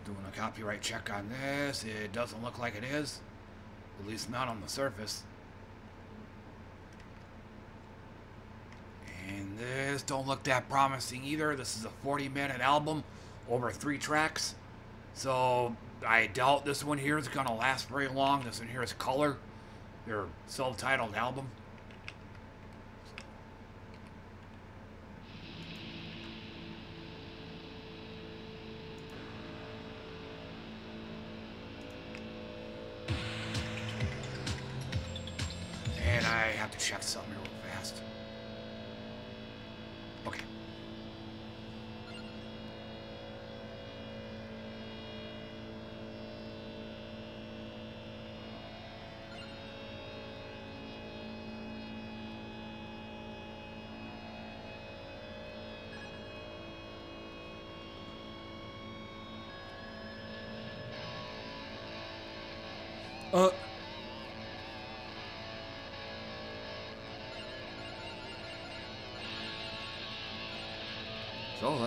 S2: Doing a copyright check on this. It doesn't look like it is. At least not on the surface. This don't look that promising either. This is a 40 minute album over three tracks. So I doubt this one here is going to last very long. This one here is Color, their self titled album.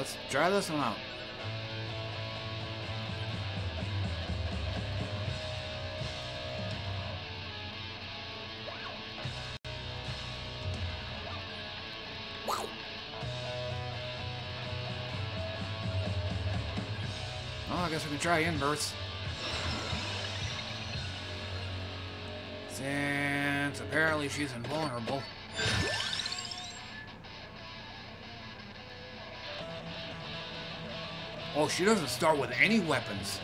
S2: Let's try this one out. Oh, I guess we can try inverse. Since apparently she's invulnerable. Oh, she doesn't start with any weapons.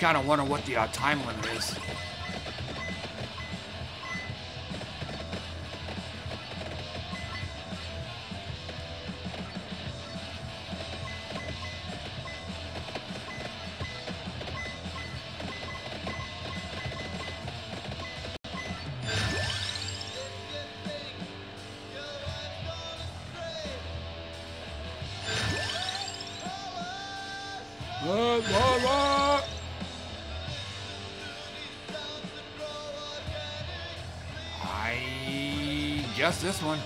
S2: Kind of wonder what the uh, time limit is. Guess this one.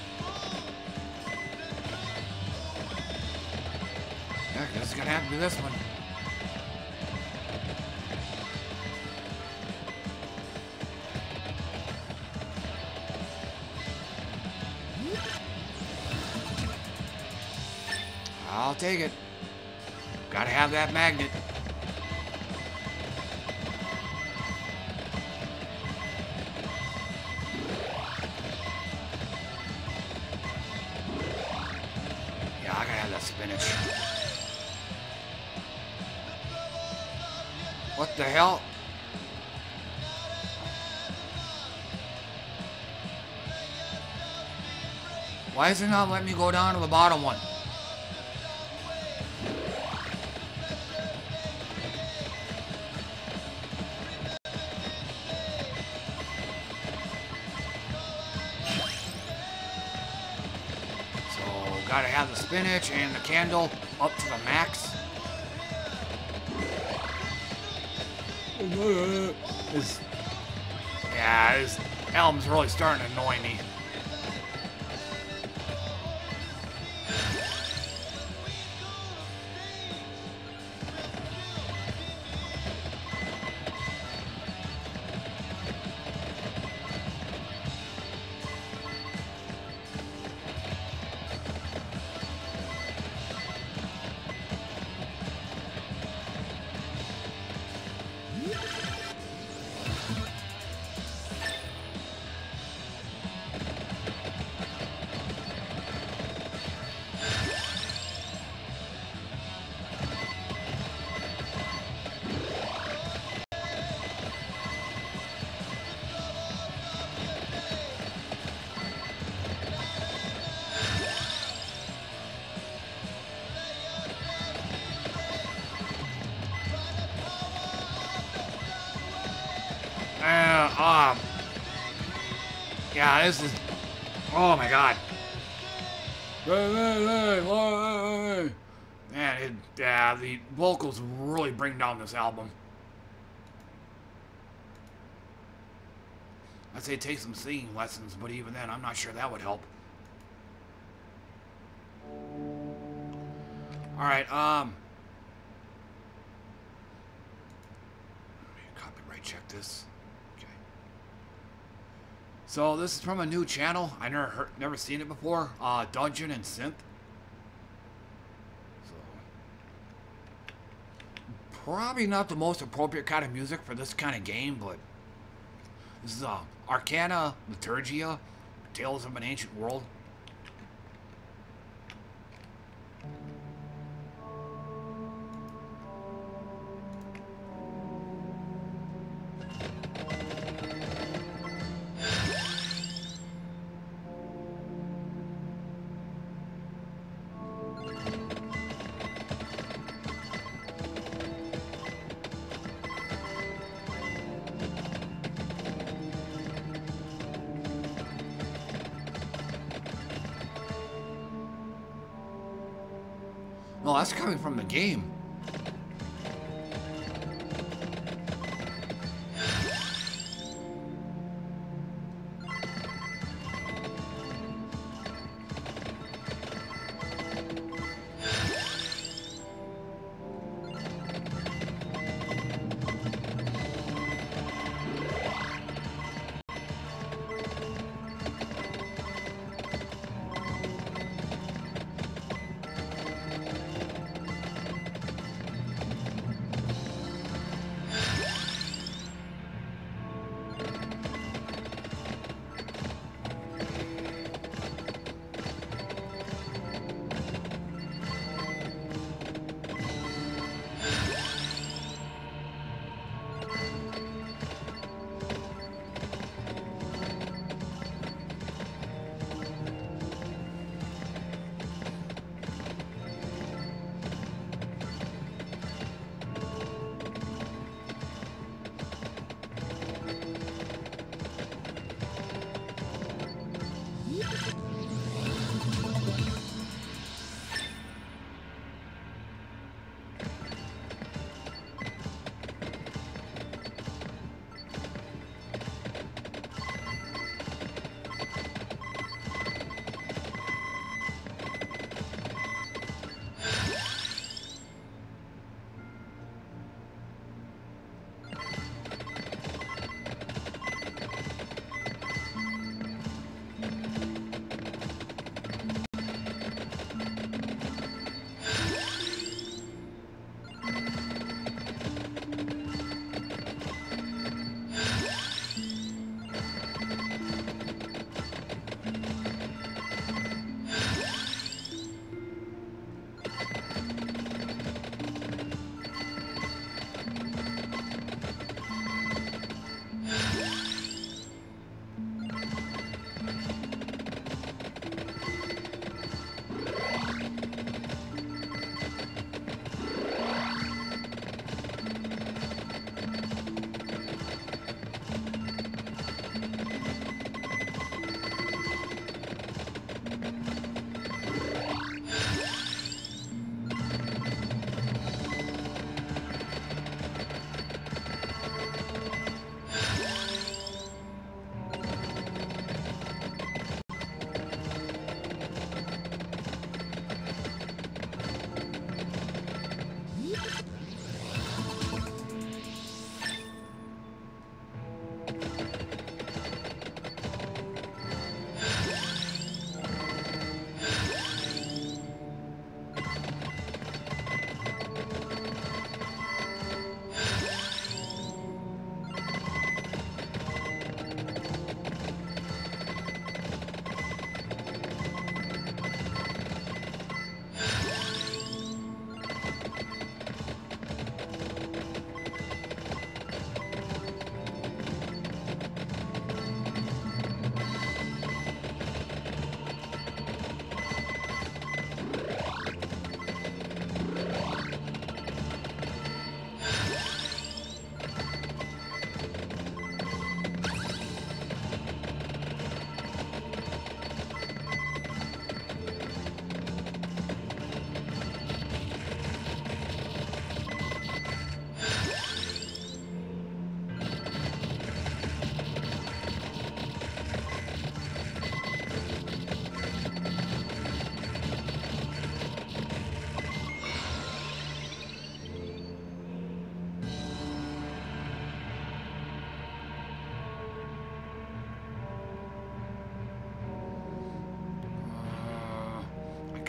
S2: Yeah, I guess it's gonna have to be this one. I'll take it. Gotta have that magnet. What the hell? Why is it not letting me go down to the bottom one? So, gotta have the spinach and the candle up to the max. Yeah, this album's really starting to annoy me. This is, oh my god. Man, it, yeah, the vocals really bring down this album. I'd say take some singing lessons, but even then, I'm not sure that would help. This is from a new channel. I never heard, never seen it before. Uh, Dungeon and Synth. So probably not the most appropriate kind of music for this kind of game, but this is uh, Arcana Liturgia, Tales of an Ancient World. Game.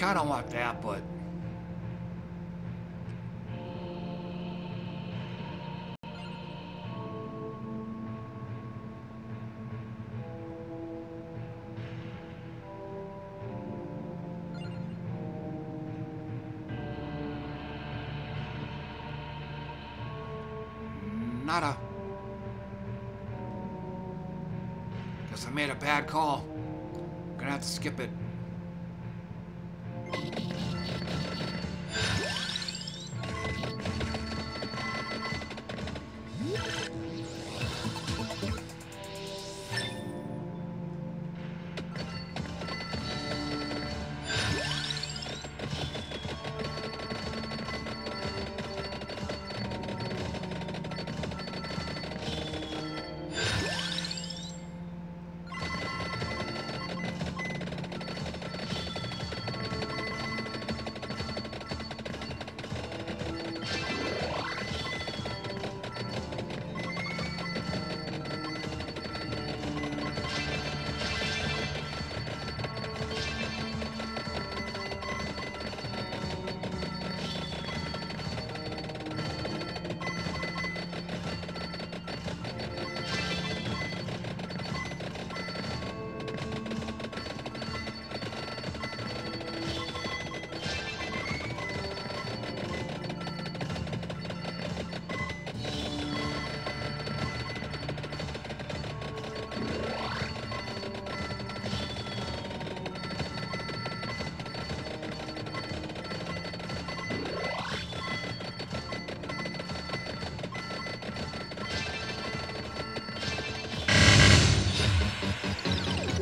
S2: Kind of want that, but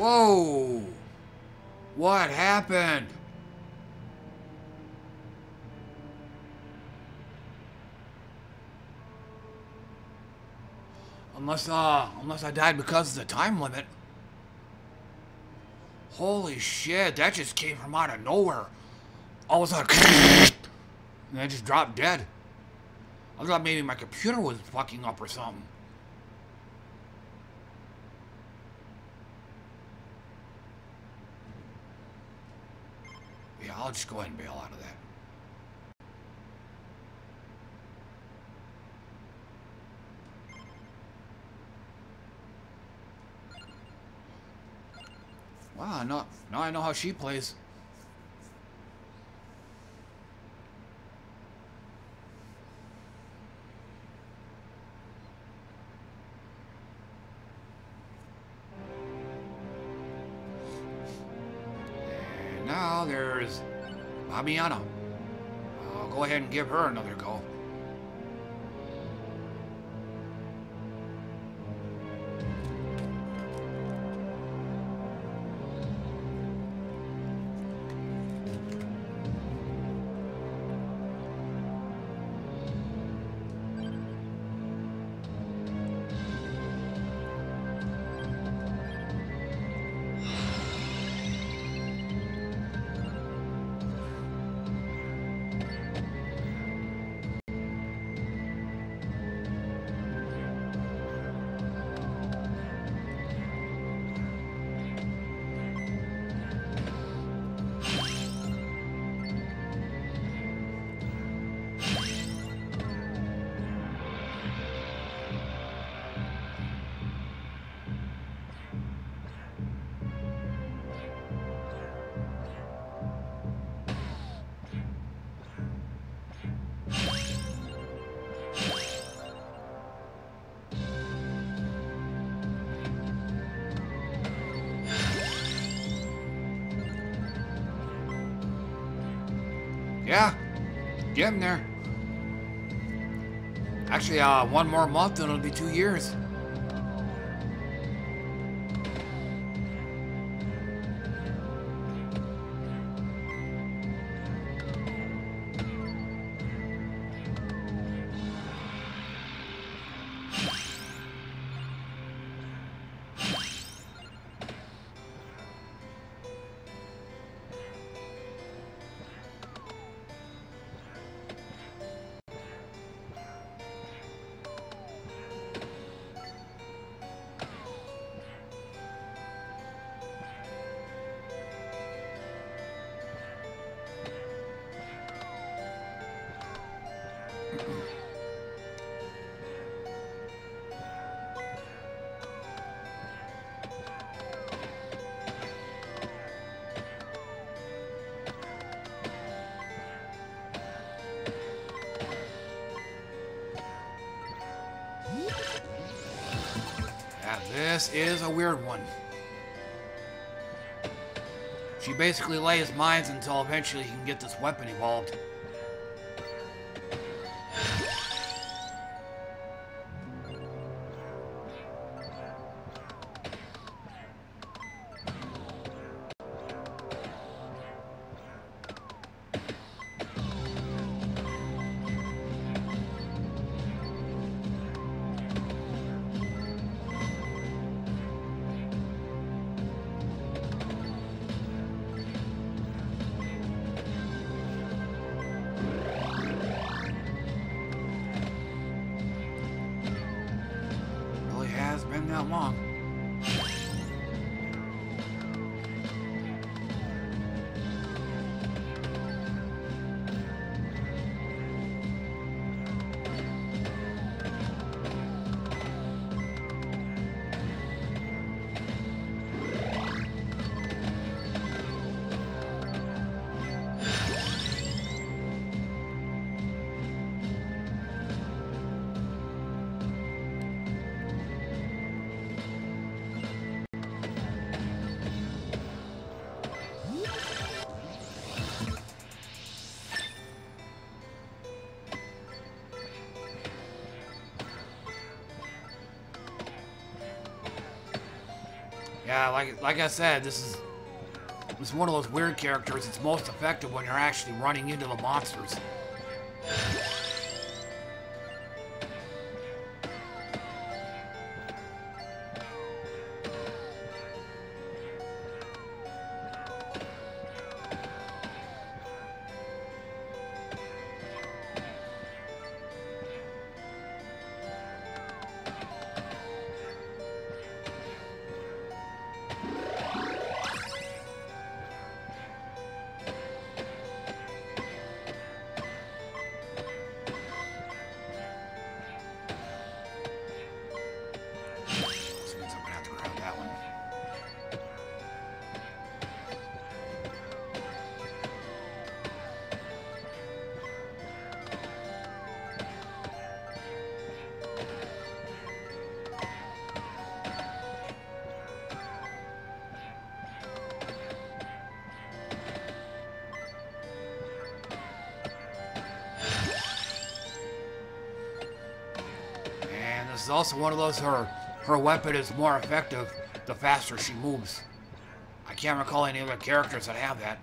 S2: Whoa! What happened? Unless, uh, unless I died because of the time limit. Holy shit, that just came from out of nowhere. All of a sudden, and I just dropped dead. I thought maybe my computer was fucking up or something. Yeah, I'll just go ahead and bail out of that. Wow, now, now I know how she plays. Babi-Onna. I'll uh, go ahead and give her another go. Getting there. Actually, uh, one more month and it'll be two years. She basically lays mines until eventually he can get this weapon evolved. Like I said, this is is one of those weird characters. It's most effective when you're actually running into the monsters. Also one of those her her weapon is more effective the faster she moves. I can't recall any other characters that have that.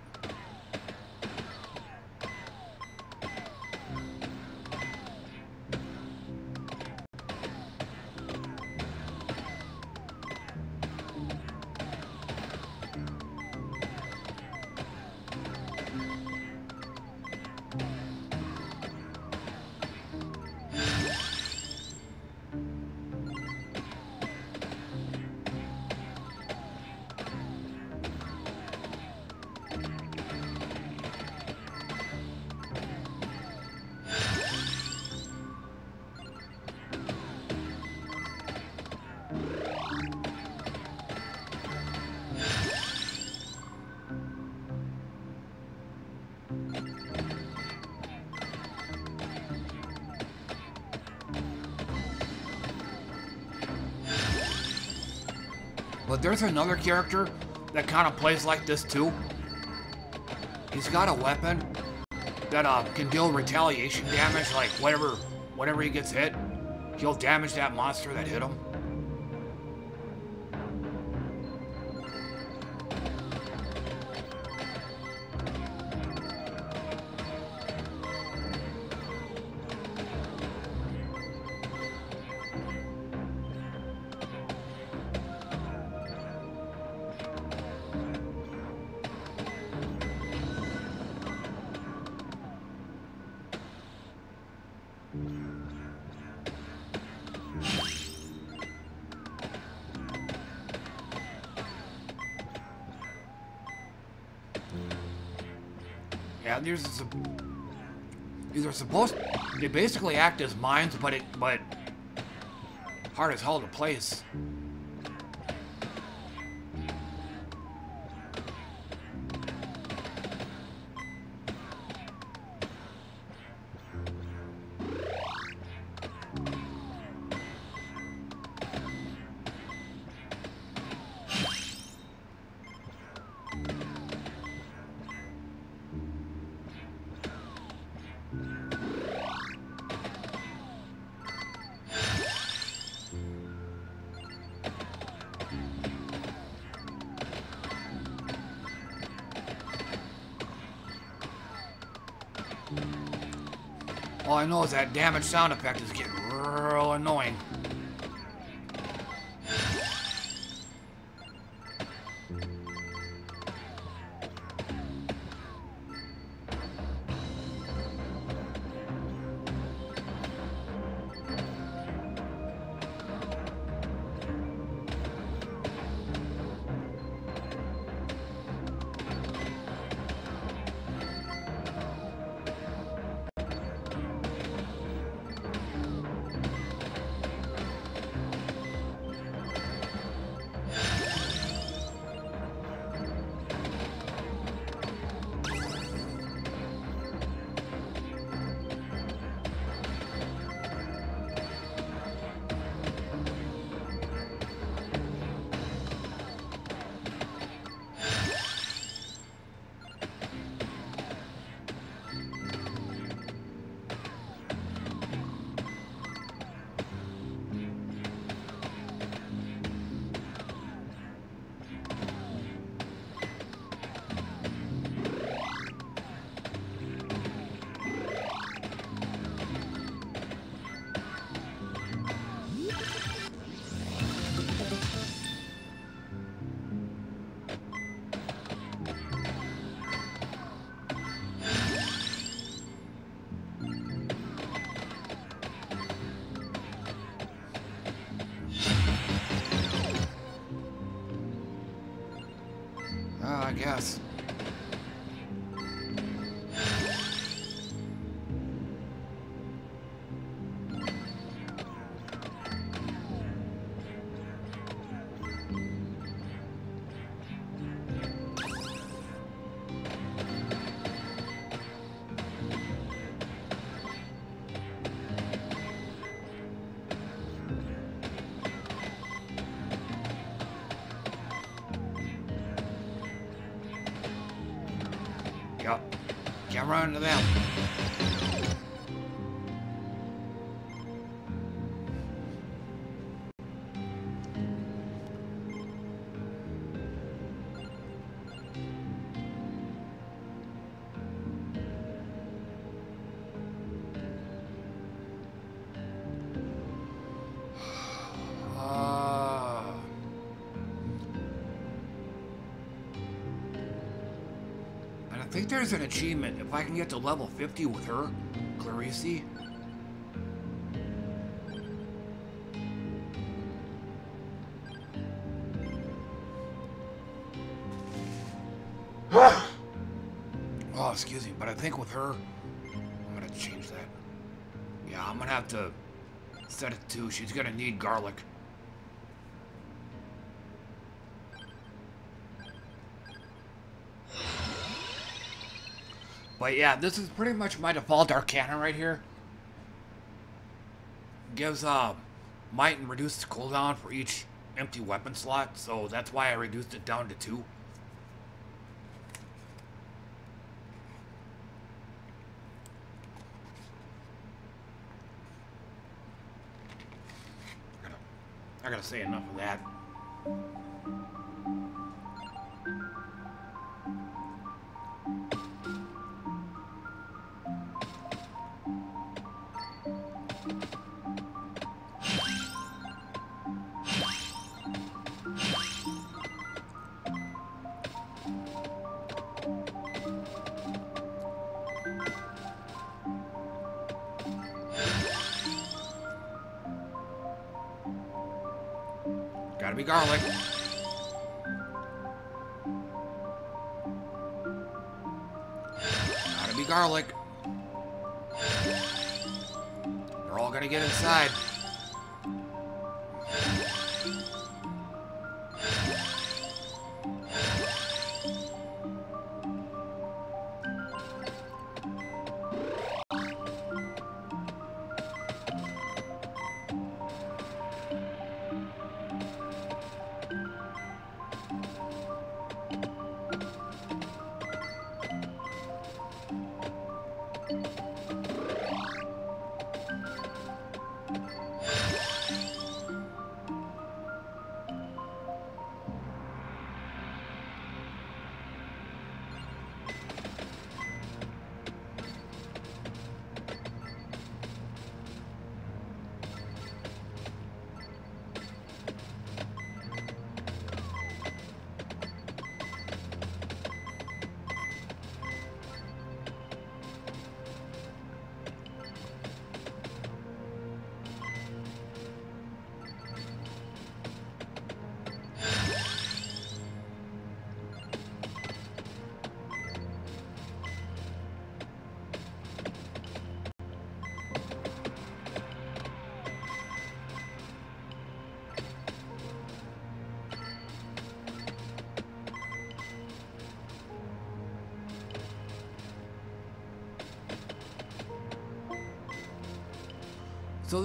S2: There's another character that kind of plays like this too. He's got a weapon that uh, can deal retaliation damage, like whenever, whenever he gets hit, he'll damage that monster that hit him. They basically act as mines, but it but hard as hell to place. All I know is that damage sound effect is getting real annoying. Guess. Run into them. And I think there's an achievement if I can get to level 50 with her, Clerici. oh, excuse me, but I think with her, I'm gonna change that. Yeah, I'm gonna have to set it to. She's gonna need garlic. But yeah, this is pretty much my default Arcana right here. Gives uh, might and reduced cooldown for each empty weapon slot, so that's why I reduced it down to two. I gotta, I gotta say enough of that.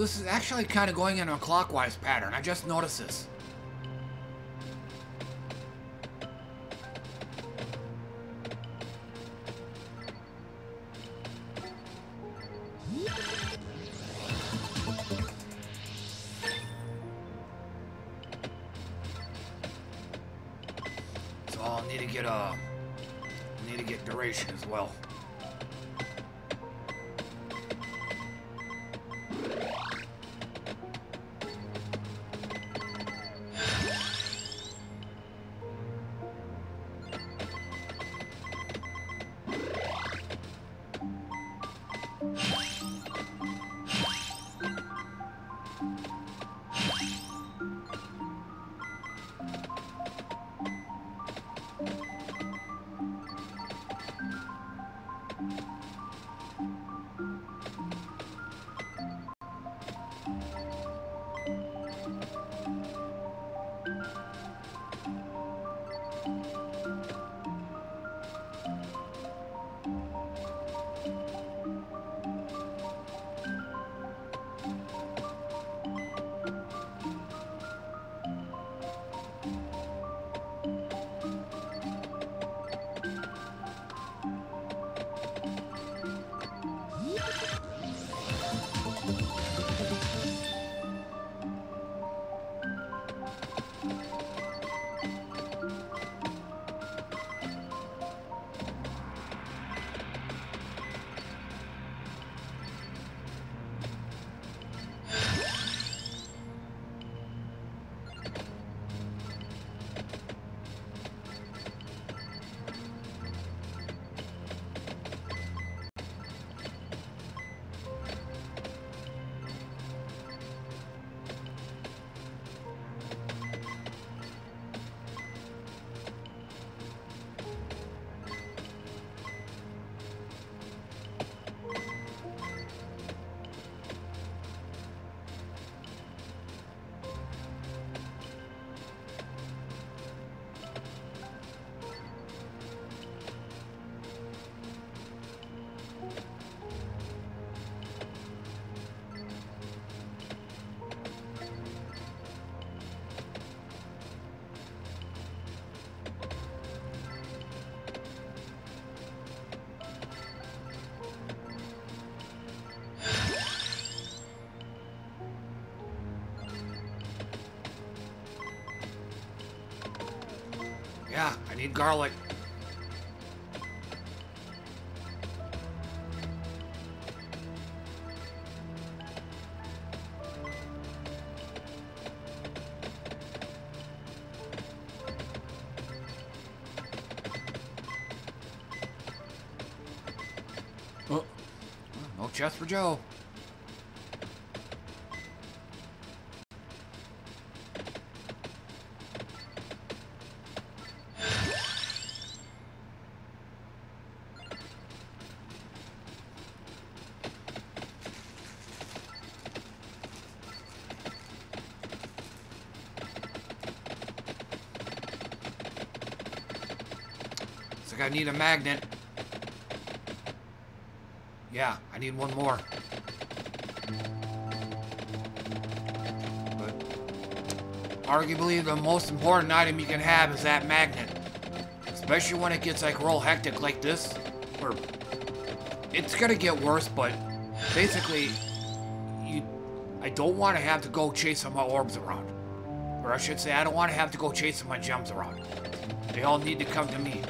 S2: This is actually kind of going in a clockwise pattern. I just noticed this. Garlic. Oh, no chest for Joe. I need a magnet. Yeah, I need one more. But arguably the most important item you can have is that magnet. Especially when it gets like real hectic like this. Or it's gonna get worse, but basically you I don't want to have to go chasing my orbs around. Or I should say I don't want to have to go chasing my gems around. They all need to come to me.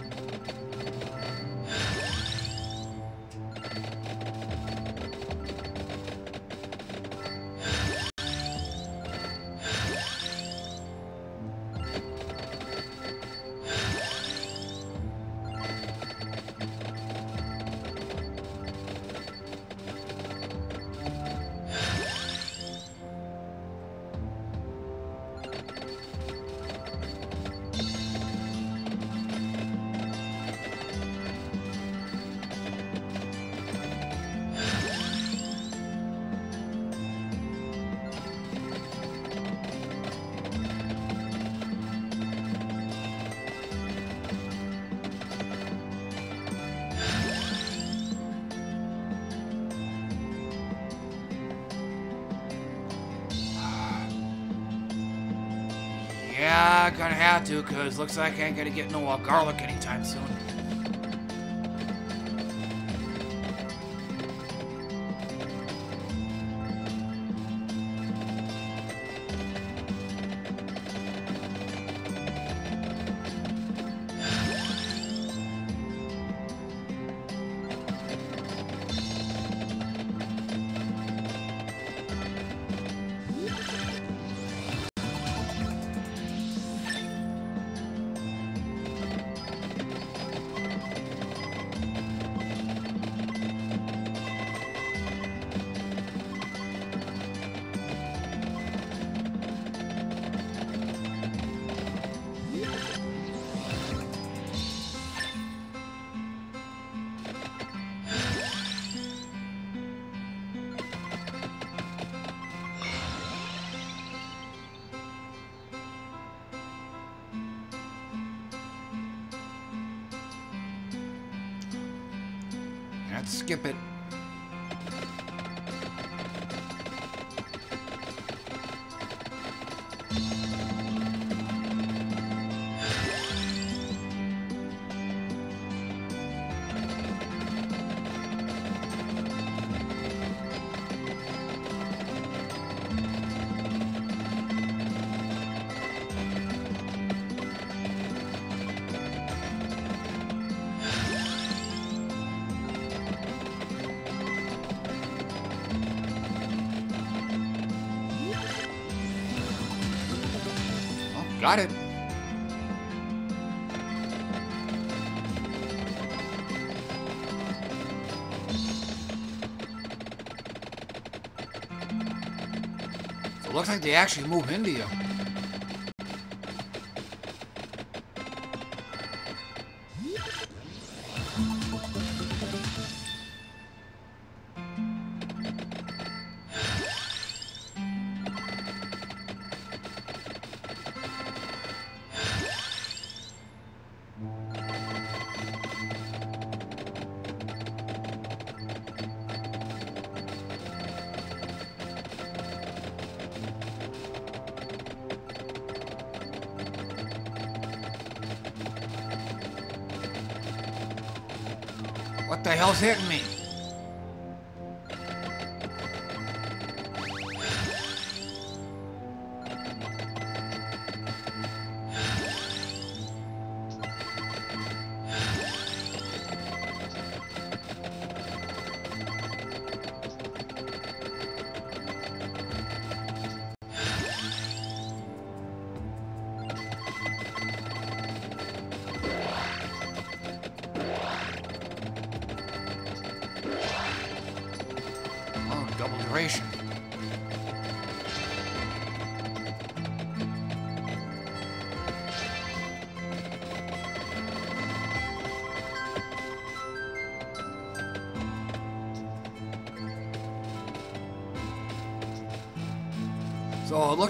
S2: Have to, cause looks like I ain't gonna get no uh, garlic skip it. Got it. So looks like they actually move into you.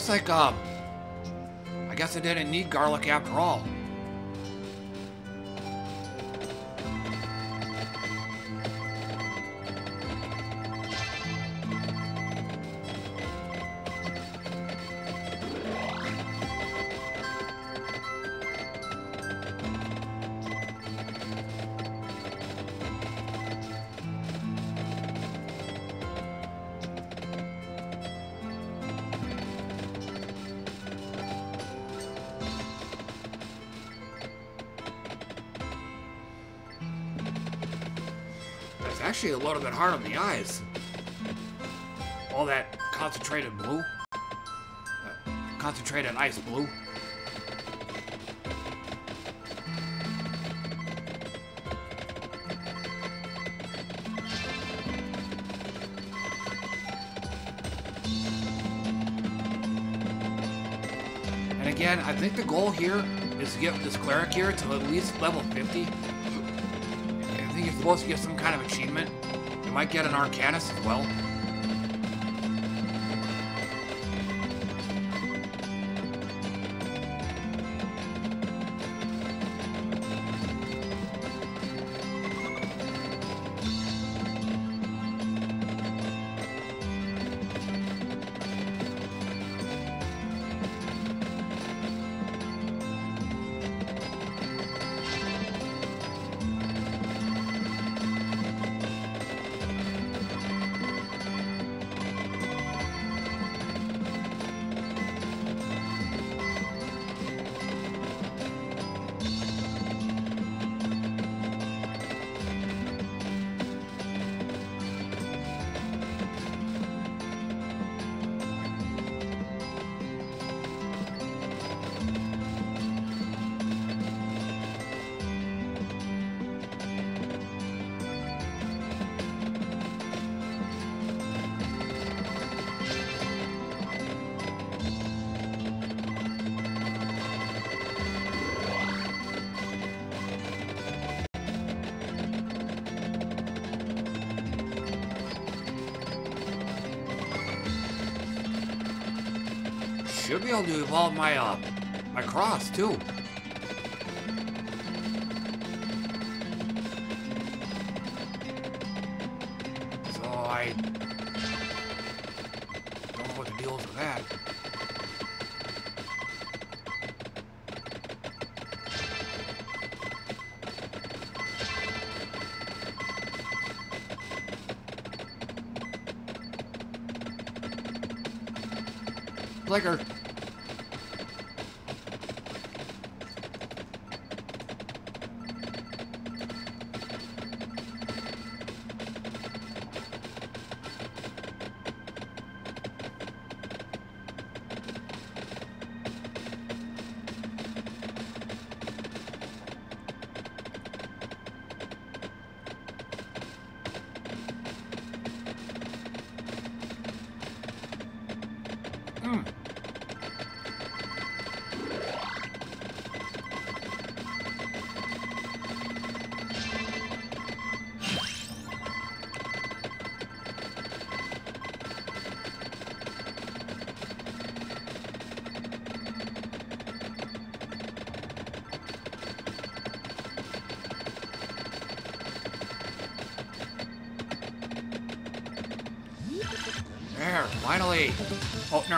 S2: Like, um, I guess I didn't need garlic after all. Goal here is to get this cleric here to at least level 50. I think you're supposed to get some kind of achievement. You might get an Arcanus as well.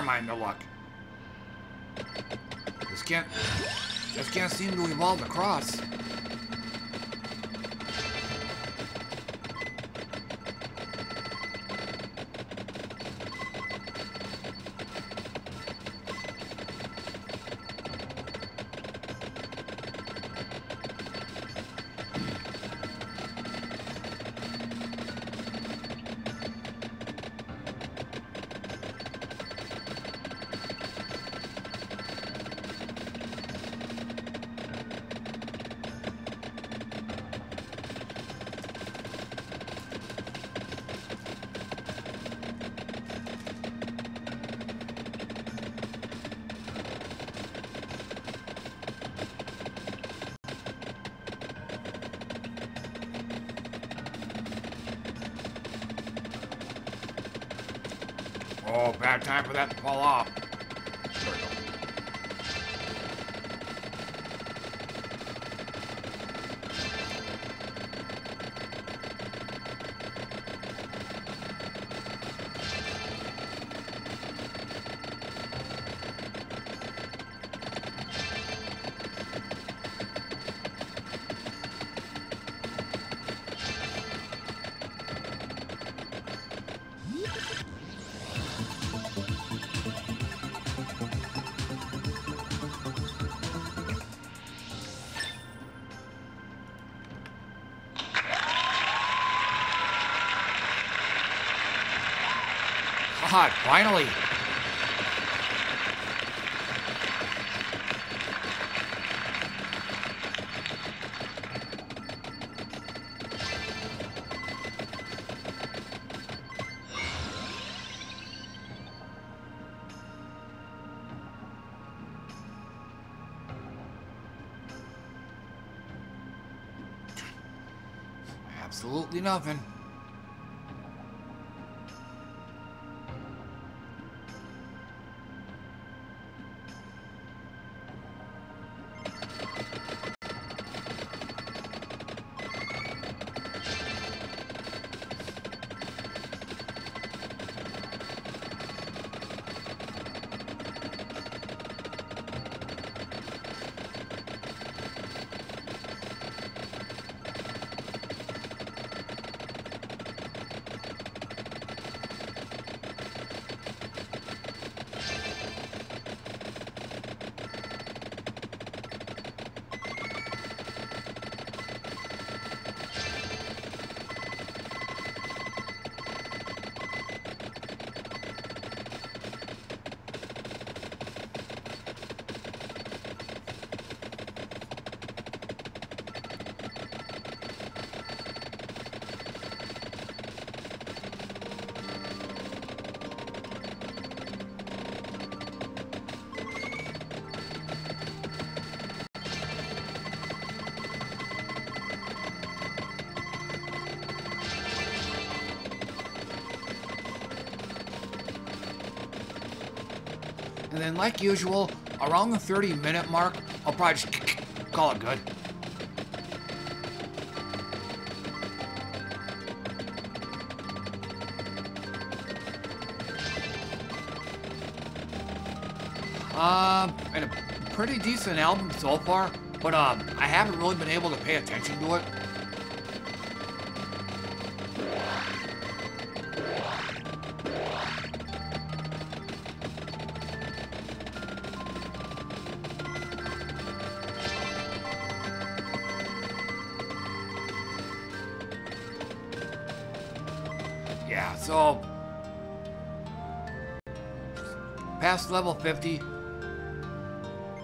S2: Mind, no luck. Just can't, just can't seem to evolve the bad time for that to fall off. Finally. Absolutely nothing. And like usual, around the 30 minute mark, I'll probably just call it good. Um, and a pretty decent album so far, but um, I haven't really been able to pay attention to it.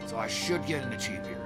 S2: So I should get an achievement.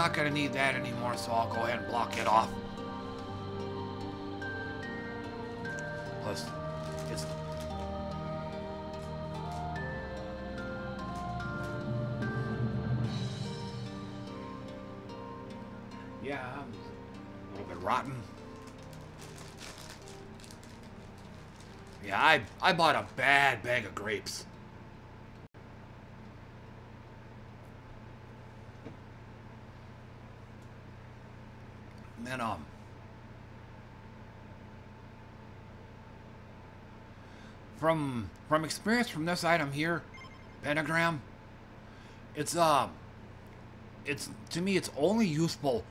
S2: Not gonna need that anymore, so I'll go ahead and block it off. From experience from this item here, pentagram, it's um it's to me it's only useful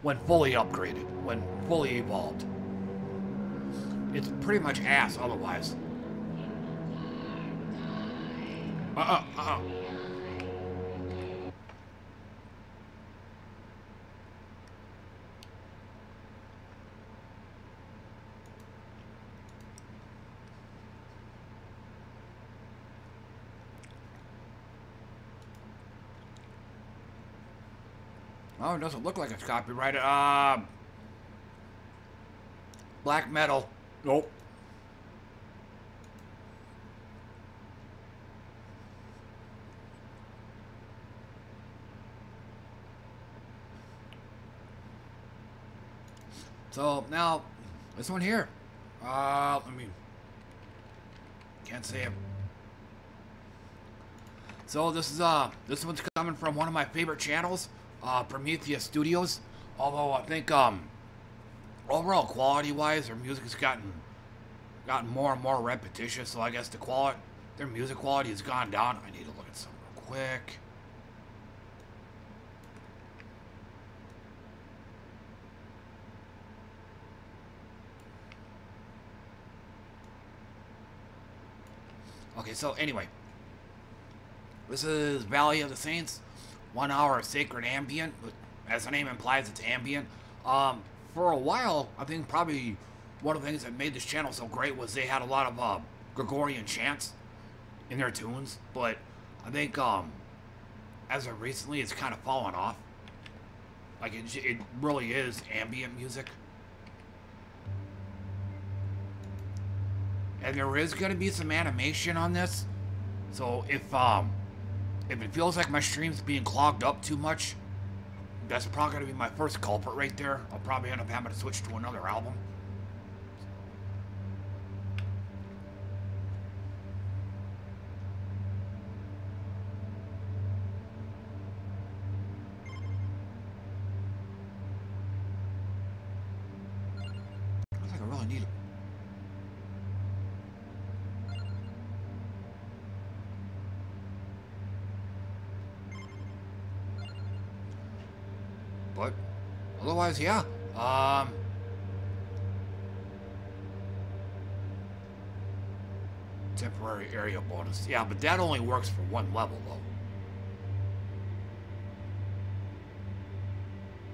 S2: when fully upgraded, when fully evolved. It's pretty much ass otherwise. It doesn't look like it's copyrighted. Uh, black metal. Nope. So now, this one here. Uh, let me. Can't say it. So this is uh, this one's coming from one of my favorite channels, uh, Prometheus Studios. Although I think um, overall quality-wise, their music has gotten gotten more and more repetitious. So I guess the quality, their music quality has gone down. I need to look at something real quick. Okay, so anyway, this is Valley of the Saints, one hour of sacred ambient. As the name implies, it's ambient. Um, for a while, I think probably one of the things that made this channel so great was they had a lot of uh, Gregorian chants in their tunes, but I think um, as of recently, it's kind of fallen off. Like it, it really is ambient music. and there is going to be some animation on this. So if um if it feels like my stream's being clogged up too much, that's probably going to be my first culprit right there. I'll probably end up having to switch to another album. I think I really need it. But yeah. Um, temporary area bonus. Yeah, but that only works for one level, though.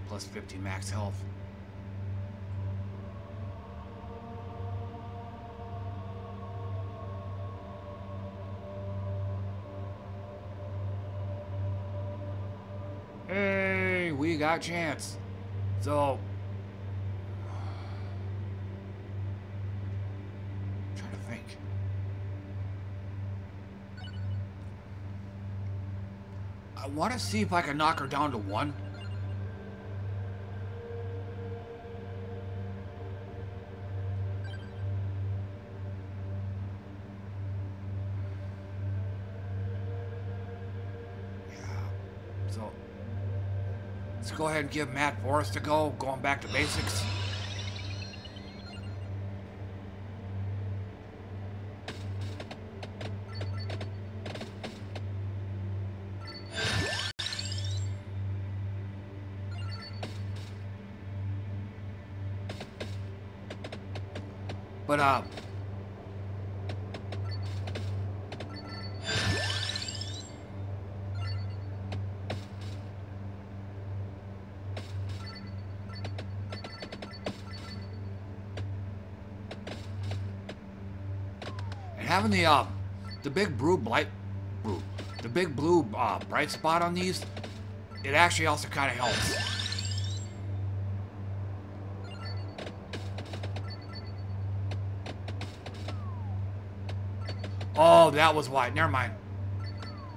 S2: Plus 50 max health. Hey, we got chance. So, trying to think. I want to see if I can knock her down to one. Go ahead and give Matt Forrest a go, going back to basics. Big blue blight, blue, the big blue, uh, bright spot on these, it actually also kind of helps. Oh, that was why. Never mind.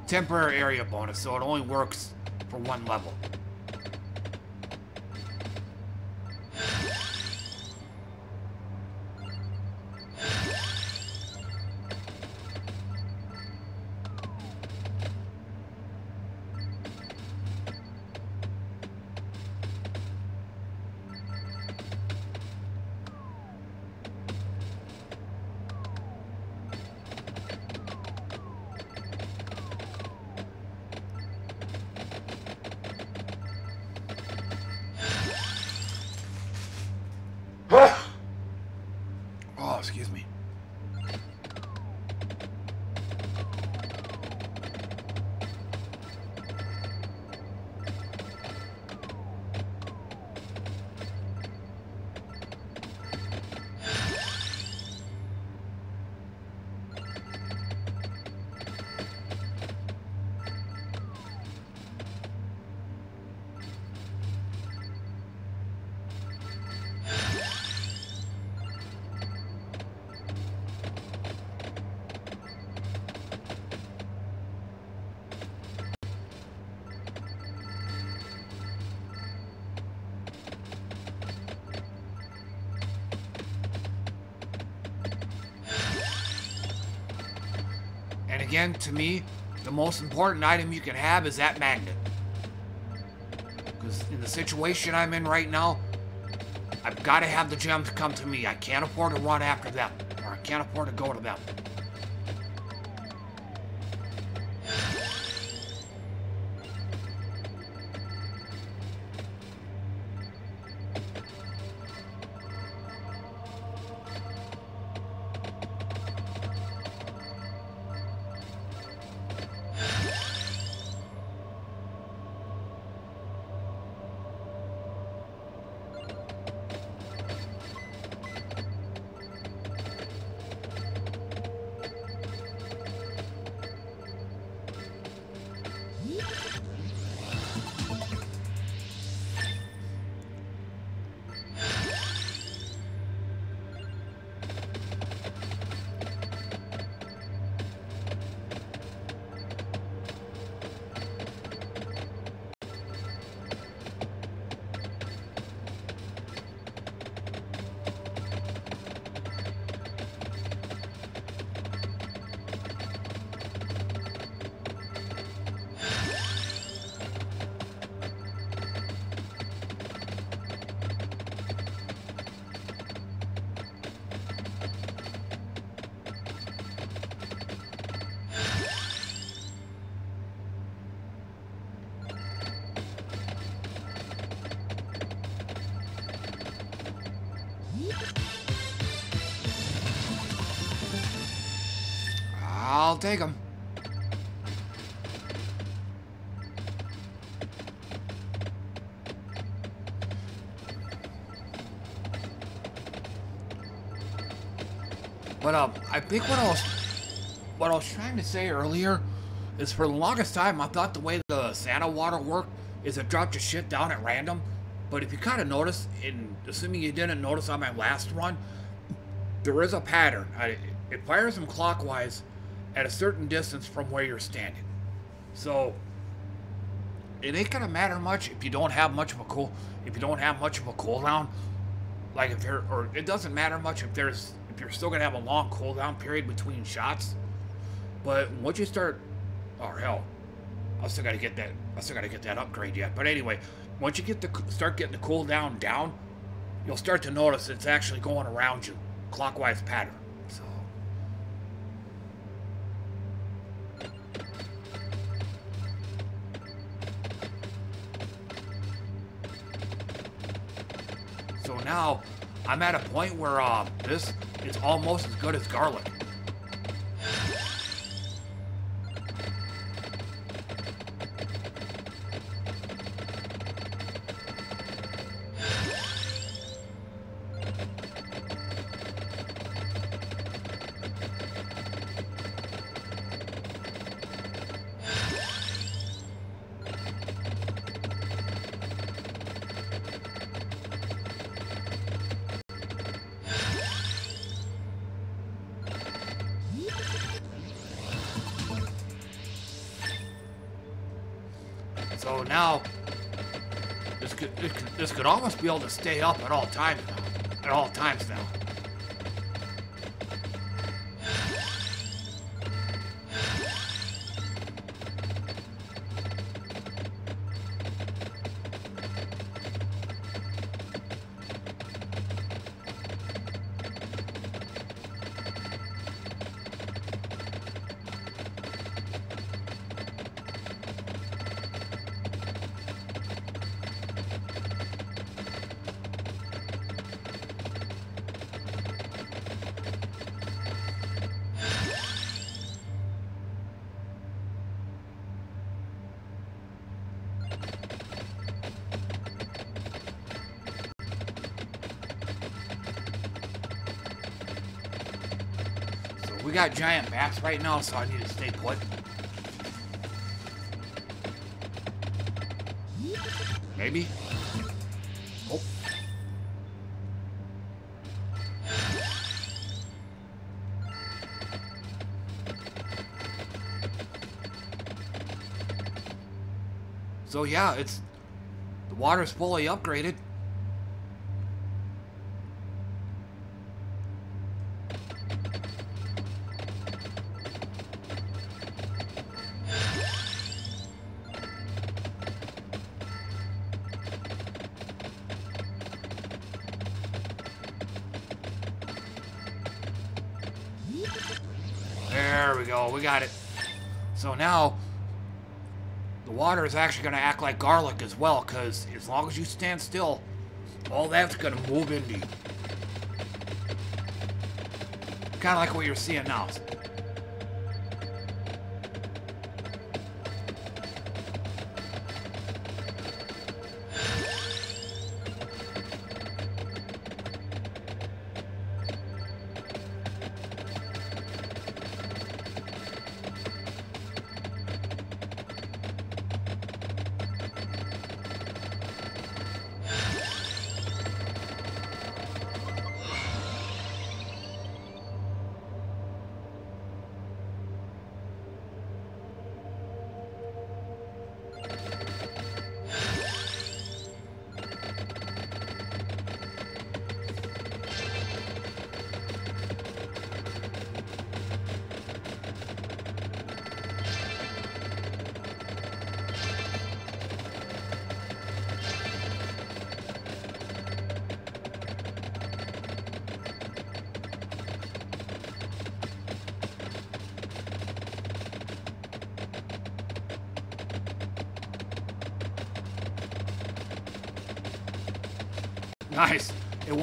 S2: Temporary area bonus, so it only works for one level. To me, the most important item you can have is that magnet. Because in the situation I'm in right now, I've got to have the gems come to me. I can't afford to run after them, or I can't afford to go to them. I'll take them. But um, I think what I was what I was trying to say earlier is for the longest time I thought the way the Santa water worked is it dropped your shit down at random. But if you kind of notice, and assuming you didn't notice on my last run, there is a pattern. I, it fires them clockwise at a certain distance from where you're standing. So it ain't gonna matter much if you don't have much of a cool if you don't have much of a cooldown. Like if there or it doesn't matter much if there's if you're still gonna have a long cooldown period between shots. But once you start or hell, I still gotta get that I still gotta get that upgrade yet. But anyway, once you get the start getting the cooldown down, you'll start to notice it's actually going around you, clockwise pattern. I'm at a point where uh, this is almost as good as garlic. Be able to stay up at all times now. At all times now. Giant bats right now, so I need to stay put. Maybe. Oh. So yeah, it's the water's fully upgraded. Now, the water is actually going to act like garlic as well, because as long as you stand still, all that's going to move into you. Kind of like what you're seeing now.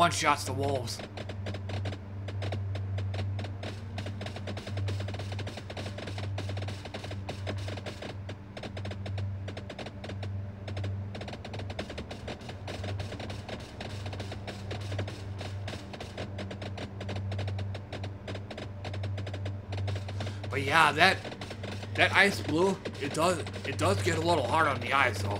S2: One-shots the wolves. But yeah, that that ice blue, it does it does get a little hard on the eyes though.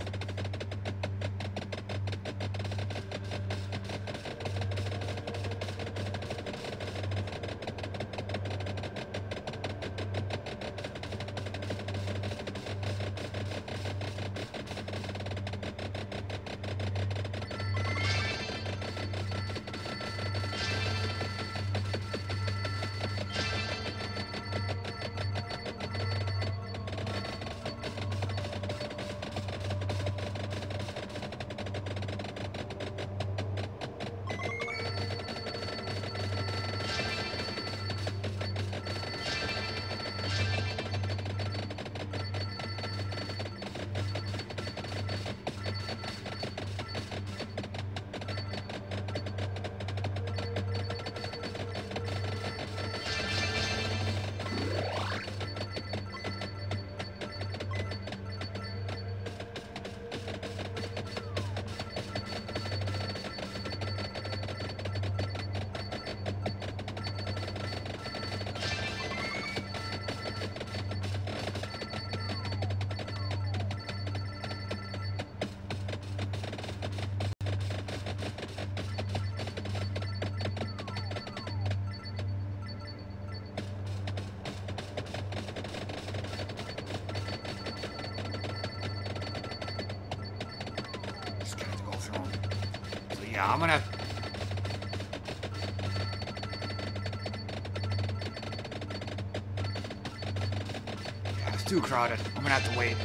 S2: Crowded. I'm gonna have to wait.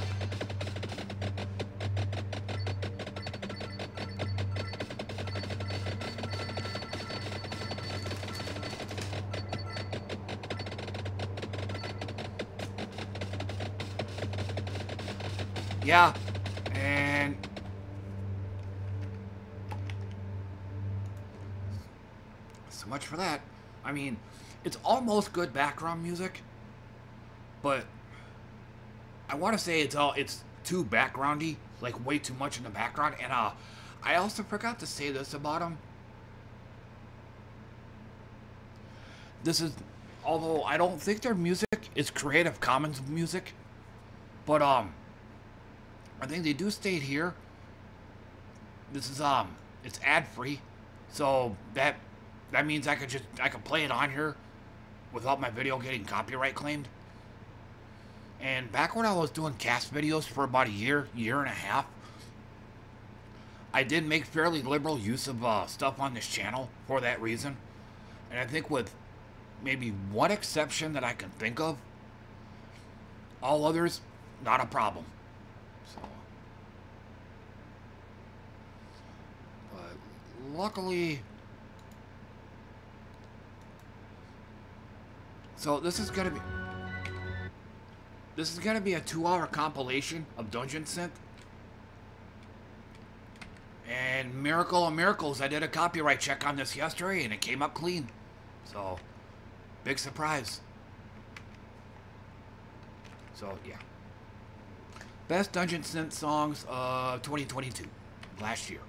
S2: Yeah, and So much for that. I mean, it's almost good background music, but I want to say it's all it's too backgroundy, like way too much in the background. And uh, I also forgot to say this about them. This is, although I don't think their music is Creative Commons music, but um, I think they do state here. This is um, it's ad free, so that that means I could just I could play it on here without my video getting copyright claimed. And back when I was doing cast videos for about a year, year and a half, I did make fairly liberal use of uh, stuff on this channel for that reason. And I think with maybe one exception that I can think of, all others, not a problem. So, but luckily, so this is gonna be. This is gonna be a two-hour compilation of Dungeon Synth. And miracle of miracles, I did a copyright check on this yesterday, and it came up clean. So, big surprise. So yeah. Best Dungeon Synth songs of 2022, last year.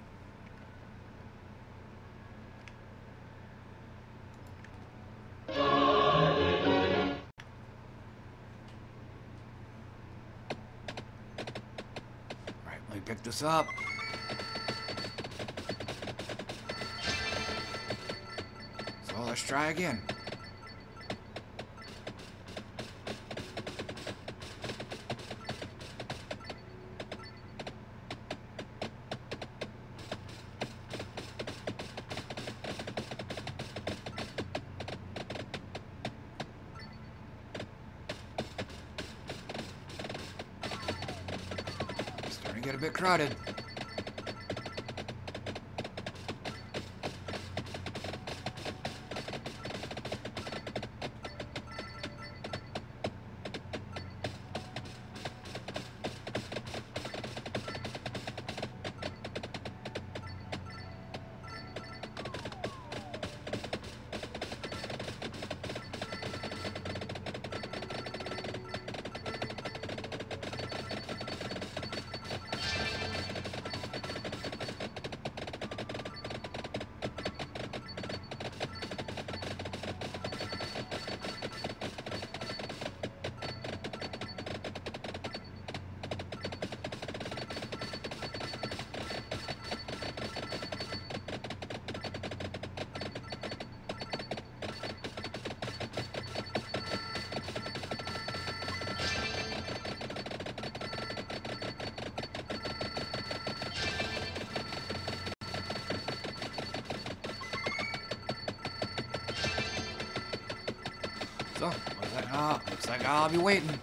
S2: Up. So let's try again. I'll be waiting.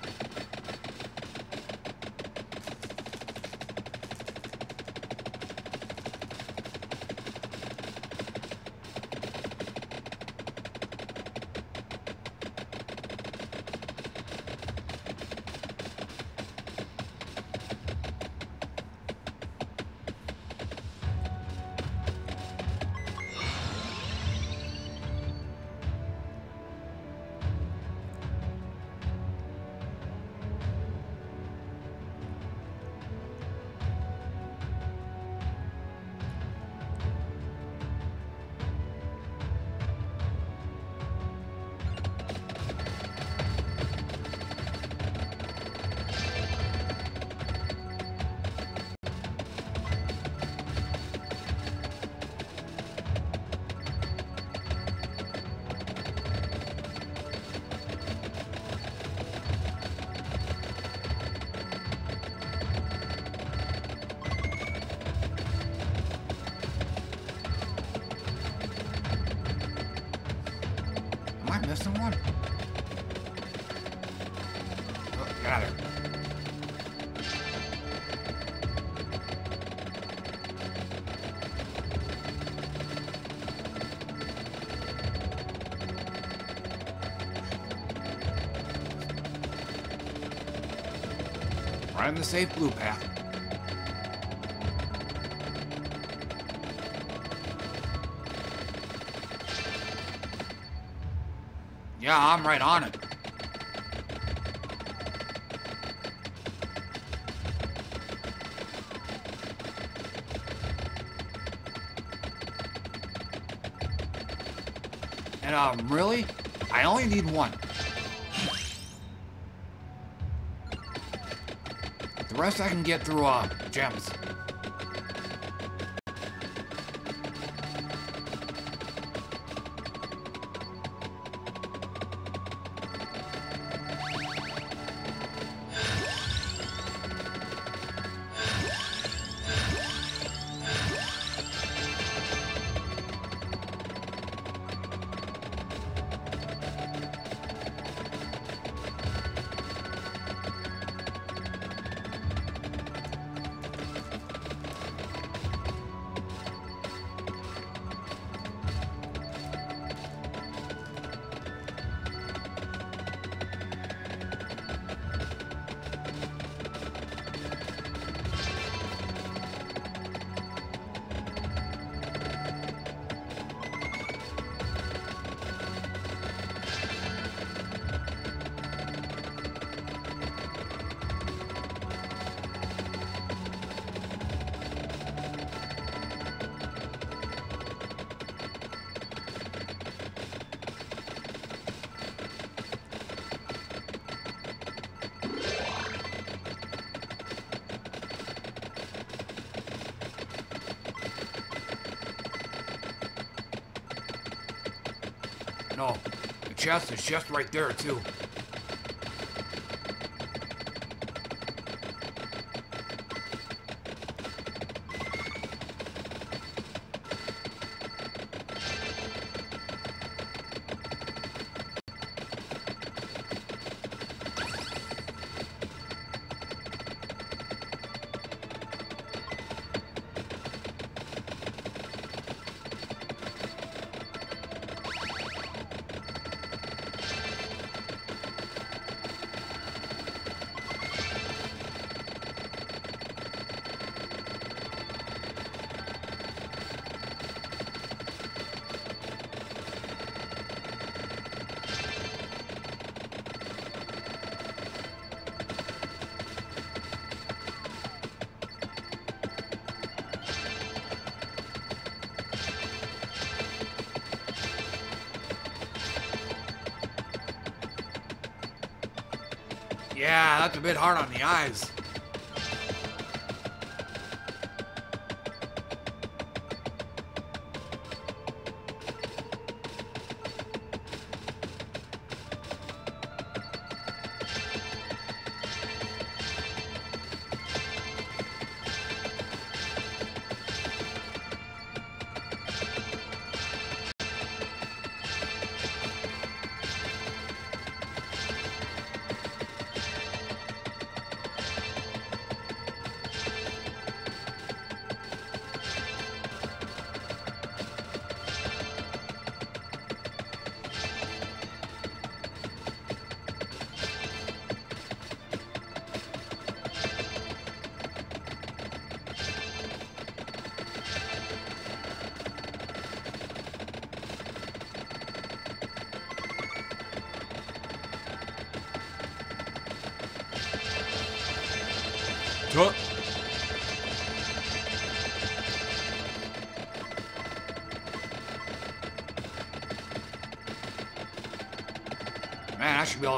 S2: The safe blue path. Yeah, I'm right on it. And um, really? I only need one. Rest I can get through uh gems. Chest is just right there too. Bit hard on the eyes.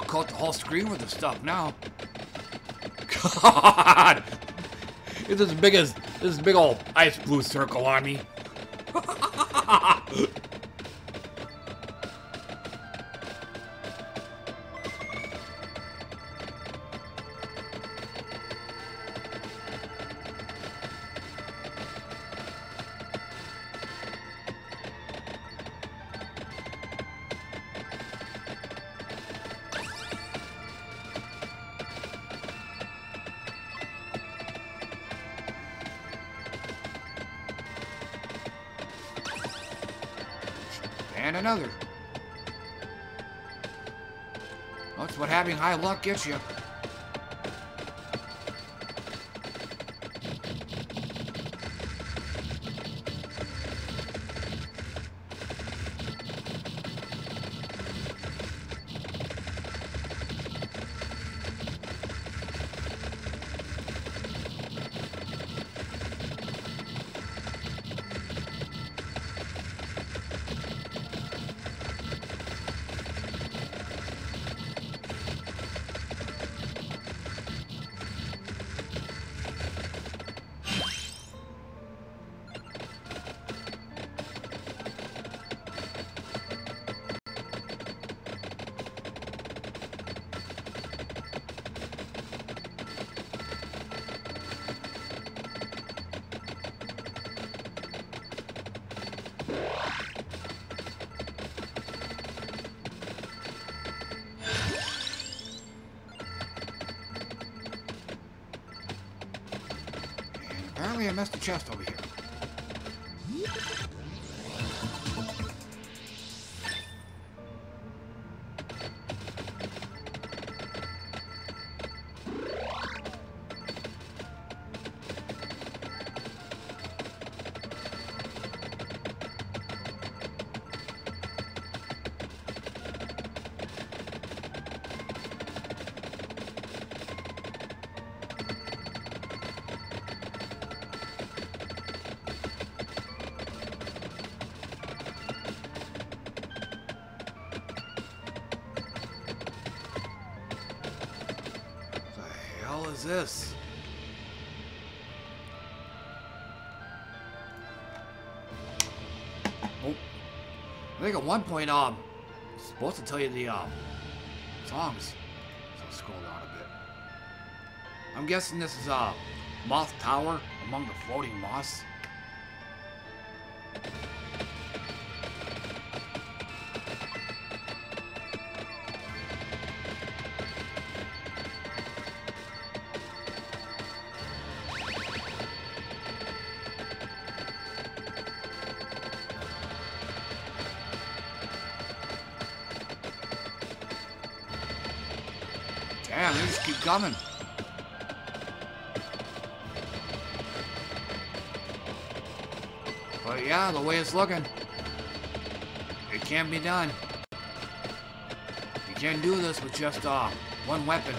S2: Coat the whole screen with this stuff now. God! It's as big as this big old ice blue circle on me. Luck gets you. Apparently I missed the chest over here. One point, um, supposed to tell you the um, songs. So I'll scroll down a bit. I'm guessing this is uh, Moth Tower among the floating moss. Coming. But yeah, the way it's looking, it can't be done. You can't do this with just uh, one weapon.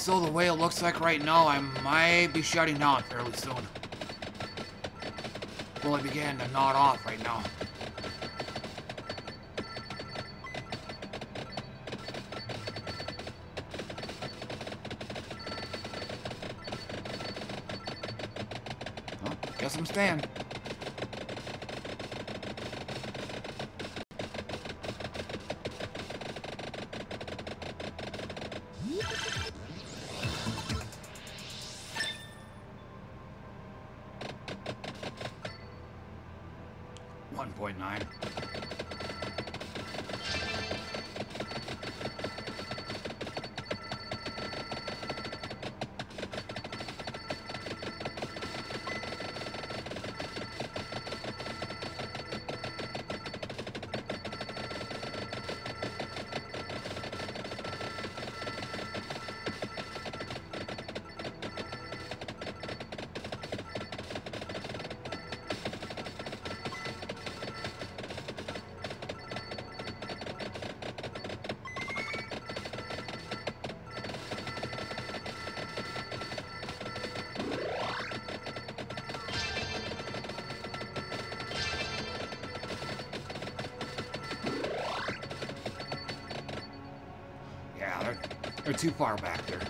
S2: Also the way it looks like right now, I might be shutting down fairly soon. Really began to nod off right now. Well, guess I'm staying. Too far back there.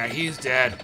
S2: Yeah, he's dead.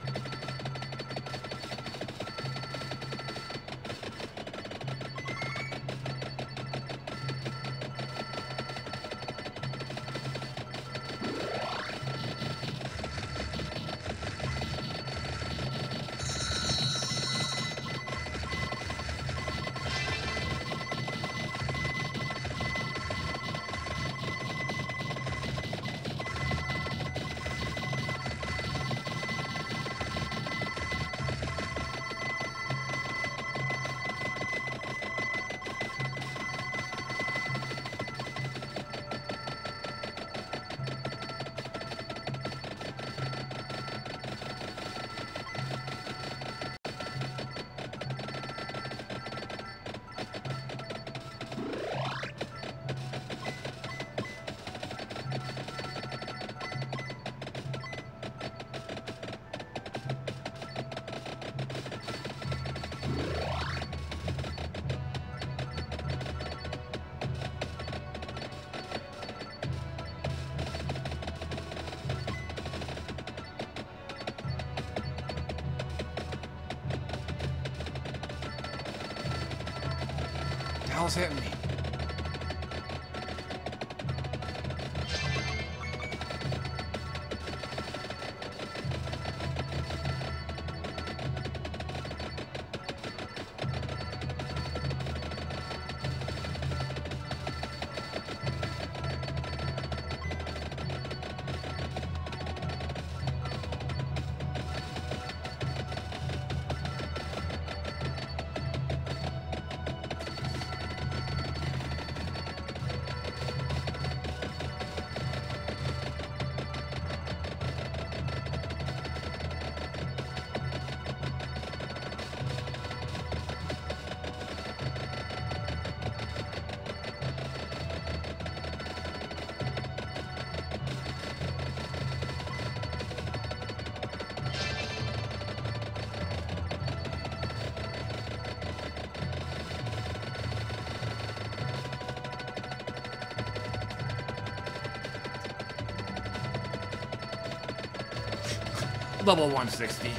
S2: Level 160.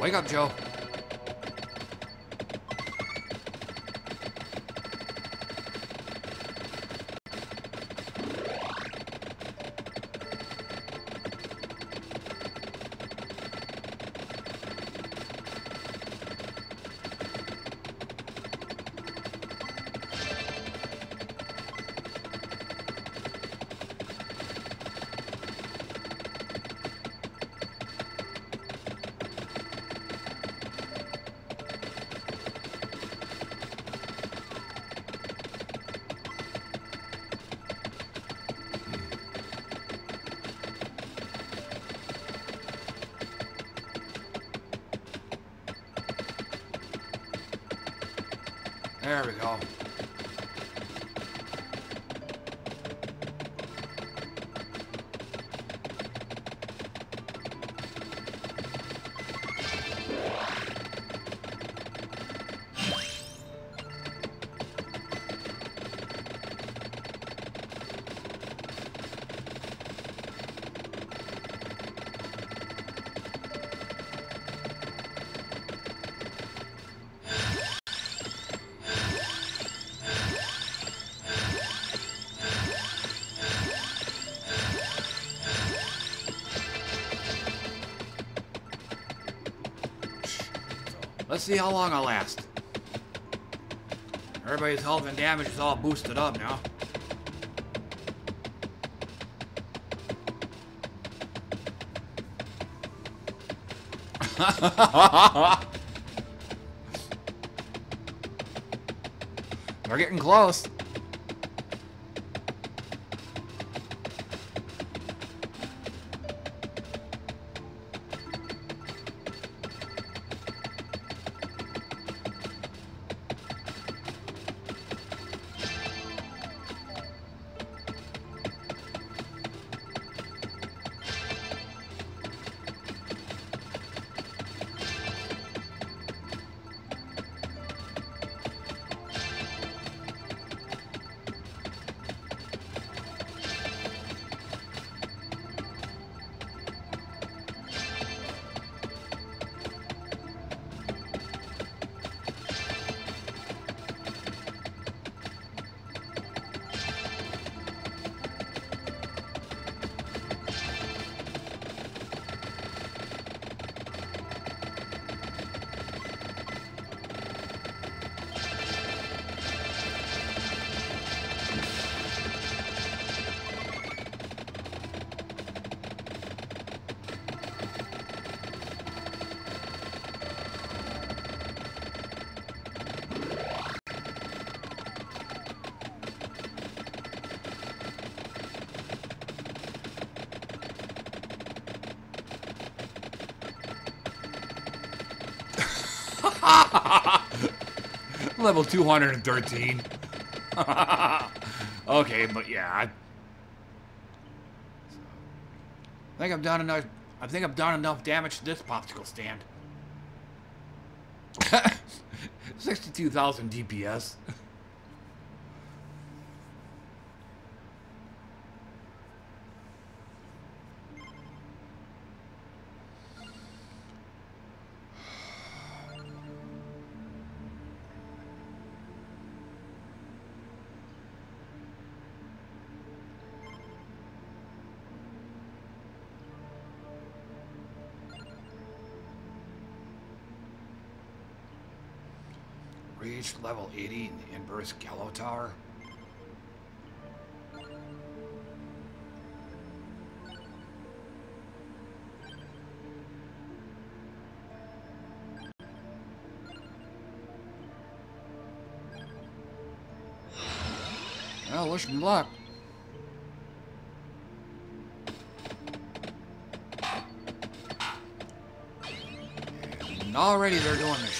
S2: Wake up, Joe. Let's see how long I'll last. Everybody's health and damage is all boosted up now. We're getting close. Level 213. okay, but yeah. I, I think I've done enough. I think I've done enough damage to this popsicle stand. 62,000 DPS. Level 80 in the inverse Gallo Tower. Well, wish me luck. And already they're doing this.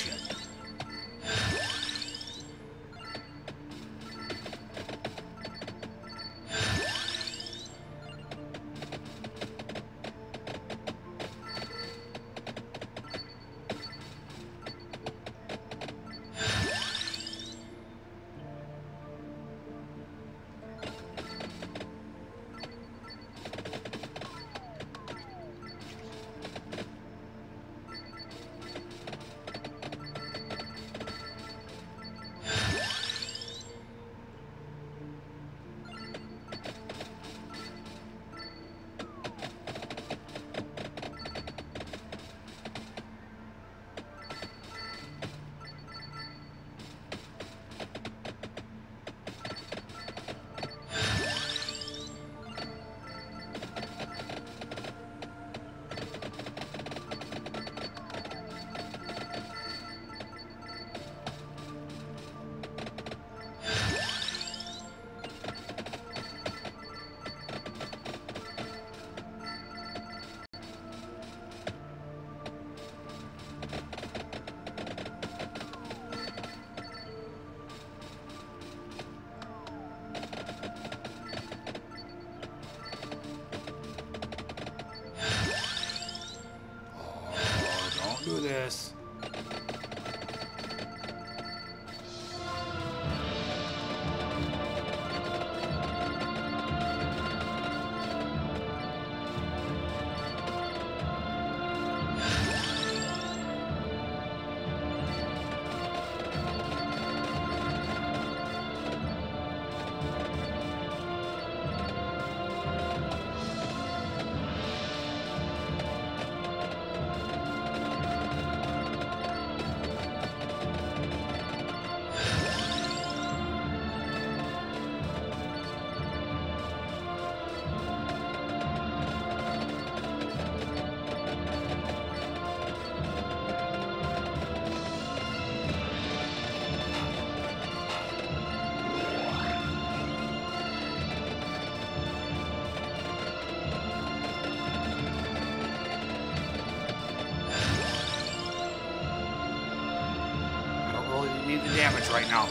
S2: Right now.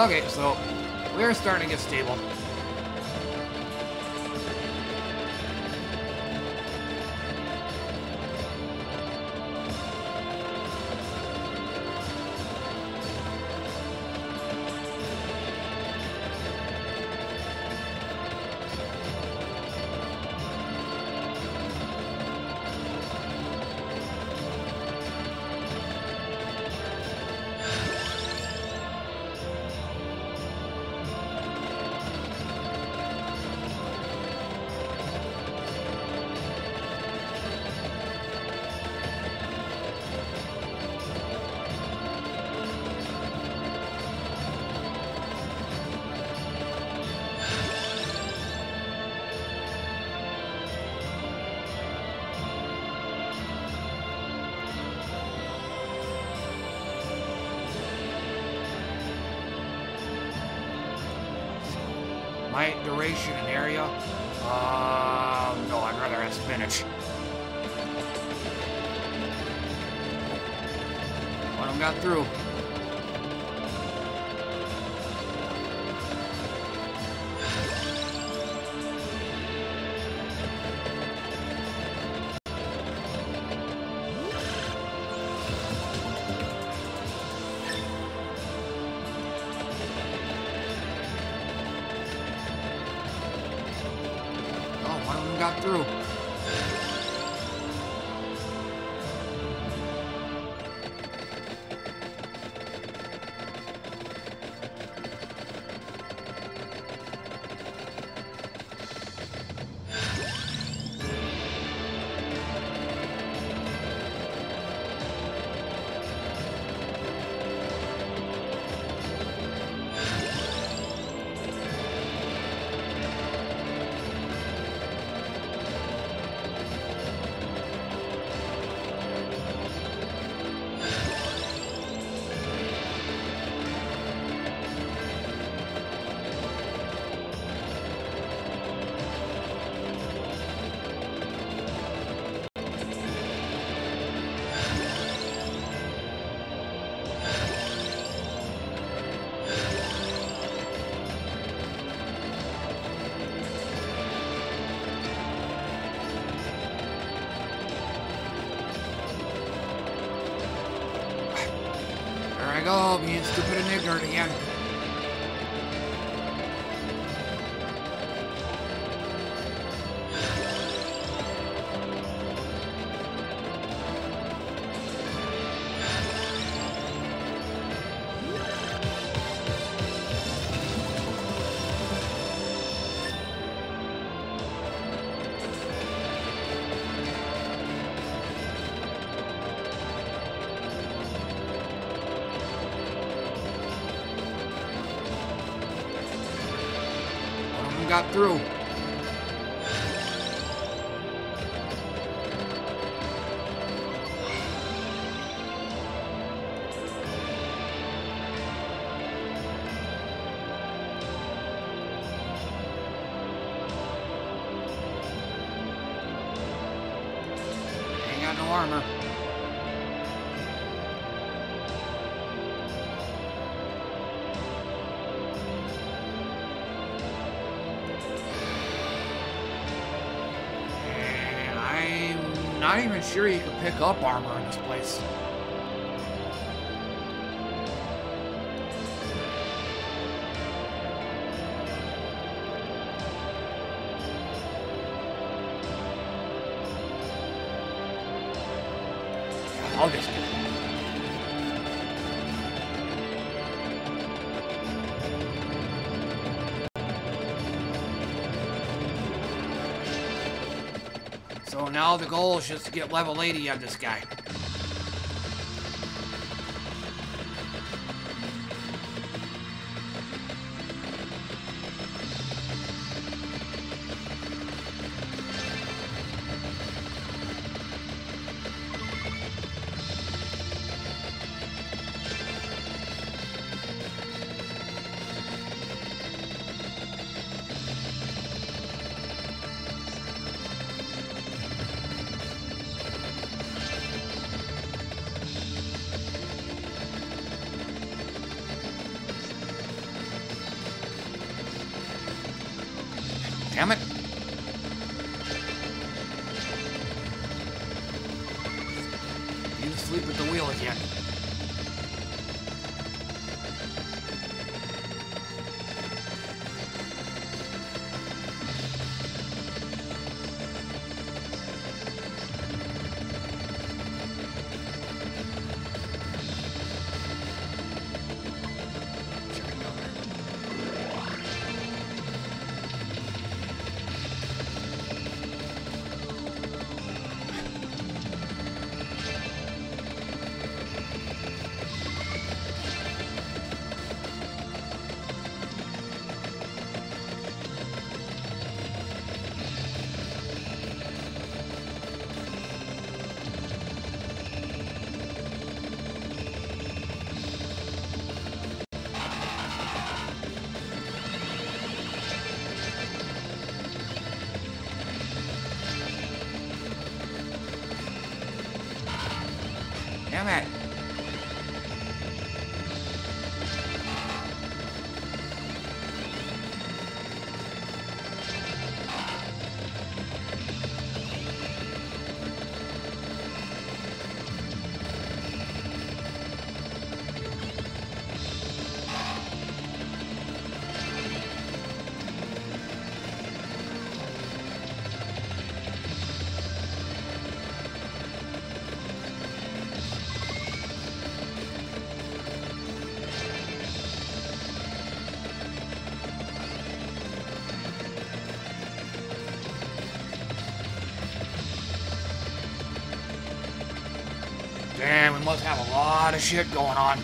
S2: Okay, so we're starting to get stable. Go, stupid and ignorant again. Got through. Sure you can pick up armor now the goal is just to get level 80 on this guy. Lot of shit going on.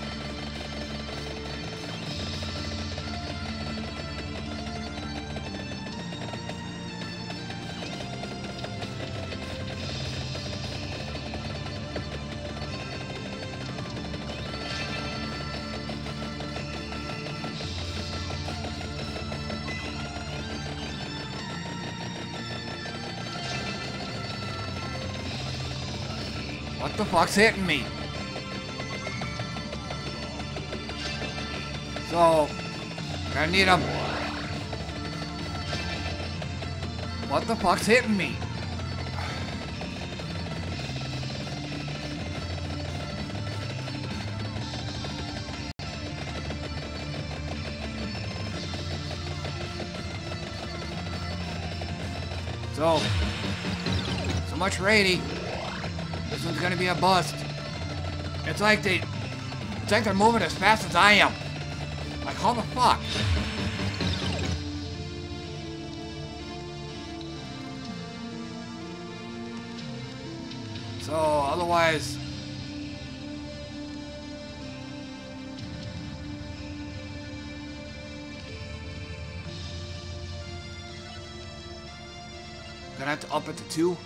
S2: What the fuck's hitting me? Oh, I need them. What the fuck's hitting me? So, so much rainy. This one's gonna be a bust. It's like they, it's like they're moving as fast as I am. Like, how the fuck? So, otherwise, gonna have to up it to two.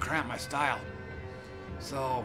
S2: Cramp my style. So.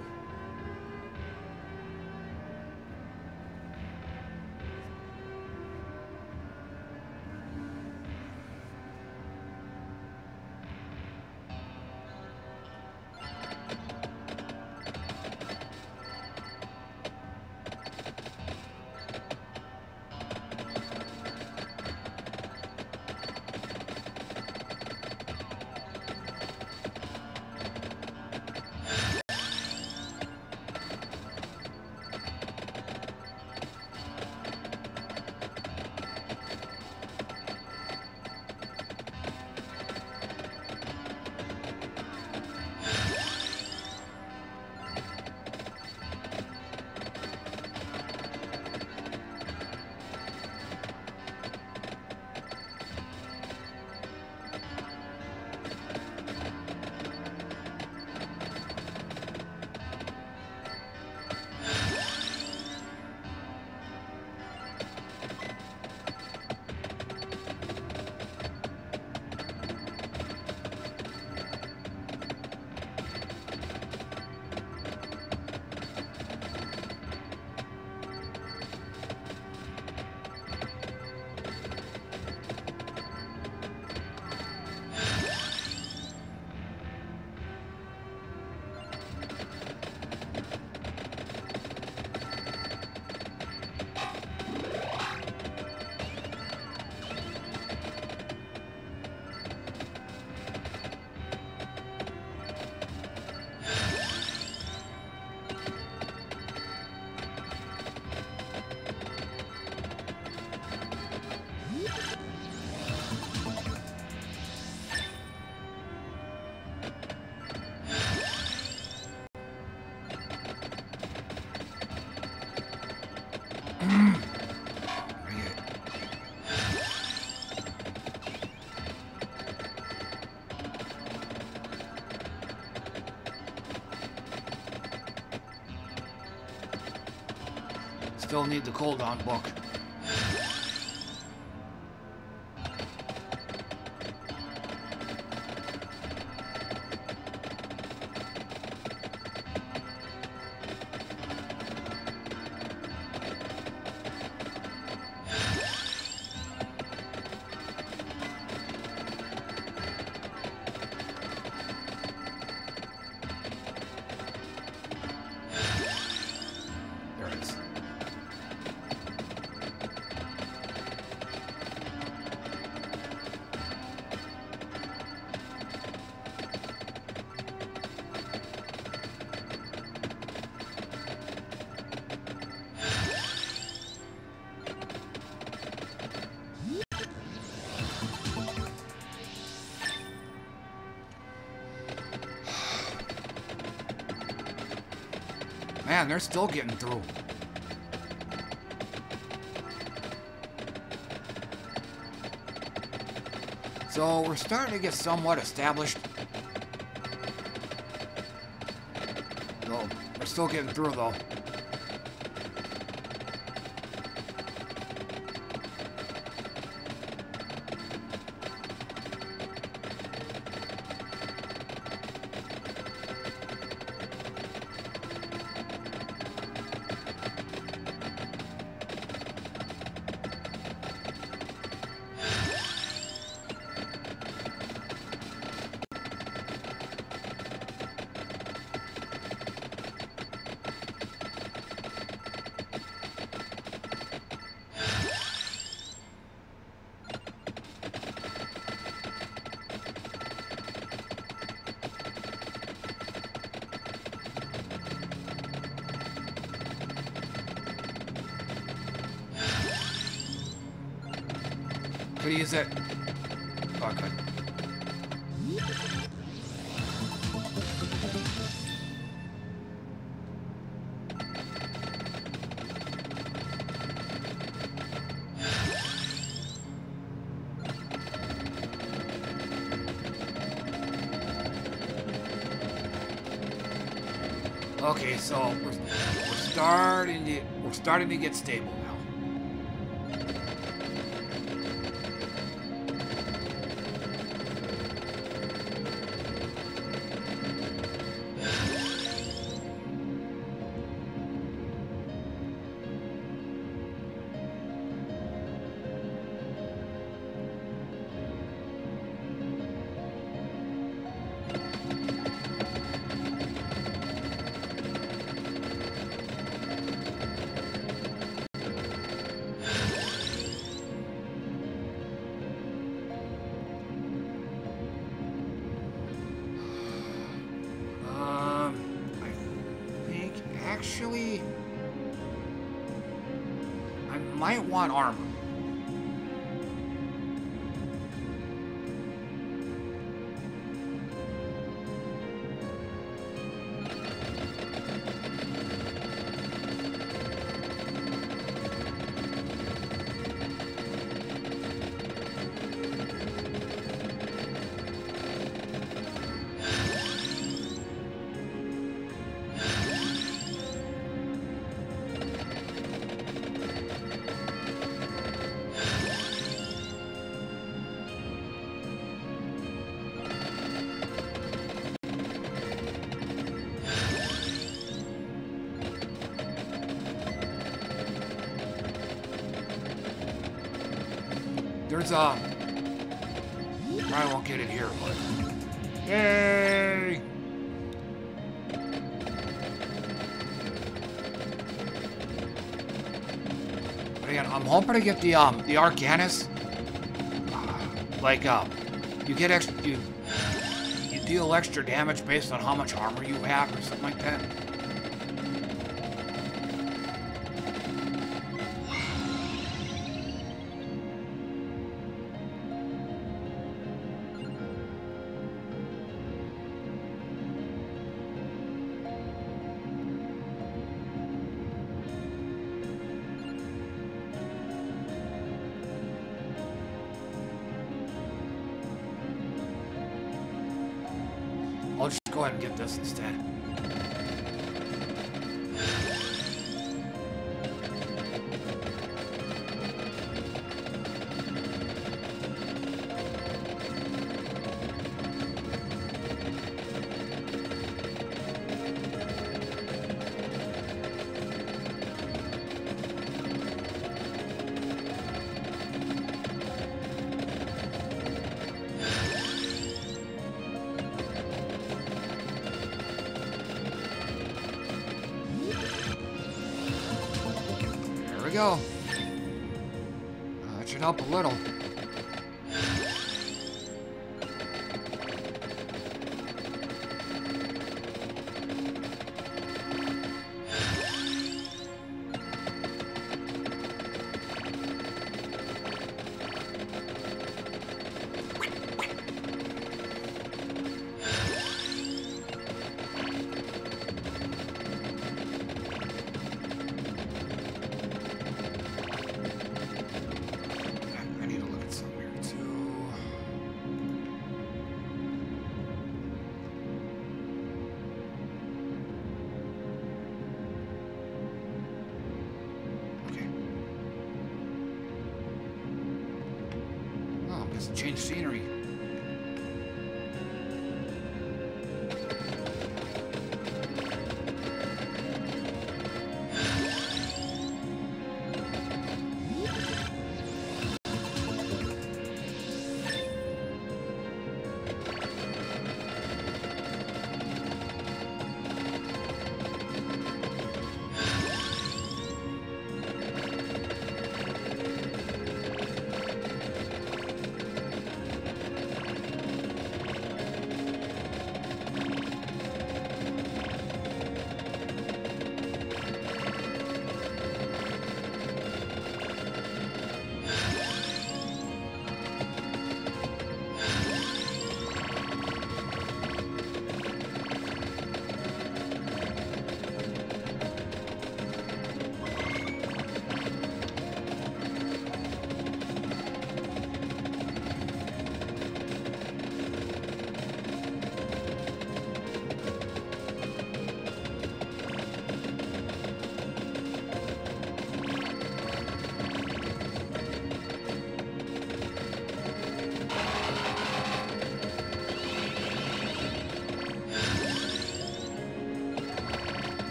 S2: Still need the cooldown book. Man, they're still getting through. So we're starting to get somewhat established. No, we're still getting through though. Starting to get stable A. Probably won't get it here, but. Yay! But again, I'm hoping to get the um the Arcanus. Like um, you get extra you you deal extra damage based on how much armor you have or something like that. Instead.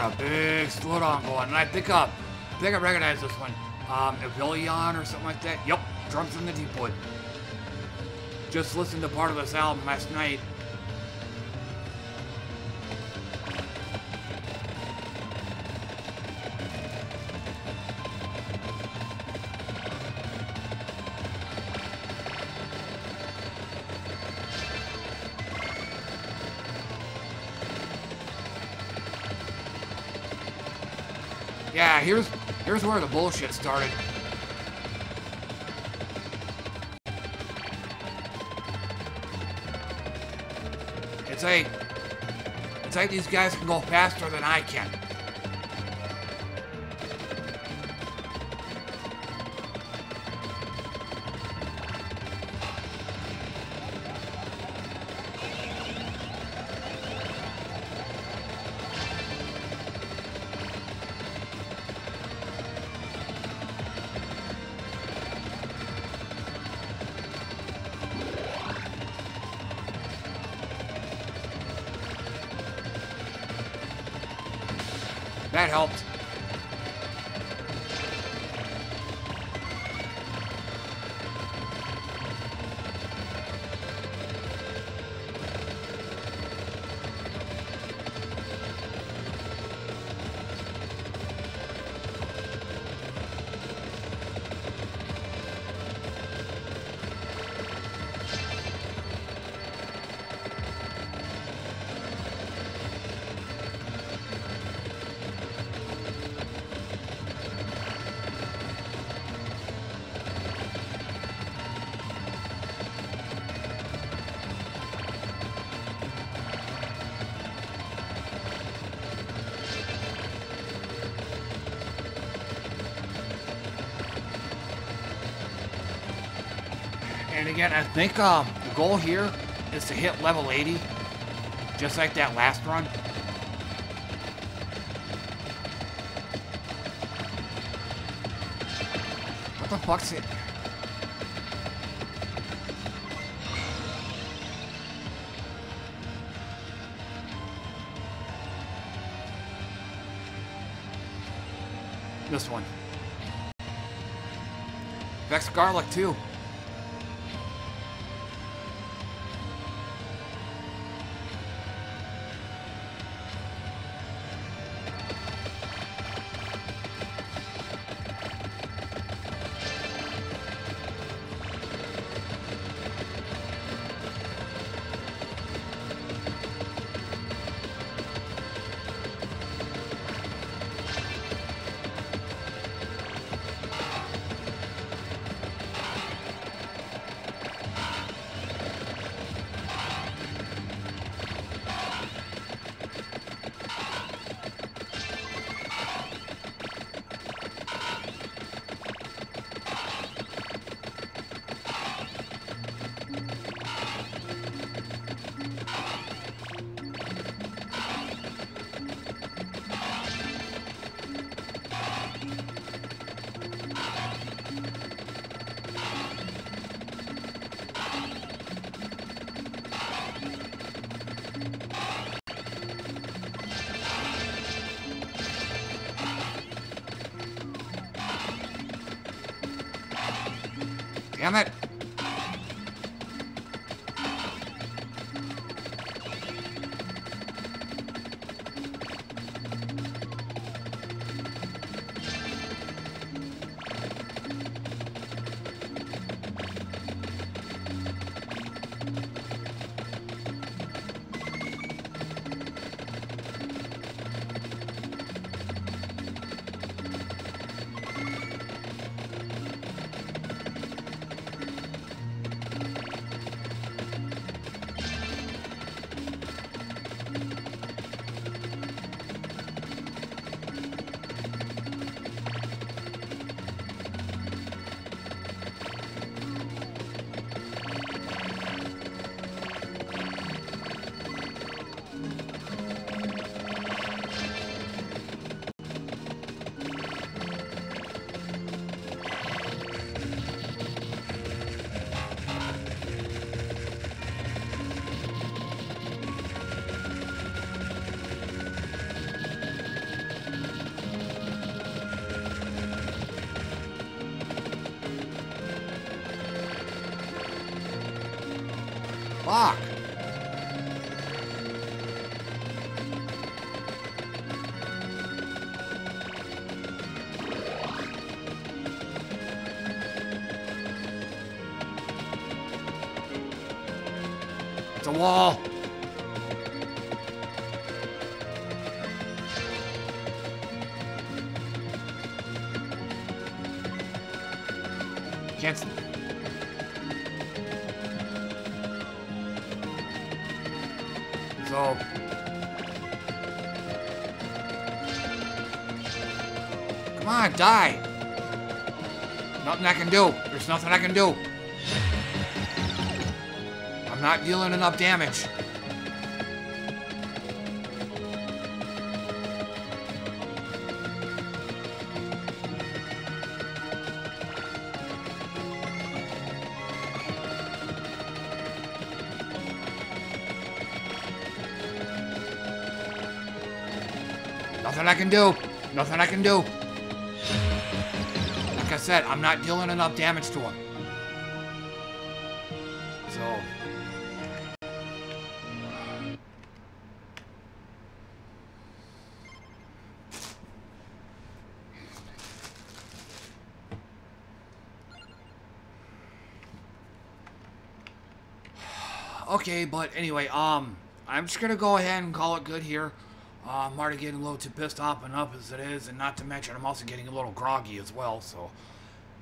S2: Got a big slowdown going, and I think uh, I think I recognize this one. Um, or something like that. Yep, drums in the Deepwood. Just listened to part of this album last night. Here's where the bullshit started. It's like it's like these guys can go faster than I can. Again, I think um, the goal here is to hit level 80, just like that last run. What the fuck's it? This one. Vex Garlic too. Wall. Can't. s- So. Come on, die. Nothing I can do. There's nothing I can do. Not dealing enough damage. Nothing I can do. Nothing I can do. Like I said, I'm not dealing enough damage to him. But anyway, um, I'm just gonna go ahead and call it good here. Uh, I'm already getting a little too pissed off and up as it is, and not to mention I'm also getting a little groggy as well. So,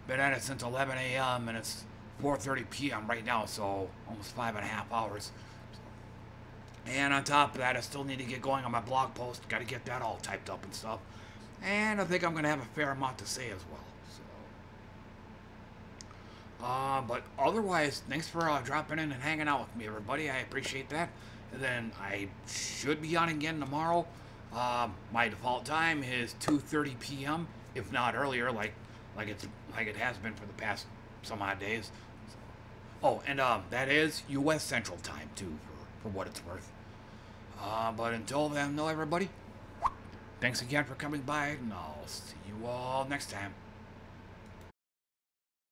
S2: been at it since 11 a.m. and it's 4:30 p.m. right now, so almost five and a half hours. And on top of that, I still need to get going on my blog post. Got to get that all typed up and stuff. And I think I'm gonna have a fair amount to say as well. So. Uh, but otherwise, thanks for uh, dropping in and hanging out with me, everybody. I appreciate that. And then I should be on again tomorrow. Uh, my default time is 2:30 p.m. if not earlier, like like it's like it has been for the past some odd days. Oh, and um, that is U.S. Central Time too, for, for what it's worth. Uh, but until then, though, everybody, thanks again for coming by, and I'll see you all next time.